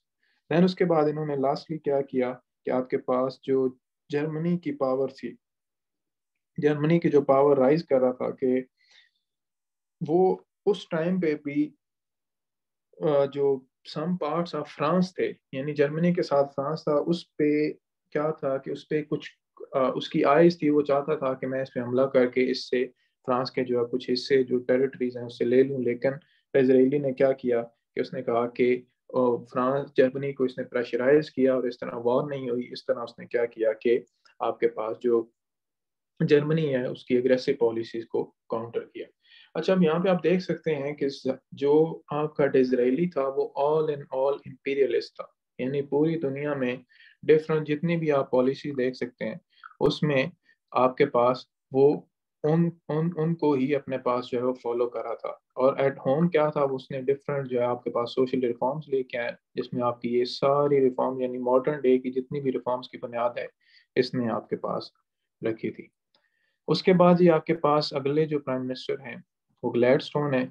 Speaker 1: then उसके बाद इन्होंने लास्टली क्या किया कि आपके पास जो जर्मनी की पावर थी जर्मनी की जो पावर राइज कर रहा था कि वो उस टाइम पे भी जो सम पार्ट्स ऑफ़ फ्रांस थे, यानी जर्मनी के साथ फ्रांस था, उस पे क्या था कि उस पे कुछ उसकी आइज़ थी, वो चाहता था कि मैं इस पर हमला करके इससे फ्रांस के जो है कुछ हिस्से, जो टेरिटरीज हैं, उससे ले लूँ। लेकिन इसराइली ने क्या किया कि उसने कहा कि फ्रांस जर्मनी को इसने प्रेशराइज किया और इस तरह वॉर नहीं हुई। इस तरह उसने क्या किया कि आपके पास जो जर्मनी है, उसकी एग्रेसिव पॉलिसीज़ को काउंटर किया। अच्छा अब यहाँ पे आप देख सकते हैं कि जो आपका डिजराइली था, वो ऑल इन ऑल इंपीरियलिस्ट था। यानी पूरी दुनिया में डिफरेंट जितनी भी आप पॉलिसी देख सकते हैं, उसमें आपके पास वो उन उन, उनको ही अपने पास जो है वो फॉलो करा था। और एट होम क्या था, उसने डिफरेंट जो है आपके पास सोशल रिफॉर्म्स लेके आए, जिसमें आपकी ये सारी रिफॉर्म यानी मॉडर्न डे की जितनी भी रिफॉर्म्स की बुनियाद है, इसने आपके पास रखी थी। उसके बाद ही आपके पास अगले जो प्राइम मिनिस्टर हैं वो ग्लैडस्टोन है।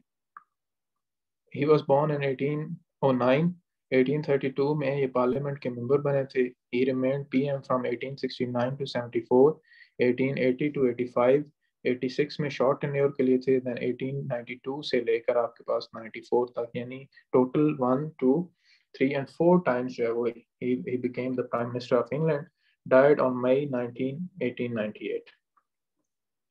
Speaker 1: ही वाज बोर्न इन 1809 1832 में ये पार्लियामेंट के मेंबर बने थे। He remained PM from 1869 to 74 1880 to 85 86 में शॉर्ट टेन्योर के लिए थे देन 1892 से लेकर आपके पास 94 तक, यानी total one two three and four times जो है वो he became the prime minister of England died on May 19 1898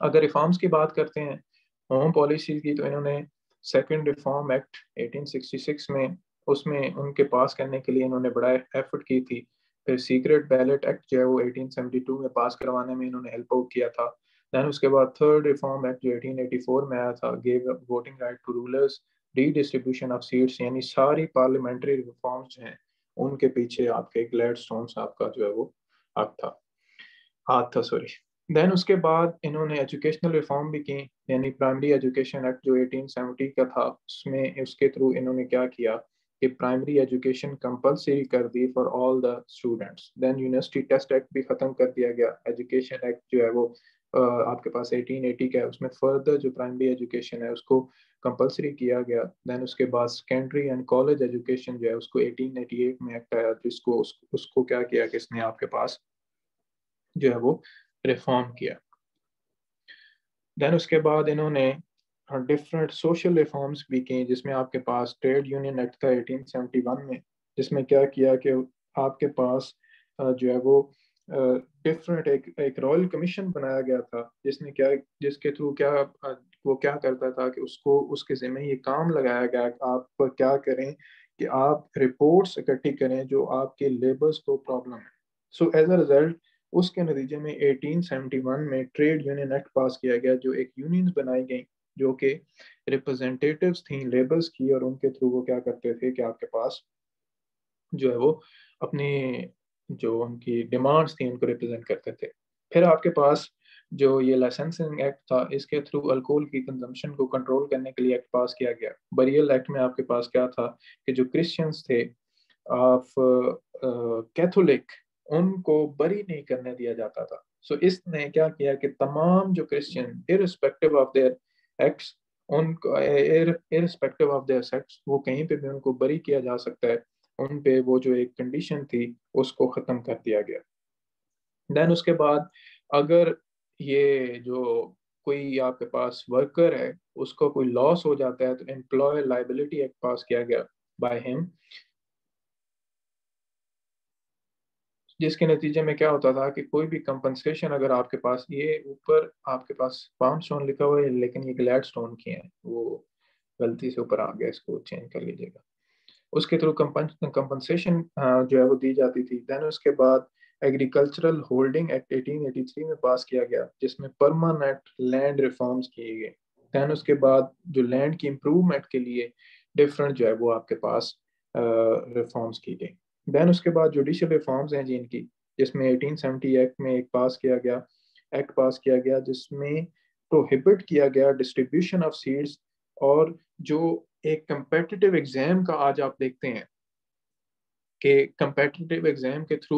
Speaker 1: अगर रिफॉर्म्स की बात करते हैं होम पॉलिसी की तो इन्होंने सेकेंड रिफॉर्म एक्ट 1866 में, उसमें उनके पास करने के लिए इन्होंने बड़ा एफर्ट की थी। फिर सीक्रेट बैलेट एक्ट जो है वो 1872 में पास करवाने में इन्होंने हेल्प आउट किया था। दैन उसके बाद थर्ड रिफॉर्म एक्ट जो 1884 में आया था gave voting right to rulers the distribution of seats यानी सारी पार्लियामेंट्री रिफॉर्म्स जो हैं, उनके पीछे आपके ग्लैड स्टोन आपका जो है वो हाथ था। हाथ था सॉरी देन उसके बाद इन्होंने एजुकेशनल रिफॉर्म भी की यानी प्राइमरी एजुकेशन एक्ट जो 1870 का था उसमें उसके थ्रू इन्होंने क्या किया कि प्राइमरी एजुकेशन कंपलसरी कर दी for all the students then university test act भी ख़त्म कर दिया गया। एजुकेशन एक्ट जो है वो आपके पास 1880 का है उसमें फर्दर जो प्राइमरी एजुकेशन है उसको कंपलसरी किया गया। देन उसके बाद सेकेंडरी एंड कॉलेज एजुकेशन जो है उसको 1888 में एक्ट आया जिसको उस, उसको क्या किया कि इसने आपके पास जो है वो रिफॉर्म किया। देन उसके बाद इन्होंने डिफरेंट सोशल रिफॉर्म्स भी किए, जिसमें आपके पास ट्रेड यूनियन एक्ट था 1871 में, जिसमें क्या किया कि आपके पास जो है वो डिफरेंट एक एक रॉयल कमीशन बनाया गया था, जिसने क्या, जिसके थ्रू क्या वो क्या करता था कि उसको, उसके ज़िम्मे ये काम लगाया गया आप क्या करें कि आप रिपोर्ट्स इकट्ठी करें जो आपके लेबर्स को प्रॉब्लम है। सो एज अ रिज़ल्ट उसके नतीजे में 1871 में ट्रेड यूनियन एक्ट पास किया गया, जो एक यूनियंस बनाई गई, जो कि रिप्रेजेंटेटिव्स थी लेबर्स की और उनके थ्रू वो क्या करते थे कि आपके पास जो है वो अपनी जो उनकी डिमांड्स थी, उनको रिप्रेजेंट करते थे। फिर आपके पास जो ये लाइसेंसिंग एक्ट था, इसके थ्रू अल्कोहल की कंजम्पशन को कंट्रोल करने के लिए एक्ट पास किया गया। बरियल एक्ट में आपके पास क्या था कि जो क्रिश्चियंस थे ऑफ़ कैथोलिक उनको बरी नहीं करने दिया जाता था। सो so, इसने क्या किया कि तमाम जो Christian irrespective of their acts उनको इरिस्पेक्टिव ऑफ़ देयर सेक्स वो कहीं पे भी उनको बरी किया जा सकता है उन पे वो जो एक कंडीशन थी उसको ख़त्म कर दिया गया। देन उसके बाद अगर ये जो कोई आपके पास वर्कर है उसको कोई लॉस हो जाता है तो एम्प्लॉय लाइबिलिटी एक्ट पास किया गया बाय हिम जिसके नतीजे में क्या होता था कि कोई भी कंपनसेशन अगर आपके पास, ये ऊपर आपके पास पाम स्टोन लिखा हुआ है, लेकिन ये ग्लैड स्टोन की है। वो गलती से ऊपर आ गया, इसको चेंज कर लीजिएगा। उसके थ्रू कंपनसेशन जो है वो दी जाती थी। देन उसके बाद एग्रीकल्चरल होल्डिंग एक्ट 1883 में पास किया गया, जिसमें परमानेंट लैंड रिफॉर्म्स किए गए। दैन उसके बाद जो लैंड की इम्प्रूवमेंट के लिए डिफरेंट जो है वो आपके पास रिफॉर्म्स की गई। दैन उसके बाद जुडिशल रिफॉर्म्स हैं जिनकी जिसमें 1870 एक्ट में एक पास किया गया एक्ट पास किया गया, जिसमें प्रोहिबिट किया गया डिस्ट्रीब्यूशन ऑफ़ सीड्स और जो एक कंपेटिटिव एग्ज़ाम का आज आप देखते हैं, कि कंपेटिटिव एग्ज़ाम के थ्रू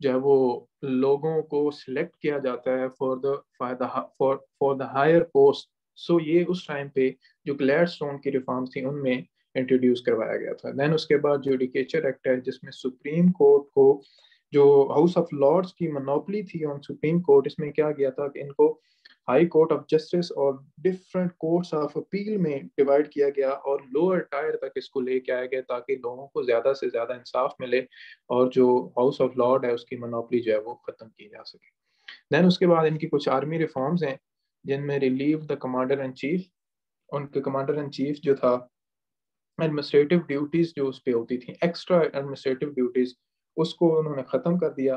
Speaker 1: जो है वो लोगों को सिलेक्ट किया जाता है for the for for the higher post so ये उस टाइम पे जो ग्लैड स्टोन की रिफॉर्म थी, उनमें इंट्रोड्यूस करवाया गया था। देन उसके बाद जो जुडिकेचर एक्ट है, जिसमें सुप्रीम कोर्ट को जो हाउस ऑफ़ लॉर्ड्स की मनोपली थी ऑन सुप्रीम कोर्ट इसमें क्या किया था कि इनको हाई कोर्ट ऑफ़ जस्टिस और डिफरेंट कोर्ट्स ऑफ़ अपील में डिवाइड किया गया और लोअर टायर तक इसको लेके आया गया ताकि लोगों को ज़्यादा से ज़्यादा इंसाफ मिले और जो हाउस ऑफ़ लॉर्ड है, उसकी मनोपली जो है, वो ख़त्म की जा सके। देन उसके बाद इनकी कुछ आर्मी रिफॉर्म्स हैं, जिनमें relieve the commander in chief उनके कमांडर इन चीफ जो था एडमिनिस्ट्रेटिव ड्यूटीज़ जो उस पर होती थी एक्स्ट्रा एडमिनिस्ट्रेटिव ड्यूटीज़ उसको उन्होंने ख़त्म कर दिया।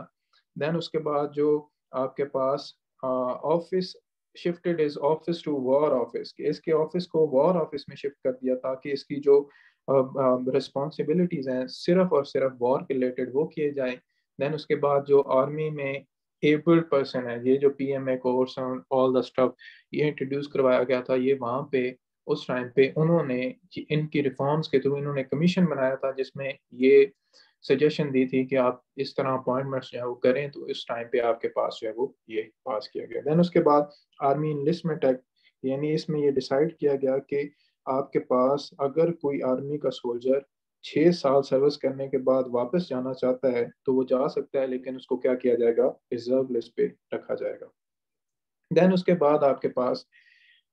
Speaker 1: देन उसके बाद जो आपके पास office shifted is office to war office इसके ऑफ़िस को वॉर ऑफ़िस में शिफ्ट कर दिया ताकि इसकी जो रिस्पॉन्सिबिलिटीज हैं, सिर्फ़ और सिर्फ़ वॉर रिलेटेड वो किए जाएँ। देन उसके बाद जो आर्मी में एबल्ड पर्सन है, ये जो P M A course all the stuff ये इंट्रोड्यूस करवाया गया था, ये वहाँ पे उस टाइम पे उन्होंने इनकी रिफॉर्म्स के थ्रू इन्होंने कमीशन बनाया था, जिसमें ये सजेशन दी थी कि आप इस तरह अपॉइंटमेंट्स जो है वो करें तो इस टाइम पे आपके पास जो है वो ये पास किया गया। देन उसके बाद आर्मी इनलिस्टमेंट एक्ट यानी इसमें ये डिसाइड किया गया कि आपके पास अगर कोई आर्मी का सोल्जर छः साल सर्विस करने के बाद वापस जाना चाहता है तो वो जा सकता है, लेकिन उसको क्या किया जाएगा? रिज़र्व लिस्ट पे रखा जाएगा। देन उसके बाद आपके पास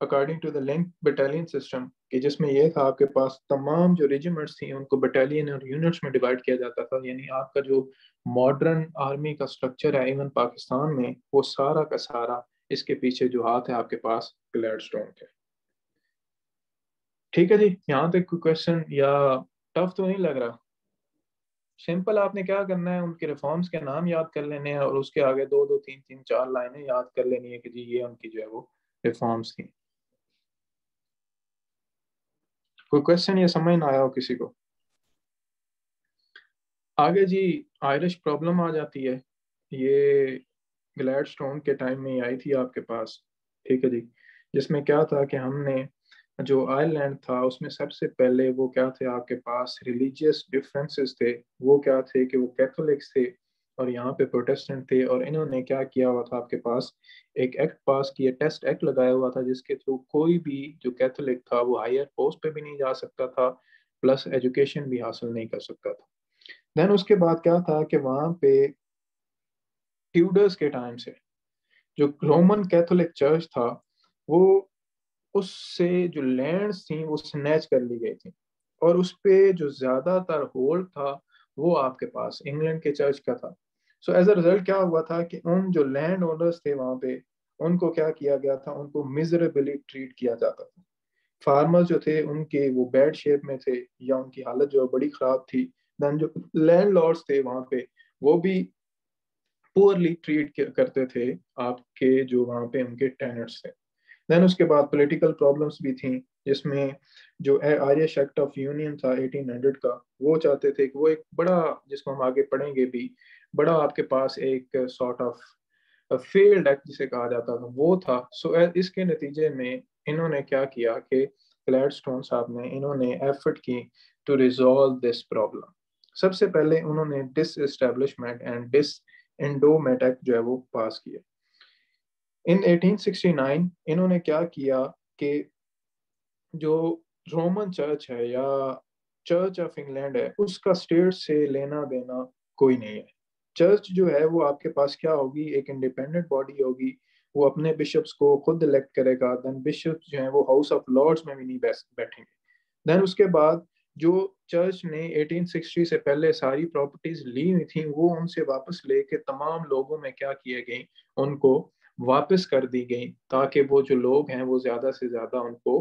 Speaker 1: according to the link battalion system कि जिसमें यह था आपके पास तमाम जो रेजिमेंट्स थी, उनको बटालियन और यूनिट्स में डिवाइड किया जाता था, यानी आपका जो मॉडर्न आर्मी का स्ट्रक्चर है इवन पाकिस्तान में, वो सारा का सारा इसके पीछे जो हाथ है आपके पास ग्लैड स्टोन के। ठीक है जी, यहाँ तक कोई क्वेश्चन या टफ तो नहीं लग रहा? सिंपल आपने क्या करना है, उनके रिफॉर्म्स के नाम याद कर लेने हैं और उसके आगे दो दो, तीन तीन, चार लाइनें याद कर लेनी है कि जी ये उनकी जो है वो रिफॉर्म्स थी। कोई क्वेश्चन या समझ ना आया हो किसी को? आगे जी आयरिश प्रॉब्लम आ जाती है। ये ग्लैड स्टोन के टाइम में आई थी आपके पास, ठीक है जी? जिसमें क्या था कि हमने जो आयरलैंड था, उसमें सबसे पहले वो क्या थे आपके पास? रिलीजियस डिफरेंसेस थे। वो क्या थे कि वो कैथोलिक्स थे। और यहाँ पे प्रोटेस्टेंट थे और इन्होंने क्या किया हुआ था आपके पास? एक एक्ट पास किया टेस्ट एक्ट लगाया हुआ था जिसके थ्रू कोई भी जो कैथोलिक था वो हायर पोस्ट पे भी नहीं जा सकता था प्लस एजुकेशन भी हासिल नहीं कर सकता था। देन उसके बाद क्या था कि वहाँ पे ट्यूडर्स के टाइम से जो रोमन कैथोलिक चर्च था, वो उससे जो लैंड्स थी वो स्नैच कर ली गई थी। और उस पर जो ज़्यादातर होल्ड था वो आपके पास इंग्लैंड के चर्च का था। सो एज अ रिज़ल्ट क्या हुआ था कि उन जो लैंड ओनर्स थे वहाँ पे, उनको क्या किया गया था? उनको मिजरेबली ट्रीट किया जाता था। फार्मर जो थे, उनके वो बैड शेप में थे, या उनकी हालत जो बड़ी खराब थी। देन जो लैंड लॉर्ड्स थे वहाँ पे, वो भी पुअरली ट्रीट करते थे आपके जो वहाँ पे उनके टेनेंट्स थे। देन उसके बाद पॉलिटिकल प्रॉब्लम्स भी थी। जिसमें जो आयरिश एक्ट ऑफ़ यूनियन था 1800 का, वो चाहते थे कि वो एक बड़ा, जिसको हम आगे पढ़ेंगे भी, बड़ा आपके पास एक सॉर्ट ऑफ़ फ़ील्ड एक्ट जिसे कहा जाता था, वो था। सो इसके नतीजे में इन्होंने क्या किया कि ग्लैडस्टोन साहब ने, इन्होंने एफर्ट की टू रिजॉल्व दिस प्रॉब्लम सबसे पहले उन्होंने disestablishment and disendowment act जो है वो पास किया। इन 1869 इन्होंने क्या किया कि जो रोमन चर्च है या चर्च ऑफ़ इंग्लैंड है, उसका स्टेट से लेना देना कोई नहीं है। चर्च जो है, वो आपके पास क्या होगी? एक इंडिपेंडेंट बॉडी होगी। वो अपने बिशप्स को खुद इलेक्ट करेगा। देन बिशप्स जो है, वो हाउस ऑफ़ लॉर्ड्स में भी नहीं बैठेंगे। देन उसके बाद जो चर्च ने 1860 से पहले सारी प्रॉपर्टीज़ ली हुई थी, वो उनसे वापस लेके तमाम लोगों में क्या किए गई? उनको वापस कर दी गई, ताकि वो जो लोग हैं, वो ज़्यादा से ज़्यादा उनको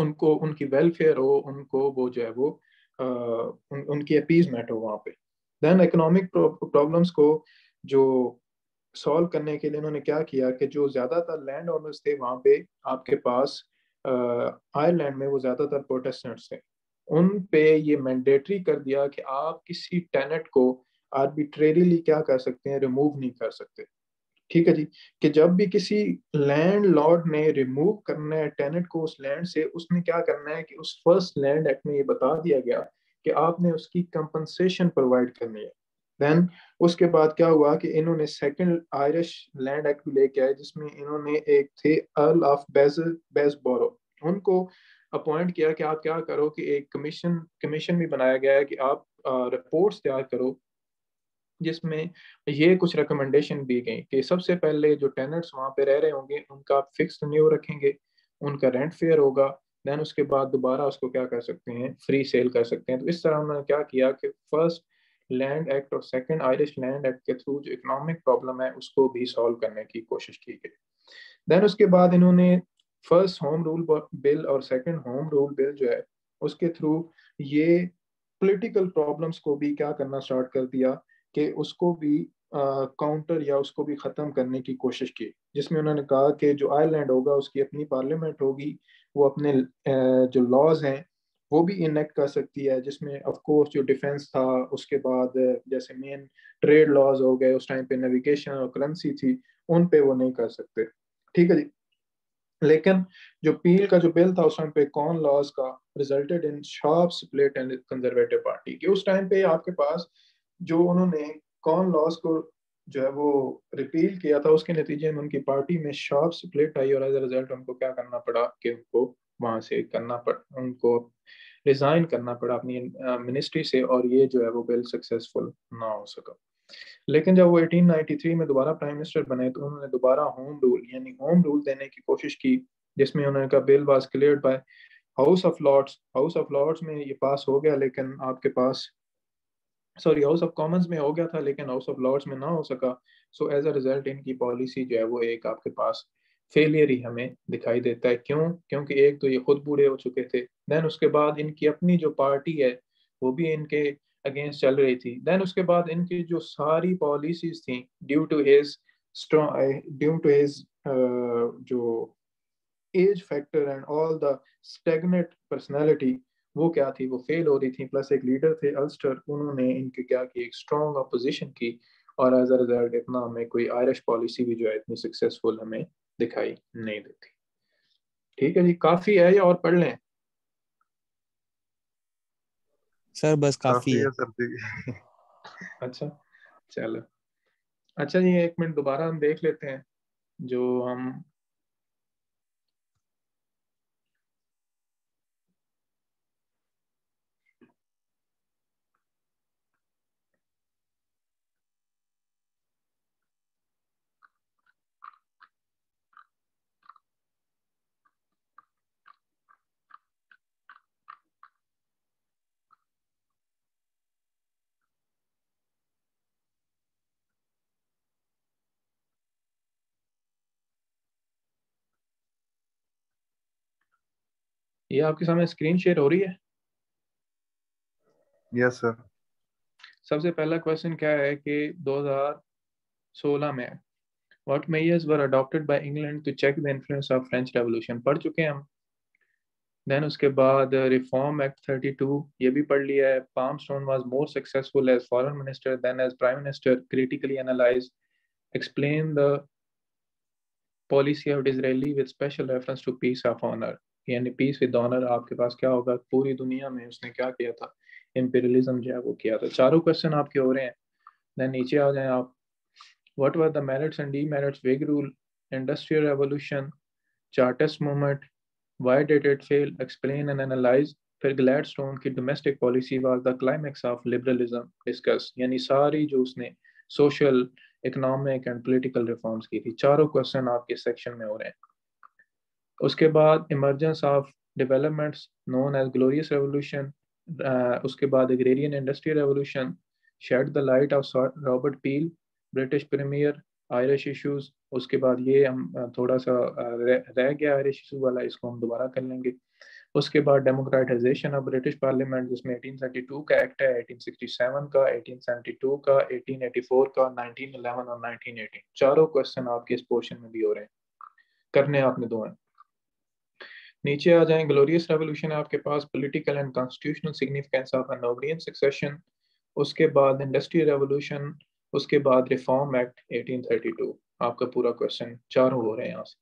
Speaker 1: उनको उनकी वेलफेयर हो उनको वो जो है वो आ, उन, उनकी अपीजमेंट हो वहाँ पे। देन इकोनॉमिक प्रॉब्लम्स को जो सॉल्व करने के लिए उन्होंने क्या किया कि जो ज़्यादातर लैंड ओनर्स थे वहाँ पे आपके पास आयरलैंड में वो ज़्यादातर प्रोटेस्टेंट्स थे। उन पे ये मैंडेटरी कर दिया कि आप किसी टेनेट को आर्बिट्रेरीली क्या कर सकते हैं रिमूव नहीं कर सकते। ठीक है जी, कि जब भी किसी लैंड लॉर्ड ने रिमूव करना है टेनेट को उस लैंड से, उसने क्या करना है कि उस फ़र्स्ट लैंड एक्ट में ये बता दिया गया कि आपने उसकी कंपनसेशन प्रोवाइड करनी है। देन उसके बाद क्या हुआ कि इन्होंने सेकंड आयरिश लैंड एक्ट भी लेके आए, जिसमें इन्होंने एक थे अर्ल ऑफ़ बेजल बेसबोरो उनको अपॉइंट किया कि आप क्या करो कि एक कमीशन कमीशन भी बनाया गया है कि आप रिपोर्ट्स तैयार करो जिसमें ये कुछ रिकमेंडेशन दी गई कि सबसे पहले जो टेनेंट्स वहाँ पे रह रहे होंगे, उनका फिक्स न्यू रखेंगे, उनका रेंट फेयर होगा देन उसके बाद दोबारा उसको क्या कर सकते हैं फ्री सेल कर सकते हैं। तो इस तरह उन्होंने क्या किया कि फ़र्स्ट लैंड एक्ट और सेकंड आयरिश लैंड एक्ट के थ्रू जो इकोनॉमिक प्रॉब्लम है, उसको भी सॉल्व करने की कोशिश की गई। देन उसके बाद इन्होंने फ़र्स्ट होम रूल बिल और सेकंड होम रूल बिल जो है, उसके थ्रू ये पॉलिटिकल प्रॉब्लम्स को भी क्या करना स्टार्ट कर दिया। कि उसको भी काउंटर या उसको भी ख़त्म करने की कोशिश की। जिसमें उन्होंने कहा कि जो आयरलैंड होगा, उसकी अपनी पार्लियामेंट होगी, वो अपने जो लॉज हैं, वो भी इनेक्ट कर सकती है। जिसमें ऑफ़ कोर्स जो डिफेंस था, उसके बाद जैसे मेन ट्रेड लॉज हो गए, उस टाइम पे नेविगेशन और करेंसी थी, उन पे वो नहीं कर सकते। ठीक है जी? लेकिन जो पील का जो बिल था, उस टाइम पे कॉन लॉज का resulted in sharp split and Conservative Party कि उस टाइम पे आपके पास जो उन्होंने कॉन लॉस को जो है वो रिपील किया था, उसके नतीजे में उनकी पार्टी में शार्प स्प्लिट आई और एज अ रिज़ल्ट उनको क्या करना पड़ा कि उनको वहाँ से करना पड़ा, उनको रिजाइन करना पड़ा अपनी मिनिस्ट्री से और ये जो है वो बिल सक्सेसफुल ना हो सका। लेकिन जब वो 1893 में दोबारा प्राइम मिनिस्टर बने तो उन्होंने दोबारा होम रूल यानी होम रूल देने की कोशिश की, जिसमें उन्होंने कहा bill was clear by House of Lords House of Lords में ये पास हो गया, लेकिन आपके पास सॉरी हाउस ऑफ़ कॉमन्स में हो गया था, लेकिन हाउस ऑफ़ लॉर्ड्स में ना हो सका। सो एज अ रिज़ल्ट इनकी पॉलिसी जो है वो एक आपके पास फेलियर ही हमें दिखाई देता है। क्यों? क्योंकि एक तो ये खुद बूढ़े हो चुके थे। देन उसके बाद इनकी अपनी जो पार्टी है, वो भी इनके अगेंस्ट चल रही थी। देन उसके बाद इनकी जो सारी पॉलिसीज़ थी due to his due to his जो age factor and all the stagnate personality वो क्या थी? वो फेल हो रही थी प्लस एक लीडर थे अल्स्टर उन्होंने इनके क्या की एक स्ट्रॉन्ग अपोजिशन की और एज अ रिज़ल्ट इतना हमें कोई आयरिश पॉलिसी भी जो है इतनी सक्सेसफुल हमें दिखाई नहीं देती। ठीक है जी काफ़ी है या और पढ़ लें?
Speaker 2: सर बस काफ़ी, काफ़ी है।
Speaker 5: सर (laughs)
Speaker 1: अच्छा चलो। अच्छा जी एक मिनट दोबारा हम देख लेते हैं जो हम ये आपके सामने स्क्रीन शेयर हो रही है?
Speaker 5: यस yes, सर
Speaker 1: सबसे पहला क्वेश्चन क्या है कि 2016 में what measures were adopted by England to check the influence of French revolution पढ़ चुके हैं हम। देन उसके बाद रिफॉर्म एक्ट 32 ये भी पढ़ लिया है। Palmerston was more successful as foreign minister than as prime minister critically analyse explain the policy of Disraeli with special reference to peace of honour यानी पीस विद ऑनर आपके पास क्या होगा? पूरी दुनिया में उसने क्या किया था? इम्पीरियलिज्म जो है वो किया था। चारों क्वेश्चन आपके हो रहे हैं। देन नीचे आ जाएँ आप। What were the merits and demerits Whig rule industrial revolution Chartist movement why did it fail explain and analyse फिर ग्लैडस्टोन की domestic policy was the climax of liberalism discuss यानी सारी जो उसने social economic and political reforms की थी, चारों question आपके सेक्शन में हो रहे हैं। उसके बाद emergence of developments known as glorious revolution उसके बाद agrarian industrial revolution shed the light of Robert Peel British premier Irish issues उसके बाद ये हम थोड़ा सा रह, रह गया आयरिश इशू वाला इसको हम दोबारा कर लेंगे। उसके बाद डेमोक्रेटाइजेशन ऑफ़ ब्रिटिश पार्लियामेंट जिसमें 1832 का एक्ट है 1867 का 1872 का 1884 का 1911 और 1918 चारों क्वेश्चन आपके इस पोर्शन में भी हो रहे हैं। करने आपने दो हैं। नीचे आ जाएँ। ग्लोरियस रेवोल्यूशन आपके पास। Political and constitutional significance of Hanoverian succession उसके बाद इंडस्ट्रियल रेवोल्यूशन उसके बाद रिफॉर्म एक्ट 1832 आपका पूरा क्वेश्चन चार हो रहे हैं यहाँ से।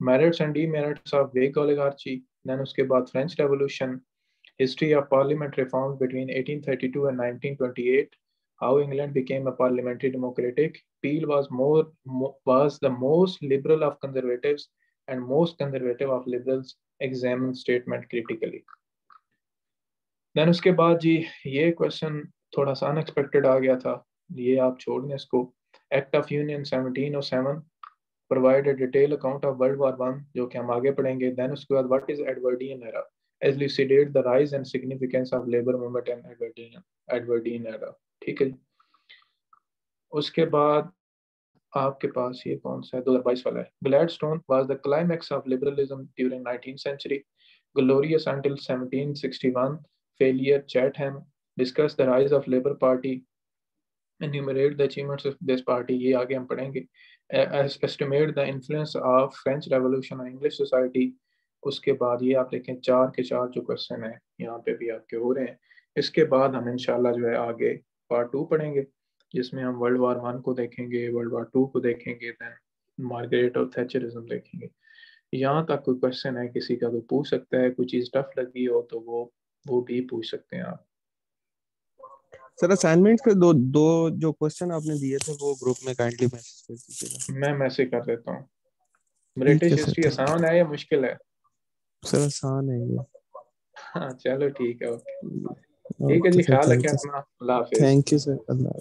Speaker 1: Merits and demerits of Whig oligarchy then उसके बाद French revolution history of parliament reforms between 1832 and 1928 how England became a parliamentary democratic. Peel was more was the most liberal of conservatives and most conservative of liberals examine statement critically. Then उसके बाद जी ये question थोड़ा सा unexpected आ गया था ये आप छोड़ दें इसको act of union 1707 provide a detail account of world war one जो कि हम आगे पढ़ेंगे देन उसके बाद what is Edwardian era elucidate the rise and significance of labor movement and Edwardian Edwardian era ठीक है उसके बाद आपके पास ये कौन सा है? दो हज़ार बाईस वाला है। Gladstone was the climax of liberalism during nineteen century glorious until seventeen sixty one failure Chatham discuss the rise of Labour Party enumerate the achievements of this party ये आगे हम पढ़ेंगे। Estimate the influence of French revolution on English society उसके बाद ये आप देखें, चार के चार जो क्वेश्चन है, यहाँ पे भी आपके हो रहे हैं। इसके बाद हम इनशाला जो है आगे पार्ट टू पढ़ेंगे। जिसमें हम वर्ल्ड वार वन को देखेंगे वर्ल्ड वार टू को देखेंगे देन मार्गरेट और थैचरिज्म देखेंगे। यहाँ तक कोई क्वेश्चन है किसी का तो पूछ सकता है कोई चीज़ टफ लगी हो तो वो वो भी पूछ सकते हैं आप।
Speaker 2: सर असाइनमेंट के दो दो जो क्वेश्चन आपने दिए थे वो ग्रुप में काइंडली मैसेज कर दीजिएगा।
Speaker 1: मैं मैसेज कर देता हूँ। ब्रिटिश हिस्ट्री आसान है या मुश्किल है?
Speaker 2: सर आसान है ये।
Speaker 1: हाँ चलो ठीक है ओके ठीक है जी ख्याल रखें अपना। अल्लाह हाफिज।
Speaker 2: Thank you sir Allah